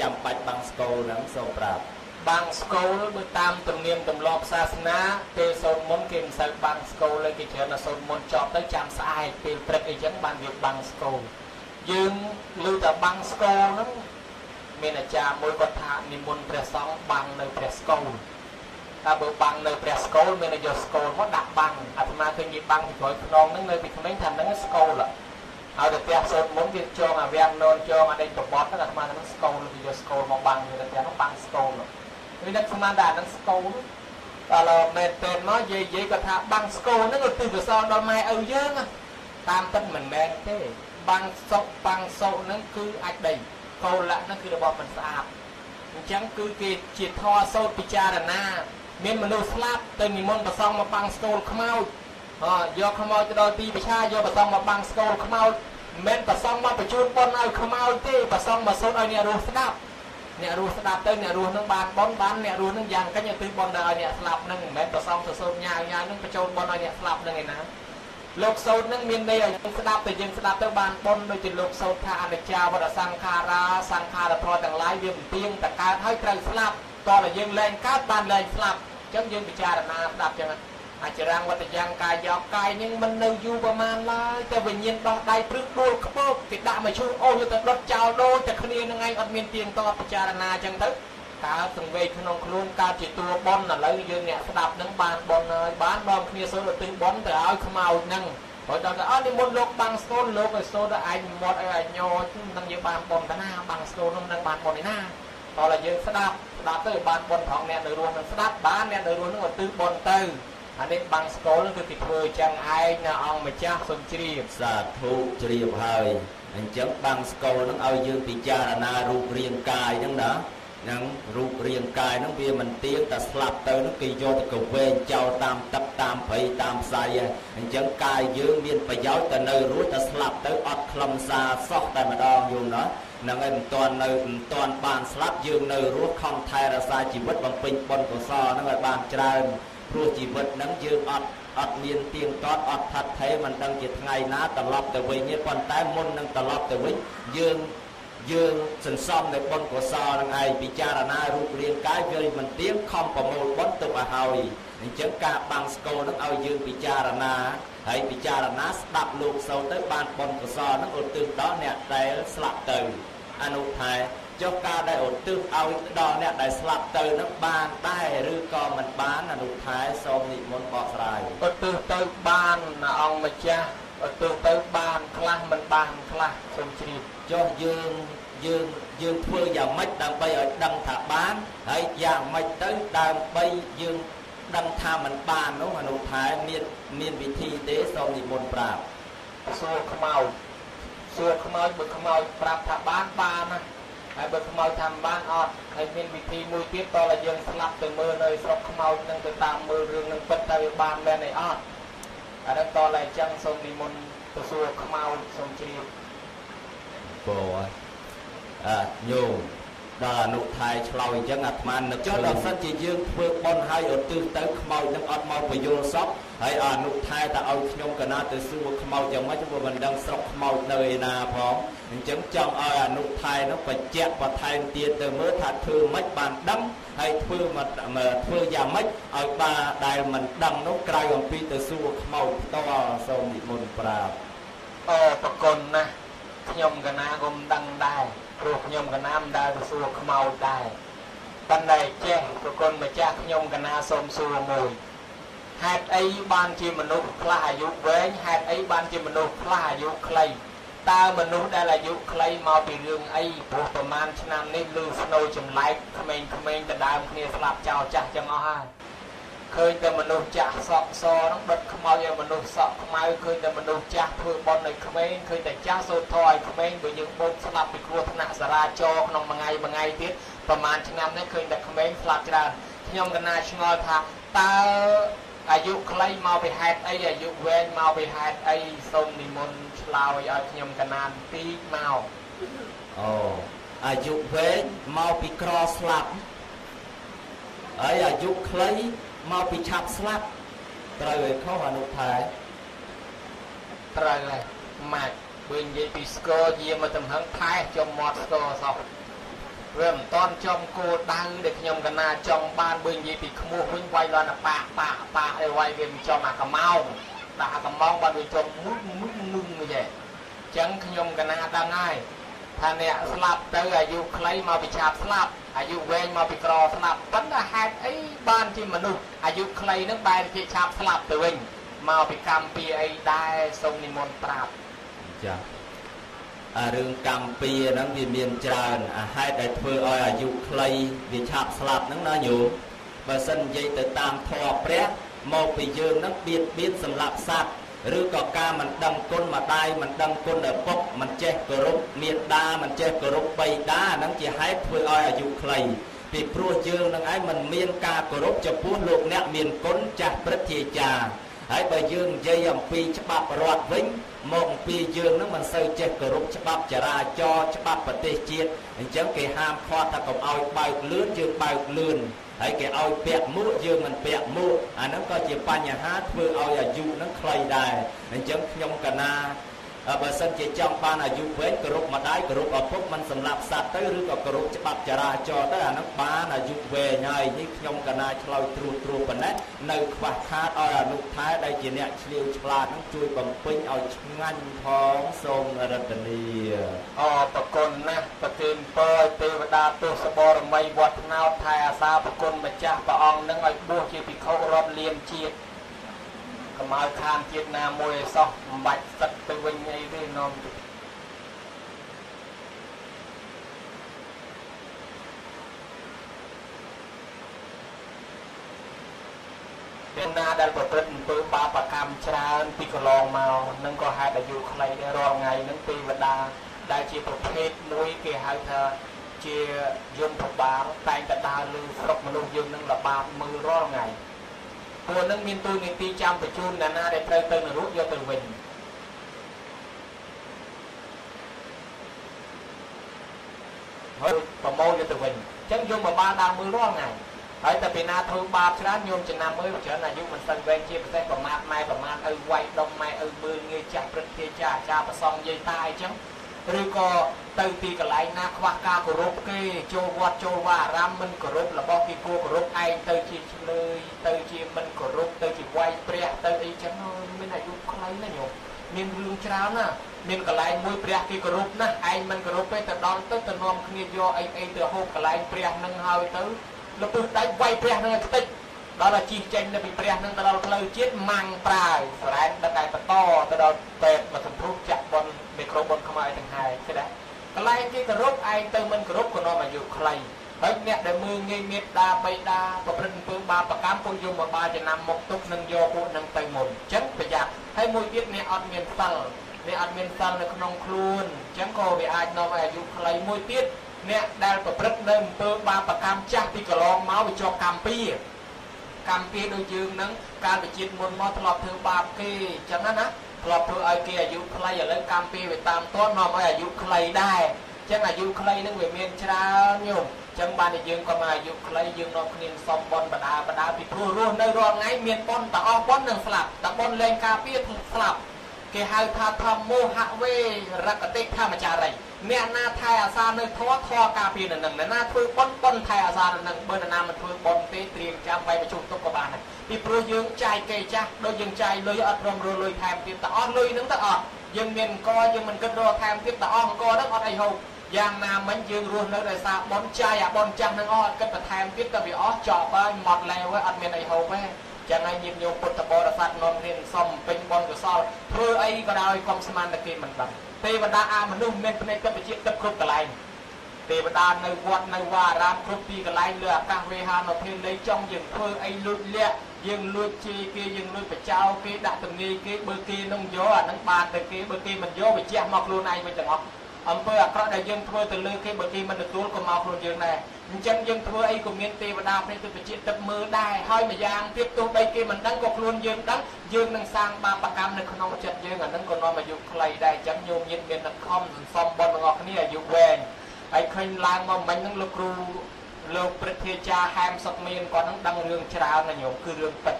ចាំបាច់បាំងស្គលហ្នឹងសូមប្រាប់បាំងស្គលបើតាមទំនៀមទម្លាប់សាសនាពេលសូត្រមន្តគេមិនសូវបាំងស្គលទេគេច្រើនតែសូត្រមន្តចប់ទៅចាំស្អែកពេលព្រឹកអីចឹងបានវាបាំងស្គលយើងឮតែបាំងស្គរហ្នឹងមានអាចារ្យមួយគាត់ថានិមន្តព្រះសង្ឃបាំងនៅព្រះស្គរ តែបើបាំងនៅព្រះស្គរមានយកស្គរមកដាក់បាំងអាត្មាឃើញគេបាំងពីក្រោយខ្នងហ្នឹងនៅពីក្មេងថាហ្នឹងស្គរហើយទៅផ្ទះសូត្រមុនគេចងអាវាំងននចងអាដេញប្របត់ហ្នឹងអាត្មាហ្នឹងស្គរគេយកស្គរមកបាំងទៅផ្ទះហ្នឹងបាំងស្គរវានឹកស្មានតែអាហ្នឹងស្គរដល់មែនតើមកយាយយាយគាត់ថាបាំងស្គរហ្នឹងឧទ្ទិសកុសលដល់ម៉ែឪយើងតាមពិតមិនមែនទេបាំងសុកបាំងសោហ្នឹងគឺអាចដីកោលៈហ្នឹងគឺរបស់មិនស្អាតអញ្ចឹងគឺគេជាធរសោតពិចារណា មានមនុស្សស្លាប់ទៅនិមន្តប្រសងមកបាំងស្គលខ្មោចអយកខ្មោចទៅដល់ទីប្រឆាយកប្រសងមកបាំងស្គលខ្មោចមិនមែនប្រសងមកបញ្ជូនប៉ុនឲ្យខ្មោចទេប្រសងមកសូត្រឲ្យអ្នករស់ស្ដាប់អ្នករស់ស្ដាប់ទៅអ្នករស់នឹងបានប៉ុនបានអ្នករស់នឹងយ៉ាងកិច្ចទៅប៉ុនដល់ឲ្យអ្នកស្លាប់នឹងមិនមែនប្រសងទៅសូត្រញ៉ាវញ៉ាវនឹងបញ្ជូនប៉ុនឲ្យអ្នកស្លាប់នឹងឯណាលោកសោតនឹងមានន័យឲ្យយើងស្ដាប់ទៅយើងស្ដាប់ទៅបានបុណ្យដូចជាលោកសោតថាអនិច្ចាវតសង្ខារាសង្ខារធម៌ទាំងឡាយវាមិនទៀងតកើតហើយត្រូវស្លាប់ តោះតែយើងលែងកើតបានលែងស្លាប់អញ្ចឹងយើងពិចារណាស្ដាប់អញ្ចឹងអាចរាំងវត្តយ៉ាងកាយយកកាយនឹងមិននៅយូរប្រមាណឡើយតែវិញ្ញាណដោះដៃព្រឹកដួលខ្ពើគេដាក់មកឈូសអូសទៅដុតចោលដូចតែគ្នានឹងឯងអត់មានទៀងតពិចារណាអញ្ចឹងទៅកើតសង្វេគក្នុងខ្លួនកើតជាតួប៉ុនឥឡូវយើងអ្នកស្ដាប់នឹងបានប៉ុនហើយបាននាំគ្នាសូត្រទៅប៉ុនទៅឲ្យខ្មោចនឹងព្រោះដល់ទៅអត់និមន្តលោកបាំងស្គូលលោកឲ្យសូត្រឲ្យឯងមាត់ឲ្យឯងញោនឹងយើងបានប៉ុនតាណាបាំងស្គូលនឹងបានប៉ុនឯណា តោះតែយើងស្ដាប់ស្ដាប់ទៅបានប៉ុនផងអ្នកនៅរស់នឹងស្ដាប់បានអ្នកនៅរស់នឹងឧទ្ទិសប៉ុនទៅអានេះបាំងស្គូលគឺគេធ្វើអញ្ចឹងឯងនៅអង្គម្ចាស់សូមជ្រាបសាធុជ្រាបហើយអញ្ចឹងបាំងស្គូលនឹងឲ្យយើងពិចារណារូបរាងកាយហ្នឹងណានឹងរូបរាងកាយហ្នឹងវាមិនទៀងតែស្លាប់ទៅហ្នឹងគេយកទៅកវែងចោលតាមទឹកតាមព្រៃតាមផ្សៃអញ្ចឹងកាយយើងមានប្រយោជន៍តែនៅរស់តែស្លាប់ទៅអត់ខ្លឹមសារសោះតែម្ដងយល់ណា នឹងឯងមិនទាន់នៅមិនទាន់បានស្លាប់យើងនៅរស់ខំថែរក្សាជីវិតបំពេញបុណ្យកុសលហ្នឹងឲ្យបានច្រើនព្រោះជីវិតហ្នឹងយើងអត់អត់មានទៀងទាត់អត់ថាត់ថេមិនដឹងជាថ្ងៃណាត្រឡប់ទៅវិញទេប៉ុន្តែមុននឹងត្រឡប់ទៅវិញយើងយើងសន្សំនៅបុណ្យកុសលនឹងឯងពិចារណារូបរាងកាយវាមិនទៀងខំប្រមូលបុណ្យទុកឲ្យហើយអញ្ចឹងការបាំងស្គរនឹងឲ្យយើងពិចារណាហើយពិចារណាស្ដាប់លោកសូទៅបានបុណ្យកុសលនឹងឧទ្ទិសដល់អ្នកដែលស្លាប់ទៅ អនុថែចុះការដែលឧទ្ទិសឲ្យដល់អ្នកដែលស្លាប់ទៅនឹងបានដែរឬក៏មិនបានអនុថែសូមនិមន្តបកស្រាយឧទ្ទិសទៅបានអង្គម្ចាស់ឧទ្ទិសទៅបានខ្លះមិនបានខ្លះសូមជ្រាបចុះយើងយើងយើងធ្វើយ៉ាងម៉េចដើម្បីឲ្យដឹងថាបានហើយយ៉ាងម៉េចទៅដើម្បីយើងដឹងថាมันបាននោះអនុថាមានមានវិធីទេសូមនិមន្តប្រាប់សួរខ្មោច សួរខ្មោចបើខ្មោចប្រាប់ថាបានបានណាហើយបើខ្មោចថាមិនបានអត់ហើយមានវិធីមួយទៀតតើយើងស្លាប់ទៅមើលនៅស្រុកខ្មោចនឹងទៅតាមមើលរឿងនឹងពិតតើវាបានមែនអីអត់អានេះតើអញ្ចឹងសូមនិមន្តទៅសួរខ្មោចសូមជ្រាបបងញោម ដល់អនុថែឆ្លោយអញ្ចឹងអាត្មានឹកចុះដល់សិនជាយើងធ្វើប៉ុនហើយឧទ្ទិសទៅខ្មោចនឹងអត់មកបយលសពហើយអនុថែតែឲ្យខ្ញុំកណាទៅសួរខ្មោចយ៉ាងម៉េចព្រោះមិនដឹងស្រុកខ្មោចនៅឯណាផងអញ្ចឹងចង់ឲ្យអនុថែនោះបញ្ជាក់បន្ថែមទៀតទៅមើលថាធ្វើម៉េចបានដឹងហើយធ្វើមកធ្វើយ៉ាងម៉េចឲ្យបានដែលមិនដឹងនោះក្រៅអំពីទៅសួរខ្មោចផ្ទាល់សូមនិមន្តប្រាប់អូប្រគុណណាស់ខ្ញុំកណាក៏មិនដឹងដែរ ព្រោះខ្ញុំកណាមដើរទៅសួរខ្មោចដែរប៉ុន្តែចេះប្រគុណម្ចាស់ខ្ញុំកណាសូមសួរមួយហេតុអីបានជាមនុស្សខ្លះអាយុវែងហេតុអីបានជាមនុស្សខ្លះអាយុខ្លីតើមនុស្សដែលអាយុខ្លីមកពីរឿងអីព្រោះប្រហែលឆ្នាំនេះលឺស្នូចម្លែកក្មេងៗទៅដើមគ្នាស្លាប់ចោលចាស់ចឹងអស់ហើយ ឃើញតែមនុស្សចាស់សក់សហ្នឹងដុតខ្មោចឲ្យមនុស្សសក់ខ្មៅឃើញតែមនុស្សចាស់ធ្វើបន់ឲ្យក្មេងឃើញតែចាស់សូត្រធម៌ឲ្យក្មេងបើយើងបូកស្លាប់ពីគ្រោះថ្នាក់សារាចរក្នុងមួយថ្ងៃមួយថ្ងៃទៀតប្រហែលឆ្នាំនេះឃើញតែក្មេងស្លាប់ច្រើនខ្ញុំកណាឆ្ងល់ថាតើអាយុខ្លីមកពីហេតុអីអាយុវែងមកពីហេតុអីសូមនិមន្តឆ្លើយឲ្យខ្ញុំកណានទីមកអូអាយុវែងមកពីក្រស្លាប់ហើយអាយុខ្លី មកពីឆាប់ស្លាប់ត្រូវឲ្យខុសអនុថែត្រូវហើយម៉ាច់បើនិយាយពីស្គរយាមកទំហឹងថែចំមាត់ស្គរសោះវាមិនតន់ចំគោលដៅដែលខ្ញុំកណាចង់បានបើនិយាយពីខ្មោះវិញវាយលន់ប៉ាប៉ាប៉ាឲ្យវាយវាមិនចំអាកំោងដាក់អាកំោងបាត់វាចំមុខមុខមុខមួយឯងចឹងខ្ញុំកណាដឹងហើយ ថាអ្នកស្លាប់ទៅអាយុខ្លីមកពីឆាប់ស្លាប់អាយុវែងមកពីក្រស្លាប់ប៉ុន្តែហេតុអីបានជាមនុស្សអាយុខ្លីនឹងបែរជាឆាប់ស្លាប់ទៅវិញមកពីកម្មពីអីដែរសូមនិមន្តប្រាប់ចាអារឿងកម្មពីហ្នឹងវាមានច្រើនអាហេតុដែលធ្វើឲ្យអាយុខ្លីវាឆាប់ស្លាប់ហ្នឹងណាញោមបើសិននិយាយទៅតាមធម៌ព្រះមកពីយើងហ្នឹងបៀតបៀនសម្រាប់សត្វ ឬក៏ការមិនដឹងគុណម្ដាយមិនដឹងគុណឪពុកមិនចេះគោរពមេត្តាមិនចេះគោរពបិតាហ្នឹងជាហេតុធ្វើឲ្យអាយុខ្លីពីព្រោះយើងនឹងឯងមិនមានការគោរពចំពោះលោកអ្នកមានគុណចាស់ព្រឹទ្ធាចារ្យហើយបើយើងនិយាយអំពីច្បាប់រដ្ឋវិញមកអំពីយើងនឹងមិនសូវចេះគោរពច្បាប់ចរាចរណ៍ច្បាប់ប្រទេសជាតិអញ្ចឹងគេហាមឃាត់ថាកុំឲ្យបើកលឿនយើងបើកលឿន ហើយគេឲ្យពាក់មួកយើងមិនពាក់មួកអាហ្នឹងក៏ជាបញ្ហាធ្វើឲ្យអាយុហ្នឹងខ្លីដែរអញ្ចឹងខ្ញុំកណា បើសិនជាចង់បានអាយុវែងគោរពម្ដាយគោរពឪពុកមិនសម្លាប់សត្វទៅឬក៏គោរពច្បាប់ចរាចរណ៍ទៅអានឹងបានអាយុវែងហើយនេះខ្ញុំកណាឆ្លើយត្រួសត្រាសប៉ុណ្ណេះនៅខ្វះខាតឲ្យអនុថែដែលជាអ្នកឆ្លៀវឆ្លាតនឹងជួយបំពេញឲ្យឆ្ងាញ់ផងសូមរតនីអរប្រគុណណាស់ប្រទានពរឲ្យទេវតាទស្សបរមីវត្តណោតថែអាសាប្រគុណម្ចាស់ព្រះអង្គនឹងឲ្យបួសជាភិក្ខុរាប់លានជាតិ កុំឲ្យខានជាតិណាមួយឲ្យសោះមិនបាច់សឹកទៅវិញអីទេនាំទៅពេលណាដែលប្រព្រឹត្តអំពើបាបកម្មច្រើនពីកន្លងមកនឹងក៏ហេតុអាយុខ្លីដែររាល់ថ្ងៃនឹងទេវតាដែលជាប្រភេទមួយគេហៅថាជាយមប្របាលតែងតែដើរលើស្រុកមនុស្សយើងនឹងលបាបមើលរាល់ថ្ងៃ ពួកនឹងមានទូនីតិចាំបញ្ជូនអ្នកណាដែលត្រូវទៅនរកយកទៅវិញហើយប្រមូលយកទៅវិញអញ្ចឹងយកមកបានដើមមើលរាល់ថ្ងៃហើយតែពីណាធ្វើបាបច្រើនញោមចំណាំមើលច្រើនអាយុមិនស្ឹងវែងជាពិសេសប្រមាថម៉ែប្រមាថឪវាយដុំម៉ែឪមើលងាយចាស់ព្រឹកធាចាអាចារ្យប្រសងយាយតាអីចឹង ឬក៏ទៅទីកន្លែងណាខ្វះការគោរពគេចូលវត្តចូលវាអារាមមិនគោរពរបស់គេគួរគោរពឯងទៅជាឆ្លើយទៅជាមិនគោរពទៅជាវាយព្រះទៅអីចឹងមានអាយុខ្លីណាញោមមានរឿងច្រើនណាមានកន្លែងមួយព្រះគេគោរពណាស់ឯងមិនគោរពទេទៅដល់ទៅទៅនាំគ្នាយកអីអីទៅហូបកន្លែងព្រះនឹងហើយទៅលពឹសដៃវាយព្រះនឹងឲ្យខ្ទេច ដល់តែជីចេញទៅពីព្រះនឹងទៅដល់ផ្លូវជាតិម៉ាំងប្រាយស្រែនដឹកតែបន្តទៅដល់ពេទ្យមកសម្ពុះចាក់បនមីក្រូបនខ្មែរទាំងហើយឃើញទេកន្លែងគេគោរពឯងទៅមិនគោរពក៏នាំអាយុខ្លីហើយអ្នកដែលមើងងាយមេត្តាបៃតាប្រព្រឹត្តអំពើបាបកម្មពួកយមបាលចំណាំមុខទុកនឹងយកពួកនឹងទៅមុនអញ្ចឹងប្រយ័ត្នហើយមួយទៀតអ្នកអត់មានសិលអ្នកអត់មានសិលនៅក្នុងខ្លួនអញ្ចឹងក៏វាអាចនាំឲ្យអាយុខ្លីមួយទៀតអ្នកដែលប្រព្រឹត្តនៅអំពើបាបកម្មចាស់ពីកន្លងមកវាជាប់កម្មពី កម្មពីដូចយើងនឹងកាលវិជាតិមុនមកធ្លាប់ធ្វើបាបគេអញ្ចឹងណាធ្លាប់ធ្វើឲ្យគេអាយុខ្លីឥឡូវកម្មពីវាតាមទាន់នាំឲ្យអាយុខ្លីដែរអញ្ចឹងអាយុខ្លីនឹងវាមានច្រើនញោមអញ្ចឹងបានតែយើងក៏មកអាយុខ្លីយើងនាំគ្នាសុំបនបដាបដាពីព្រោះរស់នៅរាល់ថ្ងៃមានបនតអស់បននឹងស្លាប់តបនលែងការពារស្លាប់ គេហៅថាធម្មោហវេរកតិធម្មចារីអ្នកណាថែអាសានៅធម៌ធម៌ការពារនៅនឹងអ្នកណាធ្វើបុណ្យបុណ្យថែអាសានៅនឹងបើអ្នកណាមិនធ្វើបុណ្យទេត្រៀមចាំបែបបញ្ជុំទុកក៏បានដែរពីព្រោះយើងចាយគេចាស់ដូចយើងចាយលុយអត់ព្រមរលុយថែមទៀតតអស់លុយនឹងទៅអត់យើងមានអង្គយើងមិនគិតរកថែមទៀតតអស់អង្គហ្នឹងអត់អីហូបយ៉ាងណាមិញយើងរស់នៅដោយសារបុណ្យចាយអាបុណ្យចាស់នឹងអស់អត់គិតបន្ថែមទៀតទៅវាអស់ចប់ហើយមកឡែវហើយអត់មានអីហូបទេ ចឹងហើយញាតិញោមពុទ្ធបរិស័ទនាំរៀនសុំពេញបុណ្យកុសលធ្វើអីក៏ដោយកុំស្មានតែគេមិនដឹងទេវតាអាមនុស្សមានភ្នែកទឹកវិជាទឹកគ្រប់កន្លែងទេវតានៅវត្តនៅវាអារាមគ្រប់ទីកន្លែងលើអាកាសវេហានៅពេលលេចង់យើងធ្វើអីលួចលាក់យើងលួចជេរគេយើងលួចបចោគេដាក់ទំនាយគេបើគេនឹងយកអានឹងបានទៅគេបើគេមិនយកវាជះមកខ្លួនឯងវិញទាំងអស់អំពើអាក្រក់ដែលយើងធ្វើទៅលើគេបើគេមិនទទួលក៏មកខ្លួនយើងដែរ អញ្ចឹងយើងធ្វើអីក៏មានទេវតាព្រះទុតិយទឹកមើលដែរហើយម្យ៉ាងទៀតទោះបីគេមិនដឹងក៏ខ្លួនយើងដឹងយើងនឹងសាងបាបកម្មនៅក្នុងចិត្តយើងអានឹងក៏នាំអាយុខ្លីដែរអញ្ចឹងញោមញាតមានតែខំសន្សំបុណ្យទាំងអស់គ្នាអាយុវែងហើយឃើញឡើងមកមិញហ្នឹងលោកគ្រូលោកព្រឹទ្ធាចារ្យហែមសុកមានគាត់ហ្នឹងដឹងរឿងច្រើនណាញោមគឺរឿងពិត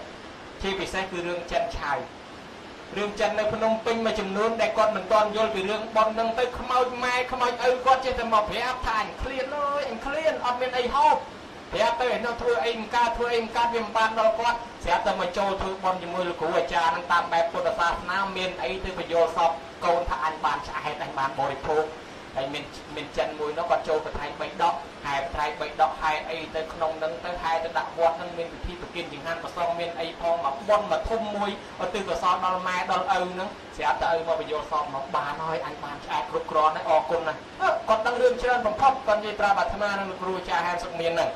ជាពិសេសគឺរឿងចិនឆាយ រឿងចិននៅភ្នំពេញមួយចំនួនដែលគាត់មិនទាន់យល់ពីរឿងប៉ុនហ្នឹងទៅខ្មោចម៉ែខ្មោចឪគាត់ចេះតែមកប្រាប់ថាអញឃ្លានអើយអញឃ្លានអត់មានអីហូបប្រាប់ទៅឯនោះធ្វើអីមិនកើតធ្វើអីមិនកើតវាមិនបានដល់គាត់ស្រាប់តែមកចូលធ្វើប៉ុនជាមួយលោកគ្រូអាចារ្យហ្នឹងតាមបែបពុទ្ធសាសនាមានអីទៅបញ្យល់សពកូនថាអញបានឆ្អែតអញបានបរិភោគ ហើយមានមានចិនមួយនោះគាត់ចូលបថៃ3ដកហែបថៃ3ដកហែអីទៅក្នុងនឹងទៅហែទៅដាក់វត្តនឹងមានពិធីប្រគិនចង្ហាន់ប្រសងមានអីផងមកបន់មកធំមួយឧទ្ទិសកុសលដល់ម៉ែដល់ឪនឹងស្រាប់តែឪមកបញ្យល់សពមកបានហើយអញបានឆ្អែតគ្រប់គ្រាន់ហើយអរគុណណាស់គាត់ដឹងរឿងច្រើនបំផុតគាត់និយាយប្រាប់អាត្មានឹងលោកគ្រូចាហែមសុកមានហ្នឹង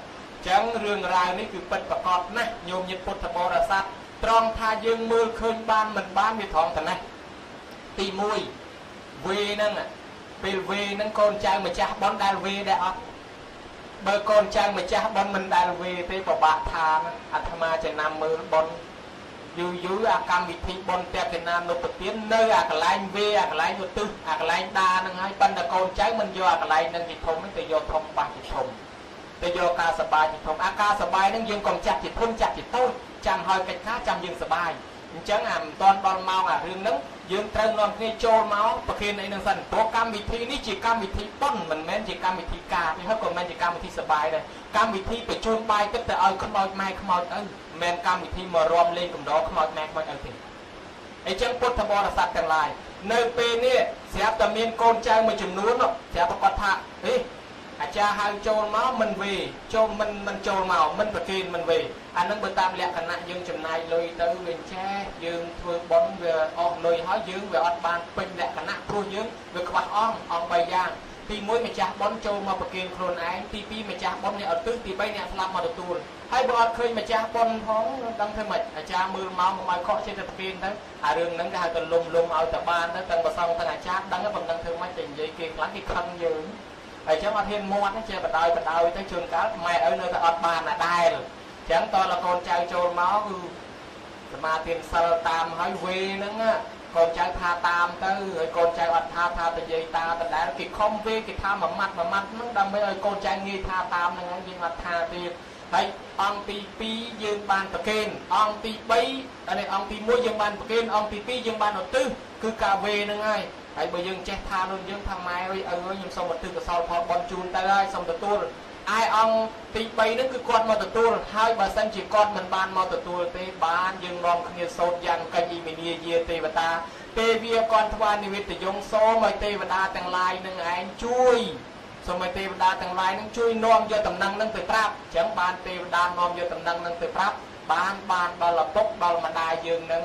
ចឹងរឿងរ៉ាវនេះគឺពិតប្រកបណាស់ញោមញាតពុទ្ធបរិស័ទត្រង់ថាយើងមើលឃើញបានមិនបានវាត្រង់តែណាទី1វេហ្នឹង ពេលវេហ្នឹងកូនចៅម្ចាស់ប៉ុនដែលវេដែរអត់បើកូនចៅម្ចាស់ប៉ុនមិនដែលវេទេពិបាកថាអាត្មាចំណាំមើលប៉ុនយូរយូរអាកម្មវិធីប៉ុនតេកណានុពទាននៅអាកន្លែងវេអាកន្លែងឧទ្ទិសអាកន្លែងដាហ្នឹងហើយប៉ុន្តែកូនចៅមិនយកអាកន្លែងហ្នឹងជាធំទេយកធំបាស់ជាធំទៅយកការសបាយជាធំអាការសបាយហ្នឹងយើងកុំចាត់ជាធំចាត់ជាតូចចាំហើយកិច្ចការចាំយើងសបាយ អញ្ចឹងអាមិនតាន់ដល់ម៉ោងអារឿងហ្នឹងយើងត្រូវនាំគ្នាចូលមកប្រគិនអីនឹងសិនព្រោះកម្មវិធីនេះជាកម្មវិធីប៉ុនមិនមែនជាកម្មវិធីការទេហើយក៏មិនមែនជាកម្មវិធីសបាយដែរកម្មវិធីបញ្ជូនបាយទឹកទៅឲ្យខ្មោចម៉ែខ្មោចឪមិនមែនកម្មវិធីមករំលេងកំដរខ្មោចម៉ែខ្មោចឪទេអញ្ចឹងពុទ្ធបរិស័ទទាំងឡាយនៅពេលនេះស្រាប់តែមានកូនចៅមួយចំនួនស្រាប់តែគាត់ថាហេ អាចារ្យហៅចូលមកមិនវេចូលមិនមិនចូលមកមិនប្រគេនមិនវេអានឹងបើតាមលក្ខណៈយើងចំណាយលុយទៅវាចេះយើងធ្វើបន់វាអស់លុយហើយយើងវាអត់បានពេញលក្ខណៈព្រោះយើងវាខ្វះអង្គអង្គ3យ៉ាងទី1ម្ចាស់បន់ចូលមកប្រគេនខ្លួនឯងទី2ម្ចាស់បន់អ្នកអត់ទិសទី3អ្នកស្លាប់មកទទួលហើយបើអត់ឃើញម្ចាស់បន់ផងដឹងធ្វើម៉េចអាចារ្យមើលមកមកឲ្យខកចេះតែប្រគេនទៅអារឿងហ្នឹងគេហៅទៅលុំលុំឲ្យតែបានទៅទាំងប្រសងទាំងអាចារ្យដឹងមិនដឹងធ្វើម៉េចតែនិយាយគេខ្លាំងគេខឹងយើង ហើយចឹងអត់ហ៊ានមាត់ចេះបដ ாய் បដ ாய் ទៅជួនកាលម៉ែឪនៅតែអត់បានណាដែលចឹងតលកូនចៅចូលមកគឺសមាធិសិលតាមហើយវេហ្នឹងកូនចៅថាតាមទៅហើយកូនចៅអត់ថាថាទៅយាយតាដដែលគេខំវេគេថាមួយម៉ាត់មួយម៉ាត់ហ្នឹងដើម្បីឲ្យកូនចៅងាយថាតាមហ្នឹងហើយយើងអត់ថាទៀតហើយអង្គទី2យើងបានប្រគេនអង្គទី3អានេះអង្គទី1យើងបានប្រគេនអង្គទី2យើងបានឧទ្ទិសគឺការវេហ្នឹងហើយ ហើយបើយើងចេះថានោះយើងថាម៉ែអើយឪអើយខ្ញុំសូមឧទ្ទិសកុសលផលបន់ជូនទៅហើយសូមទទួលឯអង្គទី3ហ្នឹងគឺគាត់មកទទួលហើយបើសិនជាគាត់មិនបានមកទទួលទេបានយើងនាំគ្នាសោតយ៉ាងកិច្ចអ៊ីមីនីយាទេវតាទេវាគាត់ថ្វាយនិវេតយងសូមឲ្យទេវតាទាំងឡាយនឹងឯងជួយសូមឲ្យទេវតាទាំងឡាយនឹងជួយនាំយកតំណែងនឹងទៅប្រាប់អញ្ចឹងបានទេវតានាំយកតំណែងនឹងទៅប្រាប់បានបានដល់ឪពុកដល់ម្ដាយយើងនឹង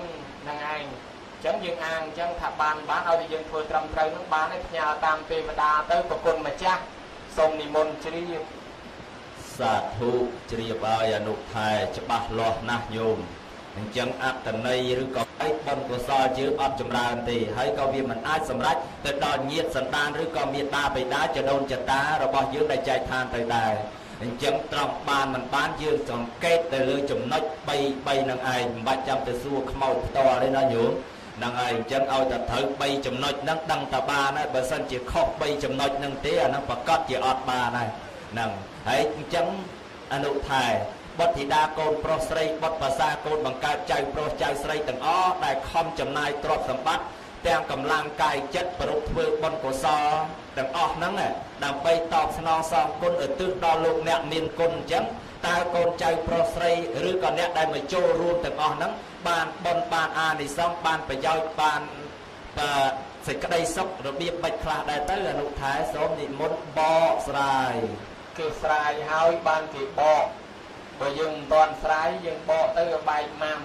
នឹងឯង ចឹងយើងអាងអញ្ចឹងថាបានបានឲ្យតែយើងធ្វើត្រឹមត្រូវនឹងបានហើយផ្ញើតាមទេវតាទៅប្រគុណម្ចាស់សូមនិមន្តជ្រាបសាធុជ្រាបឲ្យអនុថែច្បាស់លាស់ណាស់ញោមអញ្ចឹងអត្តន័យឬក៏ឯបុណ្យកុសលយើងអត់ចម្រើនទេហើយក៏វាមិនអាចសម្រេចទៅដល់ញាតសន្តានឬក៏មេត្តាបិតាចដូនចតារបស់យើងដែលចែកឋានទៅដែរអញ្ចឹងត្រង់បានមិនបានយើងសង្កេតទៅលើចំណុច3 3នឹងឯងមិនបាច់ចាំទៅសួរខ្មោចផ្ទាល់ទេណាញោមហ្នឹងហើយអញ្ចឹងឲ្យតែត្រូវ3ចំណុចហ្នឹងដឹងតែបានហើយបើសិនជាខុស3ចំណុចហ្នឹងទេអាហ្នឹងប្រកាសជាអត់បានហើយហ្នឹងហើយអញ្ចឹងអនុថែបុត្រធីតាកូនប្រុសស្រីបុត្រភាសាកូនបង្កើតចៅប្រុសចៅស្រីទាំងអស់ដែលខំចំណាយទ្រព្យសម្បត្តិទាំងកម្លាំងកាយចិត្តប្រពធ្វើបុណ្យកុសលទាំងអស់ហ្នឹងដើម្បីតបស្នងសងគុណឧទ្ទិសដល់លោកអ្នកមានគុណអញ្ចឹង តើកូនចៅប្រុសស្រីឬក៏អ្នកដែលមកចូលរួមទាំងអស់ហ្នឹងបានបុណ្យបានអានិសង្សបានប្រយោជន៍បានសេចក្តីសុខរបៀបបាច់ខ្លះដែរទៅអនុថែសូមនិមន្តបកស្រាយគេស្រាយហើយបានគេបកបើយើងមិនតាន់ស្រ័យយើងបកទៅឲ្យបែកម៉ាំ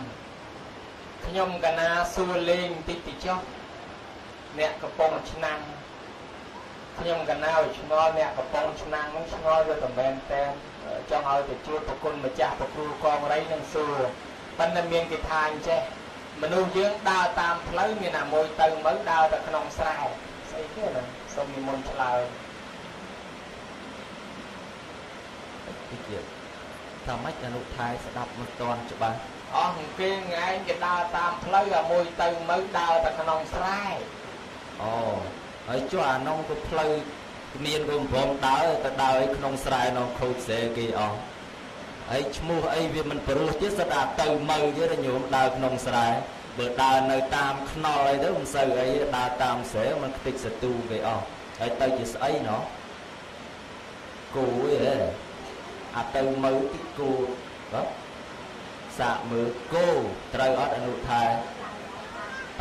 ខ្ញុំកណាសួរលេងតិចតិចចុះអ្នកកំពុងឆ្នាំងខ្ញុំកណាឲ្យឆ្ងល់អ្នកកំពុងឆ្នាំងហ្នឹងឆ្ងល់វាតែមែនតែ ចង់ឲ្យទៅជួបប្រគុណម្ចាស់ប្រគ្រូកងរៃនឹងសួរប៉ុន្តែមានគេថាអញ្ចេះមនុស្សយើងដើរតាមផ្លូវមានអាមួយទៅមើលដើរទៅក្នុងស្រែស្អីគេណាសូមនិមន្តឆ្លើយតិចទៀតថាម៉េចអនុថែស្ដាប់មិនតាន់ច្បាស់អស់អង្គឯងឯងគេដើរតាមផ្លូវអាមួយទៅមើលដើរទៅក្នុងស្រែអូហើយចុះអានងទៅផ្លូវ មានរំព្រមដើរទៅដើរឲ្យក្នុងស្រែនោះខូចស្រែគេអស់ហើយឈ្មោះអីវាមិនព្រោះទៀតសិតតែទៅមើលទៀតញោមដើរក្នុងស្រែបើដើរនៅតាមខ្នល់អីទៅមិនសូវអីដើរតាមស្រែมันខ្ទេចសទូគេអស់ហើយទៅជាស្អីណោះគូអីហ៎អាទៅមើលទីគូបាទសាកមើលគោត្រូវអត់អនុថែ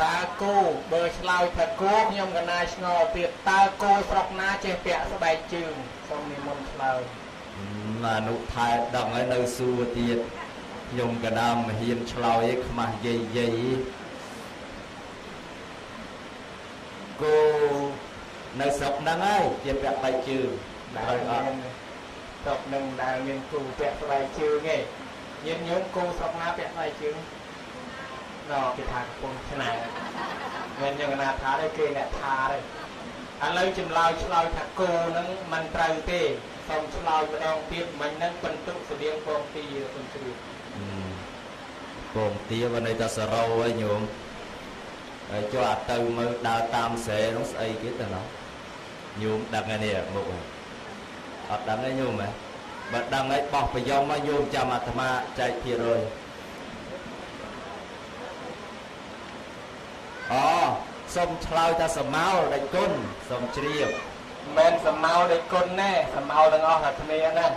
តើគោបើឆ្លើយថាគោខ្ញុំកណាឆ្ងល់ទៀតតើគោស្រុកណាចេះពាក់ស្បែកជើងសូមនិមន្តឆ្លើយអនុថែដឹងហើយនៅសួរទៀតខ្ញុំកណាមហ៊ានឆ្លើយឯខ្មាស់យាយយាយគោនៅស្រុកហ្នឹងហើយជាពាក់បែកជើងដែលត្រូវអត់មានស្រុកនឹងដែលមានគោពាក់ស្បែកជើងឯងយើងញោមគោស្រុកណាពាក់ស្បែកជើង ណ៎គេថាកំពុងឆ្នាំងមិនយើងកណាថាទេគេអ្នកថាទេឥឡូវចម្លើយឆ្លើយថាគោហ្នឹងมันត្រូវទេសូមឆ្លើយម្ដងទៀតមិញហ្នឹងបន្ទុកស្តៀងពងទីគុំជ្រាបពងទាបើនៅតែសរោហើយញោមហើយចុះអាទៅមើលដើរតាមស្រែនោះស្អីគេទៅណោះញោមដឹងហើយនេះមុខហ្នឹងអត់ដឹងទេញោមហ៎បើដឹងហើយបោះប្រយមមកញោមចាំអាត្មាចែកភាគរយអូ សុំឆ្លើយថាសមោលដេចគុណសុំជ្រាបមិនមែនសមោលដូចគុណណែសមោលទាំងអស់តែគ្នាណា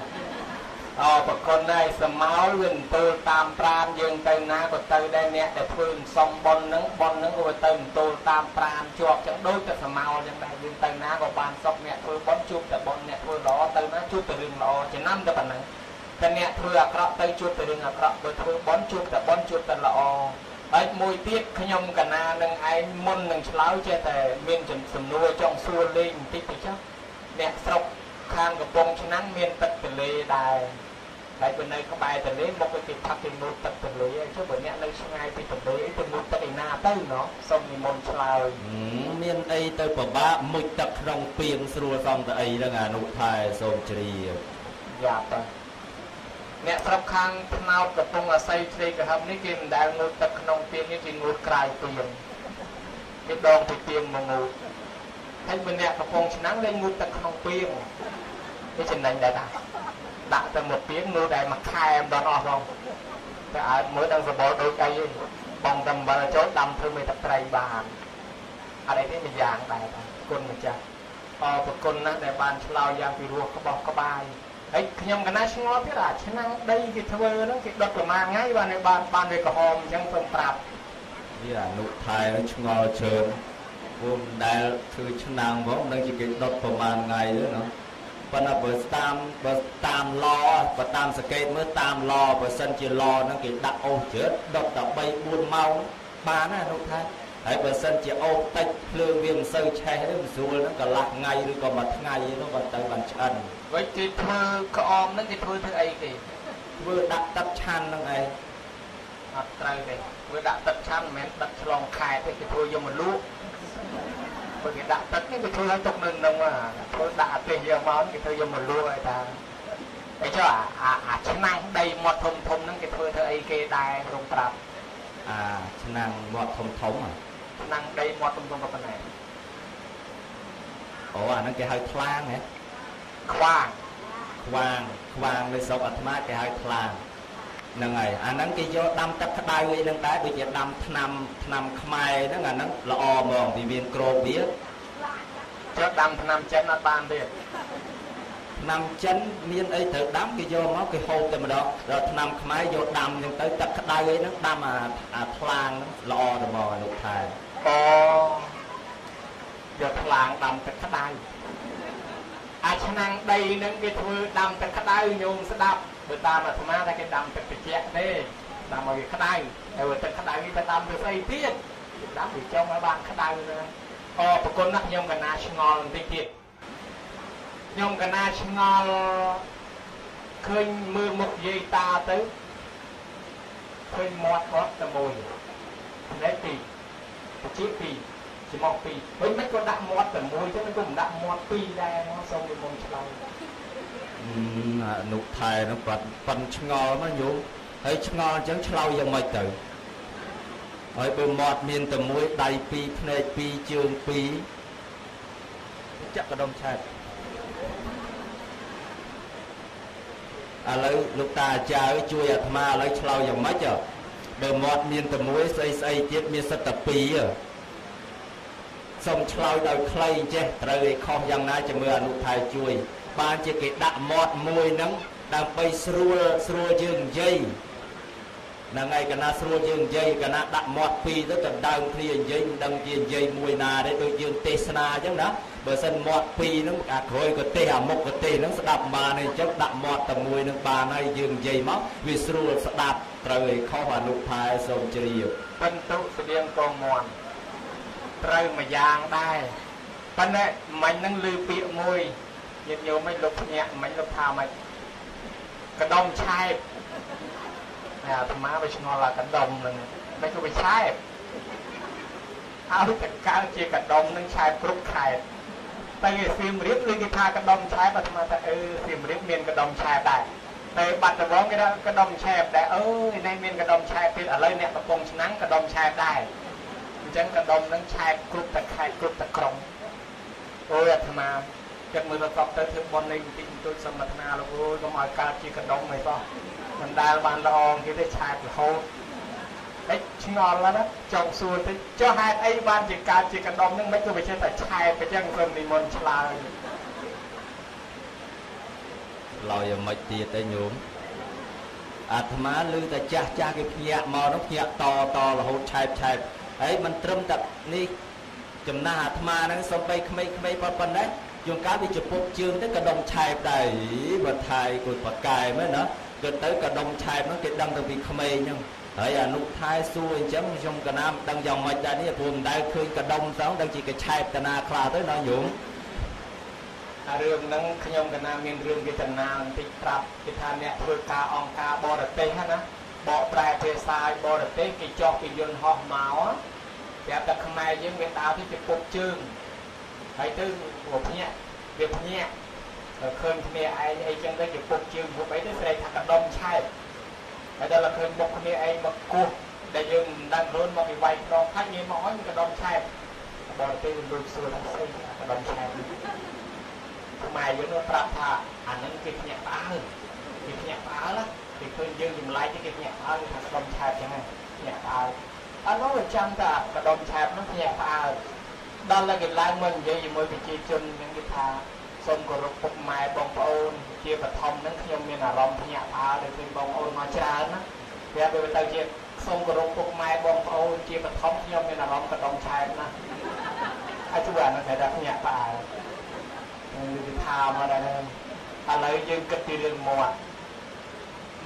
អប្រគុណដែរសមោលវាអំពើតាមប្រានយើងទៅណាក៏ទៅដែរអ្នកដែលធ្វើសំបុនហ្នឹងបុនហ្នឹងក៏ទៅអំទោលតាមប្រានជាប់ចឹងដូចតែសមោលចឹងដែរយើងទៅណាក៏បានសុខអ្នកធ្វើបុនជួបតែបុនអ្នកធ្វើល្អទៅណាជួបតែរឿងល្អចំណាំតែប៉ុណ្ណឹងតែអ្នកធ្វើអាក្រក់ទៅជួបតែរឿងអាក្រក់បើធ្វើបុនជួបតែបុនជួបតែល្អ ហើយមួយទៀតខ្ញុំកណានឹងឯងមុននឹងឆ្លើយចេះតែមានសំណួរចង់សួរលេងបន្តិចទៅចុះអ្នកស្រុកខាងកំពង់ឆ្នាំងមានទឹកទន្លេដែរតែបើនៅក្បែរទន្លេមកគេផឹកគេមុតទឹកទន្លេហើយចុះបើអ្នកនៅឆ្ងាយពីទន្លេអីទៅមុតទឹកឯណាទៅណោះសូមនិមន្តឆ្លើយហឹមមានអីទៅពិបាកមុជទឹកក្នុងពីងស្រួលសំទៅអីហ្នឹងអនុថែសូមជ្រាបយ៉ាប់ទៅ អ្នកស្រុកខាងថ្នោតកំពង់អាស័យជ្រេកក្រហមនេះគេមិនដែលងូតទឹកក្នុងពីងនេះគេងូតក្រៅពីងគេដងពីពីងមកងូតហើយបើអ្នកកំពង់ឆ្នាំងលេងងូតទឹកក្នុងពីងនេះចំណេញដែរតាដាក់ទៅមួយពីងងូតតែមួយខែមិនដល់អស់ផងតែឲ្យមើលដល់សបល់ដូចអីទេបងតែអំបិលចូលដាំធ្វើមេទឹកត្រីបានអត់អីទេមួយយ៉ាងដែរតាគុណម្ចាស់អរប្រគុណណាស់ដែលបានឆ្លើយយ៉ាងពីរោះក្បោះក្បាយ ហើយខ្ញុំកណាឆ្ងល់ទៀតអាឆ្នាំងដីគេធ្វើហ្នឹងគេដុតប្រមាណថ្ងៃបានឲ្យបានបានវាក្រហមអញ្ចឹងសូមប្រាប់វាអនុថែឆ្ងល់ច្រើនពួកមិនដែលធ្វើឆ្នាំងផងមិនដឹងជាគេដុតប្រមាណថ្ងៃទេណាប៉ុន្តែបើតាមបើតាមឡបើតាមសង្កេតមើលតាមឡបើសិនជាឡហ្នឹងគេដាក់អូសជ្រើតដុតតែ3 4ម៉ោងបានណាអនុថែហើយបើសិនជាអូសតិចភ្លើងវាមិនសូវឆេះទេមិនស្រួលហ្នឹងកន្លះថ្ងៃឬក៏មួយថ្ងៃទេនោះក៏ទៅបានឆ្អិន វិញគេធ្វើក្អមហ្នឹងគេធ្វើធ្វើអីគេធ្វើដាក់ទឹកឆាន់ហ្នឹងឯងអត់ត្រូវទេធ្វើដាក់ទឹកឆាន់មិនមែនដឹកឆ្លងខែទេគេធ្វើយកមកលក់ពេលគេដាក់ទឹកនេះគេធ្វើឲ្យទុកនៅនឹងមកធ្វើដាក់អាទេសយកមកគេធ្វើយកមកលក់ឲ្យថាអីចុះអាអាអាឆ្នាំងដីមាត់ធំធំហ្នឹងគេធ្វើធ្វើអីគេដែររងប្រាប់អាឆ្នាំងមាត់ធំធំហ៎ឆ្នាំងដីមាត់ធំធំក៏ប៉ុណ្ណេះអូអាហ្នឹងគេហៅថ្លាងហ៎ ខ្វាងខ្វាងខ្វាងនៅស្រុកអាត្មាគេហៅថ្លាងហ្នឹងហើយអាហ្នឹងគេយកដាំទឹកក្តៅអីហ្នឹងដែរដូចជាដាំថ្នាំថ្នាំខ្មែរហ្នឹងអាហ្នឹងល្អហ្មងវាមានក្របវាចុះដាំថ្នាំចិនអត់បានទេថ្នាំចិនមានអីត្រូវដាំគេយកមកគេហូបតែម្ដងដល់ថ្នាំខ្មែរយកដាំហ្នឹងទៅទឹកក្តៅអីហ្នឹងដាំអាអាថ្លាងហ្នឹងល្អទៅហ្មងអនុថែអូយកថ្លាងដាំទឹកក្តៅ អាឆ្នាំងដីនឹងគេធ្វើដាំទឹកក្តៅញោមស្ដាប់បើតាមអាត្មាតែគេដាំទឹកត្រជាក់ទេដាំឲ្យវាក្តៅហើយទឹកក្តៅវាទៅដាំទៅស្អីទៀតដាំវាចង់ឲ្យបានក្តៅណាអូប្រគុណណាស់ខ្ញុំកណាឆ្ងល់បន្តិចទៀតខ្ញុំកណាឆ្ងល់ឃើញមើលមុខយាយតាទៅឃើញមាត់គាត់តែមួយនេះពីរជាពីរ ជាមកពីរវិញមិនក៏ដាក់មាត់តែមួយចឹងក៏មិនដាក់មាត់ពីរដែរសូមនិមន្តឆ្លើយអនុថែនោះគាត់ប៉ិនឆ្ងល់មកញោមហើយឆ្ងល់អញ្ចឹងឆ្លើយយ៉ាងម៉េចទៅហើយបើមាត់មានតែមួយដៃពីរភ្នែកពីរជើងពីរចាក់កដុំឆែតឥឡូវលោកតាអាចារ្យជួយអាត្មាឥឡូវឆ្លើយយ៉ាងម៉េចបើមាត់មានតែមួយស្អីស្អីទៀតមានសិតតែពីរ សូមឆ្លើយដោយខ្លីចេះត្រូវឲ្យខុសយ៉ាងណាជាមួយអនុថែជួយ បានជាគេដាក់មាត់មួយហ្នឹងដើម្បីស្រួលស្រួលយើងនិយាយហ្នឹងហើយកណាស្រួលយើងនិយាយកណាដាក់មាត់ពីរទៅដណ្ដើមគ្នានិយាយមិនដឹងជានិយាយមួយណាទេដូចយើងទេសនាអញ្ចឹងណាបើសិនមាត់ពីរហ្នឹងអាក្រោយក៏ទេសអាមុខក៏ទេសហ្នឹងស្ដាប់បានទេអញ្ចឹងដាក់មាត់តែមួយហ្នឹងបានហើយយើងនិយាយមកវាស្រួលស្ដាប់ត្រូវឲ្យខុសអនុផែសូមជ្រាបពិនតុស្តៀងកងមន់ ត្រូវមួយយ៉ាងដែរប៉ុន្តែមិញហ្នឹងលឺពាក្យមួយញាតិញោមមិនលោកភ្ញាក់មិញលោកថាមិនកដុំឆែបហើយអាត្មាវាឆ្ងល់អាកដុំនឹងមិនក៏វាឆែបឲ្យតែកើតជាកដុំនឹងឆែបគ្រប់ខេត្តតែគេសៀមរាបឬគេថាកដុំឆែបអាត្មាថាអឺសៀមរាបមានកដុំឆែបដែរតែបាត់ដំបងគេថាកដុំឆែបដែរអើយនេះមានកដុំឆែបទៀតឥឡូវអ្នកកំពុងឆ្នាំងកដុំឆែបដែរ អញ្ចឹងកដុំនឹងឆែបគ្រប់តែខេត្តគ្រប់តែក្រុងអូយអាត្មាគិតមើលទៅទៅធ្វើបន់នេះបន្តិចបន្តួចសមអាត្មាលោកអូយកុំឲ្យកើតជាកដុំអីសោះមិនដែលបានល្អគេទេឆែករហូតអិចឆ្ងល់ណាចង់សួរតិចចុះហេតុអីបានជាកើតជាកដុំនឹងមិនក៏វាចេះតែឆែកអញ្ចឹងសូមនិមន្តឆ្លើយឆ្លើយយ៉ាងម៉េចទៀតទេញោមអាត្មាឮតែចាស់ចាស់គេភ្ញាក់មកនោះភ្ញាក់តតរហូតឆែបឆែប ហើយមិនត្រឹមតែនេះចំណាស់អាត្មាហ្នឹងសំបីក្មេងៗប៉ុណ្ណេះជួនកាលវាជពុកជើងទៅក៏ដុំឆែបដែរបើថៃគួយបកែមែនណាទៅទៅក៏ដុំឆែបហ្នឹងគេដឹងទៅពីក្មេងហ្នឹងហើយអនុថែសួរអញ្ចឹងខ្ញុំកណាមដឹងយ៉ាងម៉េចដែរនេះព្រោះមិនដែលឃើញកដុំសងដឹងជាកឆែបតាណាខ្លះទៅណាញោមអារឿងហ្នឹងខ្ញុំកណាមានរឿងវេទនាបន្តិចប្រាប់គេថាអ្នកធ្វើការអង្គការបរទេសណា បកប្រែភាសាឲ្យបរទេសគេចោះពីយន្តហោះមកប្រាប់តែខ្មែរយើងវាដើរទៅជាពុកជើងហើយទៅវាភ្ញាក់វាភ្ញាក់ឃើញគ្នាឯងអីចឹងទៅជាពុកជើងពុកអីទៅស្រែកថាកដុំឆែបហើយដល់ឃើញមុខគ្នាឯងមកគោះដែលយើងមិនដឹងខ្លួនមកពីវាយដងខាច់ងាយមកអញកដុំឆែបបរទេសលួចសួរថាស្អីកដុំឆែបខ្មែរយើងនោះប្រាប់ថាអានឹងគេភ្ញាក់ផ្អើលគេភ្ញាក់ផ្អើល គេឃើញយើងចម្លែកគេភ្ញាក់ផ្អើលថាកដុំឆែបចឹងភ្ញាក់ផ្អើលអត់នោះចាំតែកដុំឆែបនោះភ្ញាក់ផ្អើលដល់តែគេឡើងមកនិយាយជាមួយប្រជាជនហ្នឹងគេថាសូមគោរពពុកម៉ែបងប្អូនជាបឋមហ្នឹងខ្ញុំមានអារម្មណ៍ភ្ញាក់ផ្អើលដែលឃើញបងប្អូនមកច្រើនណាប្រាប់ទៅទៅជាសូមគោរពពុកម៉ែបងប្អូនជាបឋមខ្ញុំមានអារម្មណ៍កដុំឆែបណាហើយជួអានោះតែថាភ្ញាក់ផ្អើលនិយាយថាមកដែរឥឡូវយើងគិតពីរឿងមាត់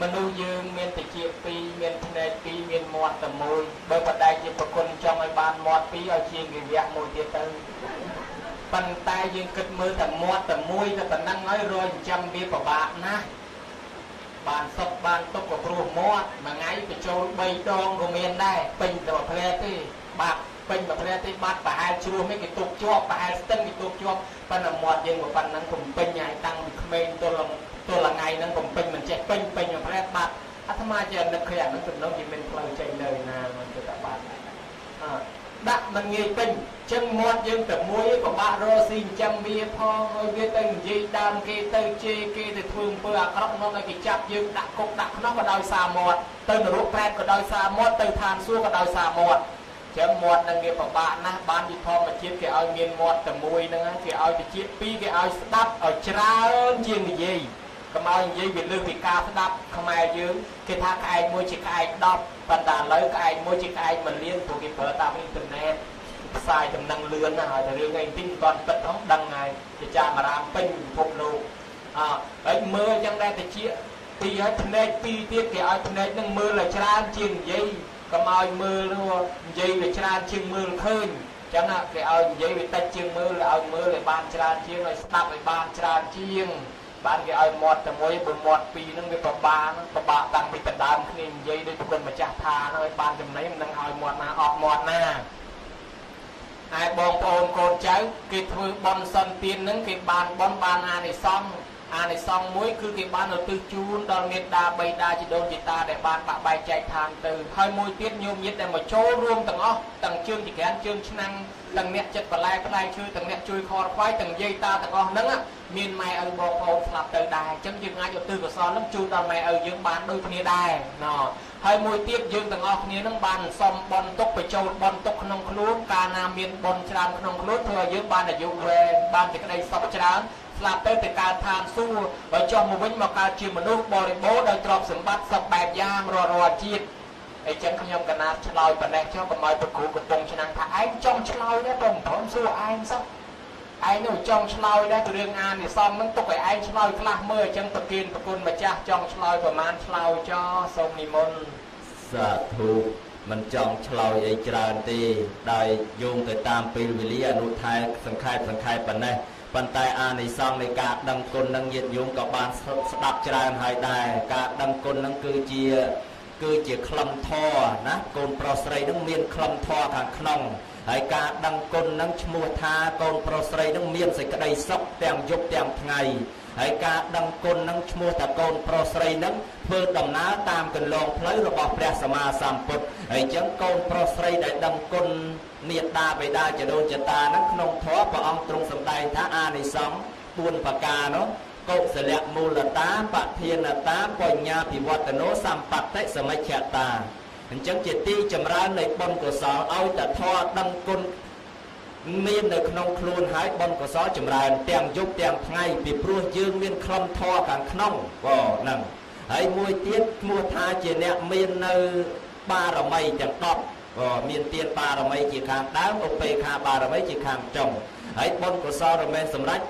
មនុស្សយើងមានតិចពីរមានភ្នែកពីរមានមាត់តែមួយបើបដិជាប្រគុណចង់ឲ្យបានមាត់ពីរឲ្យជាងវិវៈមួយទៀតទៅប៉ុន្តែយើងគិតមើលតែមាត់តែមួយតែប៉ុណ្ណឹងហើយរយចិញ្ចឹមវាពិបាកណាស់បានសុខបានទុកក៏ព្រោះមាត់មួយថ្ងៃបញ្ចូល3ដងក៏មានដែរពេញតែមួយផ្លែទេបាត់ពេញមួយផ្លែទេបាត់ប្រហែលជ្រោះមិនគេទុកជាប់ប្រហែលស្ទឹងគេទុកជាប់ប៉ុន្តែមាត់យើងមកប៉ុណ្ណឹងកំពេញហើយតាំងពីក្មេងទល់ ទល់ថ្ងៃហ្នឹងកំពេញមិនចេះពេញពេញមួយផ្លែបាត់អាត្មាជានឹកឃើញអានឹងទំនងជាមានផ្លូវចេញលើណាមិនទៅតែបាត់អឺដាក់មិនងាយពេញចឹងមាត់យើងតែមួយពិបាករស់ស៊ីចិញ្ចឹមវាផងឲ្យវាទៅនិយាយដើមគេទៅជេរគេទៅធ្វើអំពើអាក្រក់នាំឲ្យគេចាប់យើងដាក់គុកដាក់ខ្នោះក៏ដោយសារមាត់ទៅនរកប្រែតក៏ដោយសារមាត់ទៅឋានសួគ៌ក៏ដោយសារមាត់ចឹងមាត់នឹងវាពិបាកណាស់បានពីធម្មជាតិគេឲ្យមានមាត់តែមួយហ្នឹងគេឲ្យតិចពីរគេឲ្យស្ដាប់ឲ្យច្រើនជាងនិយាយ កុំឲ្យនិយាយវាលើសពីការស្ដាប់ខ្មែរយើងគេថាក្អែកមួយជាក្អែក10ប៉ុន្តែឥឡូវក្អែកមួយជាក្អែក1លានព្រោះគេប្រើតាមអ៊ីនធឺណិតផ្សាយដំណឹងលឿនណាស់ហើយតែរឿងអីទីគាត់ពិតហ្នឹងដឹងហើយជាចាមរាមពេញពិភពលោកអើហើយមើលអញ្ចឹងដែរតិចពីហើយភ្នែកពីរទៀតគេឲ្យភ្នែកនឹងមើលឲ្យច្រើនជាងនិយាយកុំឲ្យមើលនោះនិយាយវាច្រើនជាងមើលឃើញចឹងគេឲ្យនិយាយវាតិចជាងមើលឲ្យមើលឲ្យបានច្រើនជាងឲ្យស្ដាប់ឲ្យបានច្រើនជាង បានគេឲ្យមាត់តែមួយបើមាត់ពីរហ្នឹងវាប្របាប្របាតាំងពីដដើមគ្នានិយាយដូចប្រគុណម្ចាស់ថាហើយបានចំណេញមិនដឹងឲ្យមាត់ណាអស់មាត់ណាហើយបងប្អូនកូនចៅគេធ្វើបន់សិនទៀនហ្នឹងគេបានបន់បានអានិសង្ឃ អានិសង្ឃមួយគឺគេបានឧទ្ទិសជូនដល់មេត្តាបៃតាជីដូនជីតាដែលបានបាក់បែកចែកឋានទៅហើយមួយទៀតញោមញាតិដែលមកចូលរួមទាំងអស់ទាំងជើងចក្រានជើងឆ្នាំងទាំងអ្នកចិត្តបន្លែផ្លែឈើទាំងអ្នកជួយខរខ្វាយទាំងយាយតាទាំងអស់ហ្នឹងមានម៉ែឪបងប្អូនស្លាប់ទៅដែរអញ្ចឹងយើងអាចឧទ្ទិសកុសលហ្នឹងជូនដល់ម៉ែឪយើងបានដូចគ្នាដែរណ៎ហើយមួយទៀតយើងទាំងអស់គ្នានឹងបានសំបន់ទុកបញ្ចូលបន់ទុកក្នុងខ្លួនកាលណាមានបន់ច្រើនក្នុងខ្លួនធ្វើឲ្យយើងបានអាយុវែងបានសេចក្តីសុខច្រើន ស្លាប់ទៅទៅកើតឋានសួគ៌បើចុះមកវិញមកកើតជាមនុស្សបរិបូរដោយទ្រព្យសម្បត្តិសពបែបយ៉ាងរាល់រាល់ជាតិអញ្ចឹងខ្ញុំកណាត់ឆ្លើយប៉ុណ្ណេះចុះកុំឲ្យប្រគ្រូកំពុងឆ្នាំងថាឯងចង់ឆ្លើយដែរព្រមព្រមសួរឯងសោះឯងនោះចង់ឆ្លើយដែររឿងអានិសង្ឃនឹងទុកឲ្យឯងឆ្លើយខ្លះមើលអញ្ចឹងប្រគិនប្រគុណម្ចាស់ចង់ឆ្លើយប្រមាណឆ្លើយចោសូមនិមន្តសាធុមិនចង់ឆ្លើយអីច្រើនទេដោយយោងទៅតាមពេលវេលាអនុថែសង្ខេបសង្ខេបប៉ុណ្ណេះ ប៉ុន្តែអានិសង្ឃនៃការដឹងគុណនឹងញាតិញោមក៏បានស្ដាប់ច្រើនហើយដែរការដឹងគុណនឹងគឺជាគឺជាក្លឹមធរណាកូនប្រុសស្រីនឹងមានក្លឹមធរខាងក្នុងហើយការដឹងគុណនឹងឈ្មោះថាកូនប្រុសស្រីនឹងមានសេចក្តីសុខទាំងយប់ទាំងថ្ងៃហើយការដឹងគុណនឹងឈ្មោះថាកូនប្រុសស្រីនឹងធ្វើដំណើរតាមកន្លងផ្លូវរបស់ព្រះសម្មាសម្ពុទ្ធហើយអញ្ចឹងកូនប្រុសស្រីដែលដឹងគុណ មេត្តាបិតាចដូនចតានឹងក្នុងធម៌ព្រះអង្គទ្រង់សម្ដែងថាអានិសង្ឃ4ប្រការនោះកុសលមូលតាបធានតាបញ្ញាពិវត្តនោសម្បត្តិសមិច្ឆតាអញ្ចឹងជាទីចម្រើននៃបុណ្យកុសលឲ្យតែធម៌ដឹងគុណមាននៅក្នុងខ្លួនហើយបុណ្យកុសលចម្រើន ទាំងយប់ទាំងថ្ងៃពីព្រោះយើងមានខ្លឹមធម៌ខាងក្នុងក៏ហ្នឹងហើយមួយទៀតឈ្មោះថាជាអ្នកមាននៅបារមីទាំង10 ក៏មានទានបារមីជាខាងដើមឧបេខាបារមីជាខាងចុងហើយបុណ្យកុសលរមែងសម្រាប់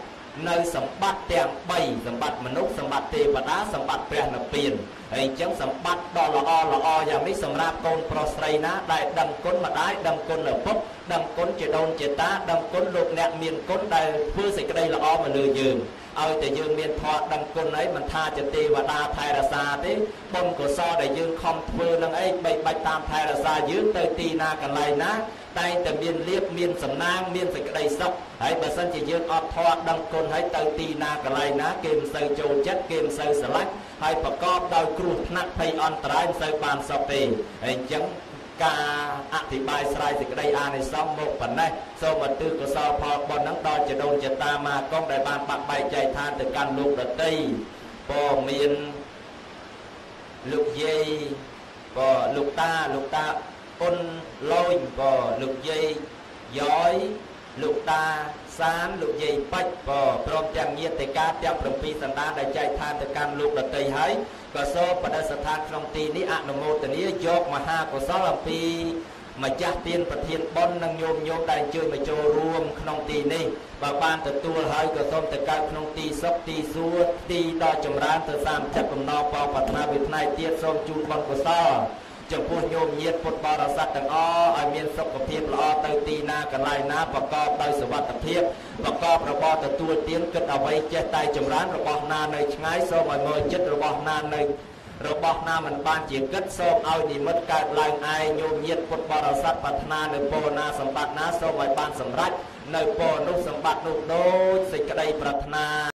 នៅសម្បត្តិទាំង3សម្បត្តិមនុស្សសម្បត្តិទេវតាសម្បត្តិព្រះនិព្វានហើយអញ្ចឹងសម្បត្តិដ៏ល្អល្អយ៉ាងនេះសម្រាប់កូនប្រុសស្រីណាដែលដឹងគុណម្ដាយដឹងគុណឪពុកដឹងគុណជាដូនជាតាដឹងគុណលោកអ្នកមានគុណដែលធ្វើសេចក្តីល្អមកលើយើងឲ្យតែយើងមានធម៌ដឹងគុណអីមិនថាជាទេវតាថែរក្សាទេបុណ្យកុសលដែលយើងខំធ្វើនឹងអីបីបាច់តាមថែរក្សាយើងទៅទីណាកន្លែងណាតែងតែមានលៀបមានសំណាងមានសេចក្តីសុខហើយបើសិនជាយើងអត់ធម៌ដឹងគុណហើយទៅទីណាកន្លែងណាគេមិនសូវចូលចិត្តគេមិនសូវស្រឡាញ់ហើយប្រកបដោយគ្រោះថ្នាក់ភ័យអន្តរាយមិនសូវបានសុខទេហើយអញ្ចឹង ការអធិប្បាយស្រាយសេចក្តីអានិសង្សមកប៉ុណ្ណេះសូមអទិកុសលផលបុណ្យនឹងដល់ចដូនចតាមាកងដែលបានបាក់បែកចែកឋានទៅកាន់លោកដតីក៏មានលោកយាយក៏លោកតាលោកតាអ៊ុនលូនក៏លោកយាយយ៉យលោកតាសានលោកយាយបាច់ក៏ព្រមទាំងញាតិកាទាំង7សន្តានដែលចែកឋានទៅកាន់លោកដតីហើយ ក៏សូមបដិស្ថានក្នុងទីនេះអនុមោទនាយកមហាកុសលអំពីម្ចាស់ទានប្រធានប៉ុននិងញោមញោមដែលអញ្ជើញមកចូលរួមក្នុងទីនេះបើបានទទួលហើយក៏សូមទៅកើតក្នុងទីសុខទីសួគ៌ទីដ៏ចម្រើនទៅតាមចិត្តបំណងបោប្រាថ្នាវិថ្ន័យទៀតសូមជូនបុណ្យកុសល ចំពោះញោមញាតពុទ្ធបរិស័ទទាំងអស់ឲ្យមានសុខភាពល្អទៅទីណាកន្លែងណាប្រកបដោយសុវត្ថិភាពប្រកបរបរទទួលទានគិតអ្វីចេះតែចម្រើនរបស់ណានៅឆ្ងាយសូមឲ្យមើលចិត្តរបស់ណានៅរបស់ណាមិនបានជាគិតសូមឲ្យនិមិត្តកើតឡើងឯងញោមញាតពុទ្ធបរិស័ទប្រាថ្នានៅពរណាសម្បត្តិណាសូមឲ្យបានសម្រេចនៅពរនោះសម្បត្តិនោះដូចសេចក្តីប្រាថ្នា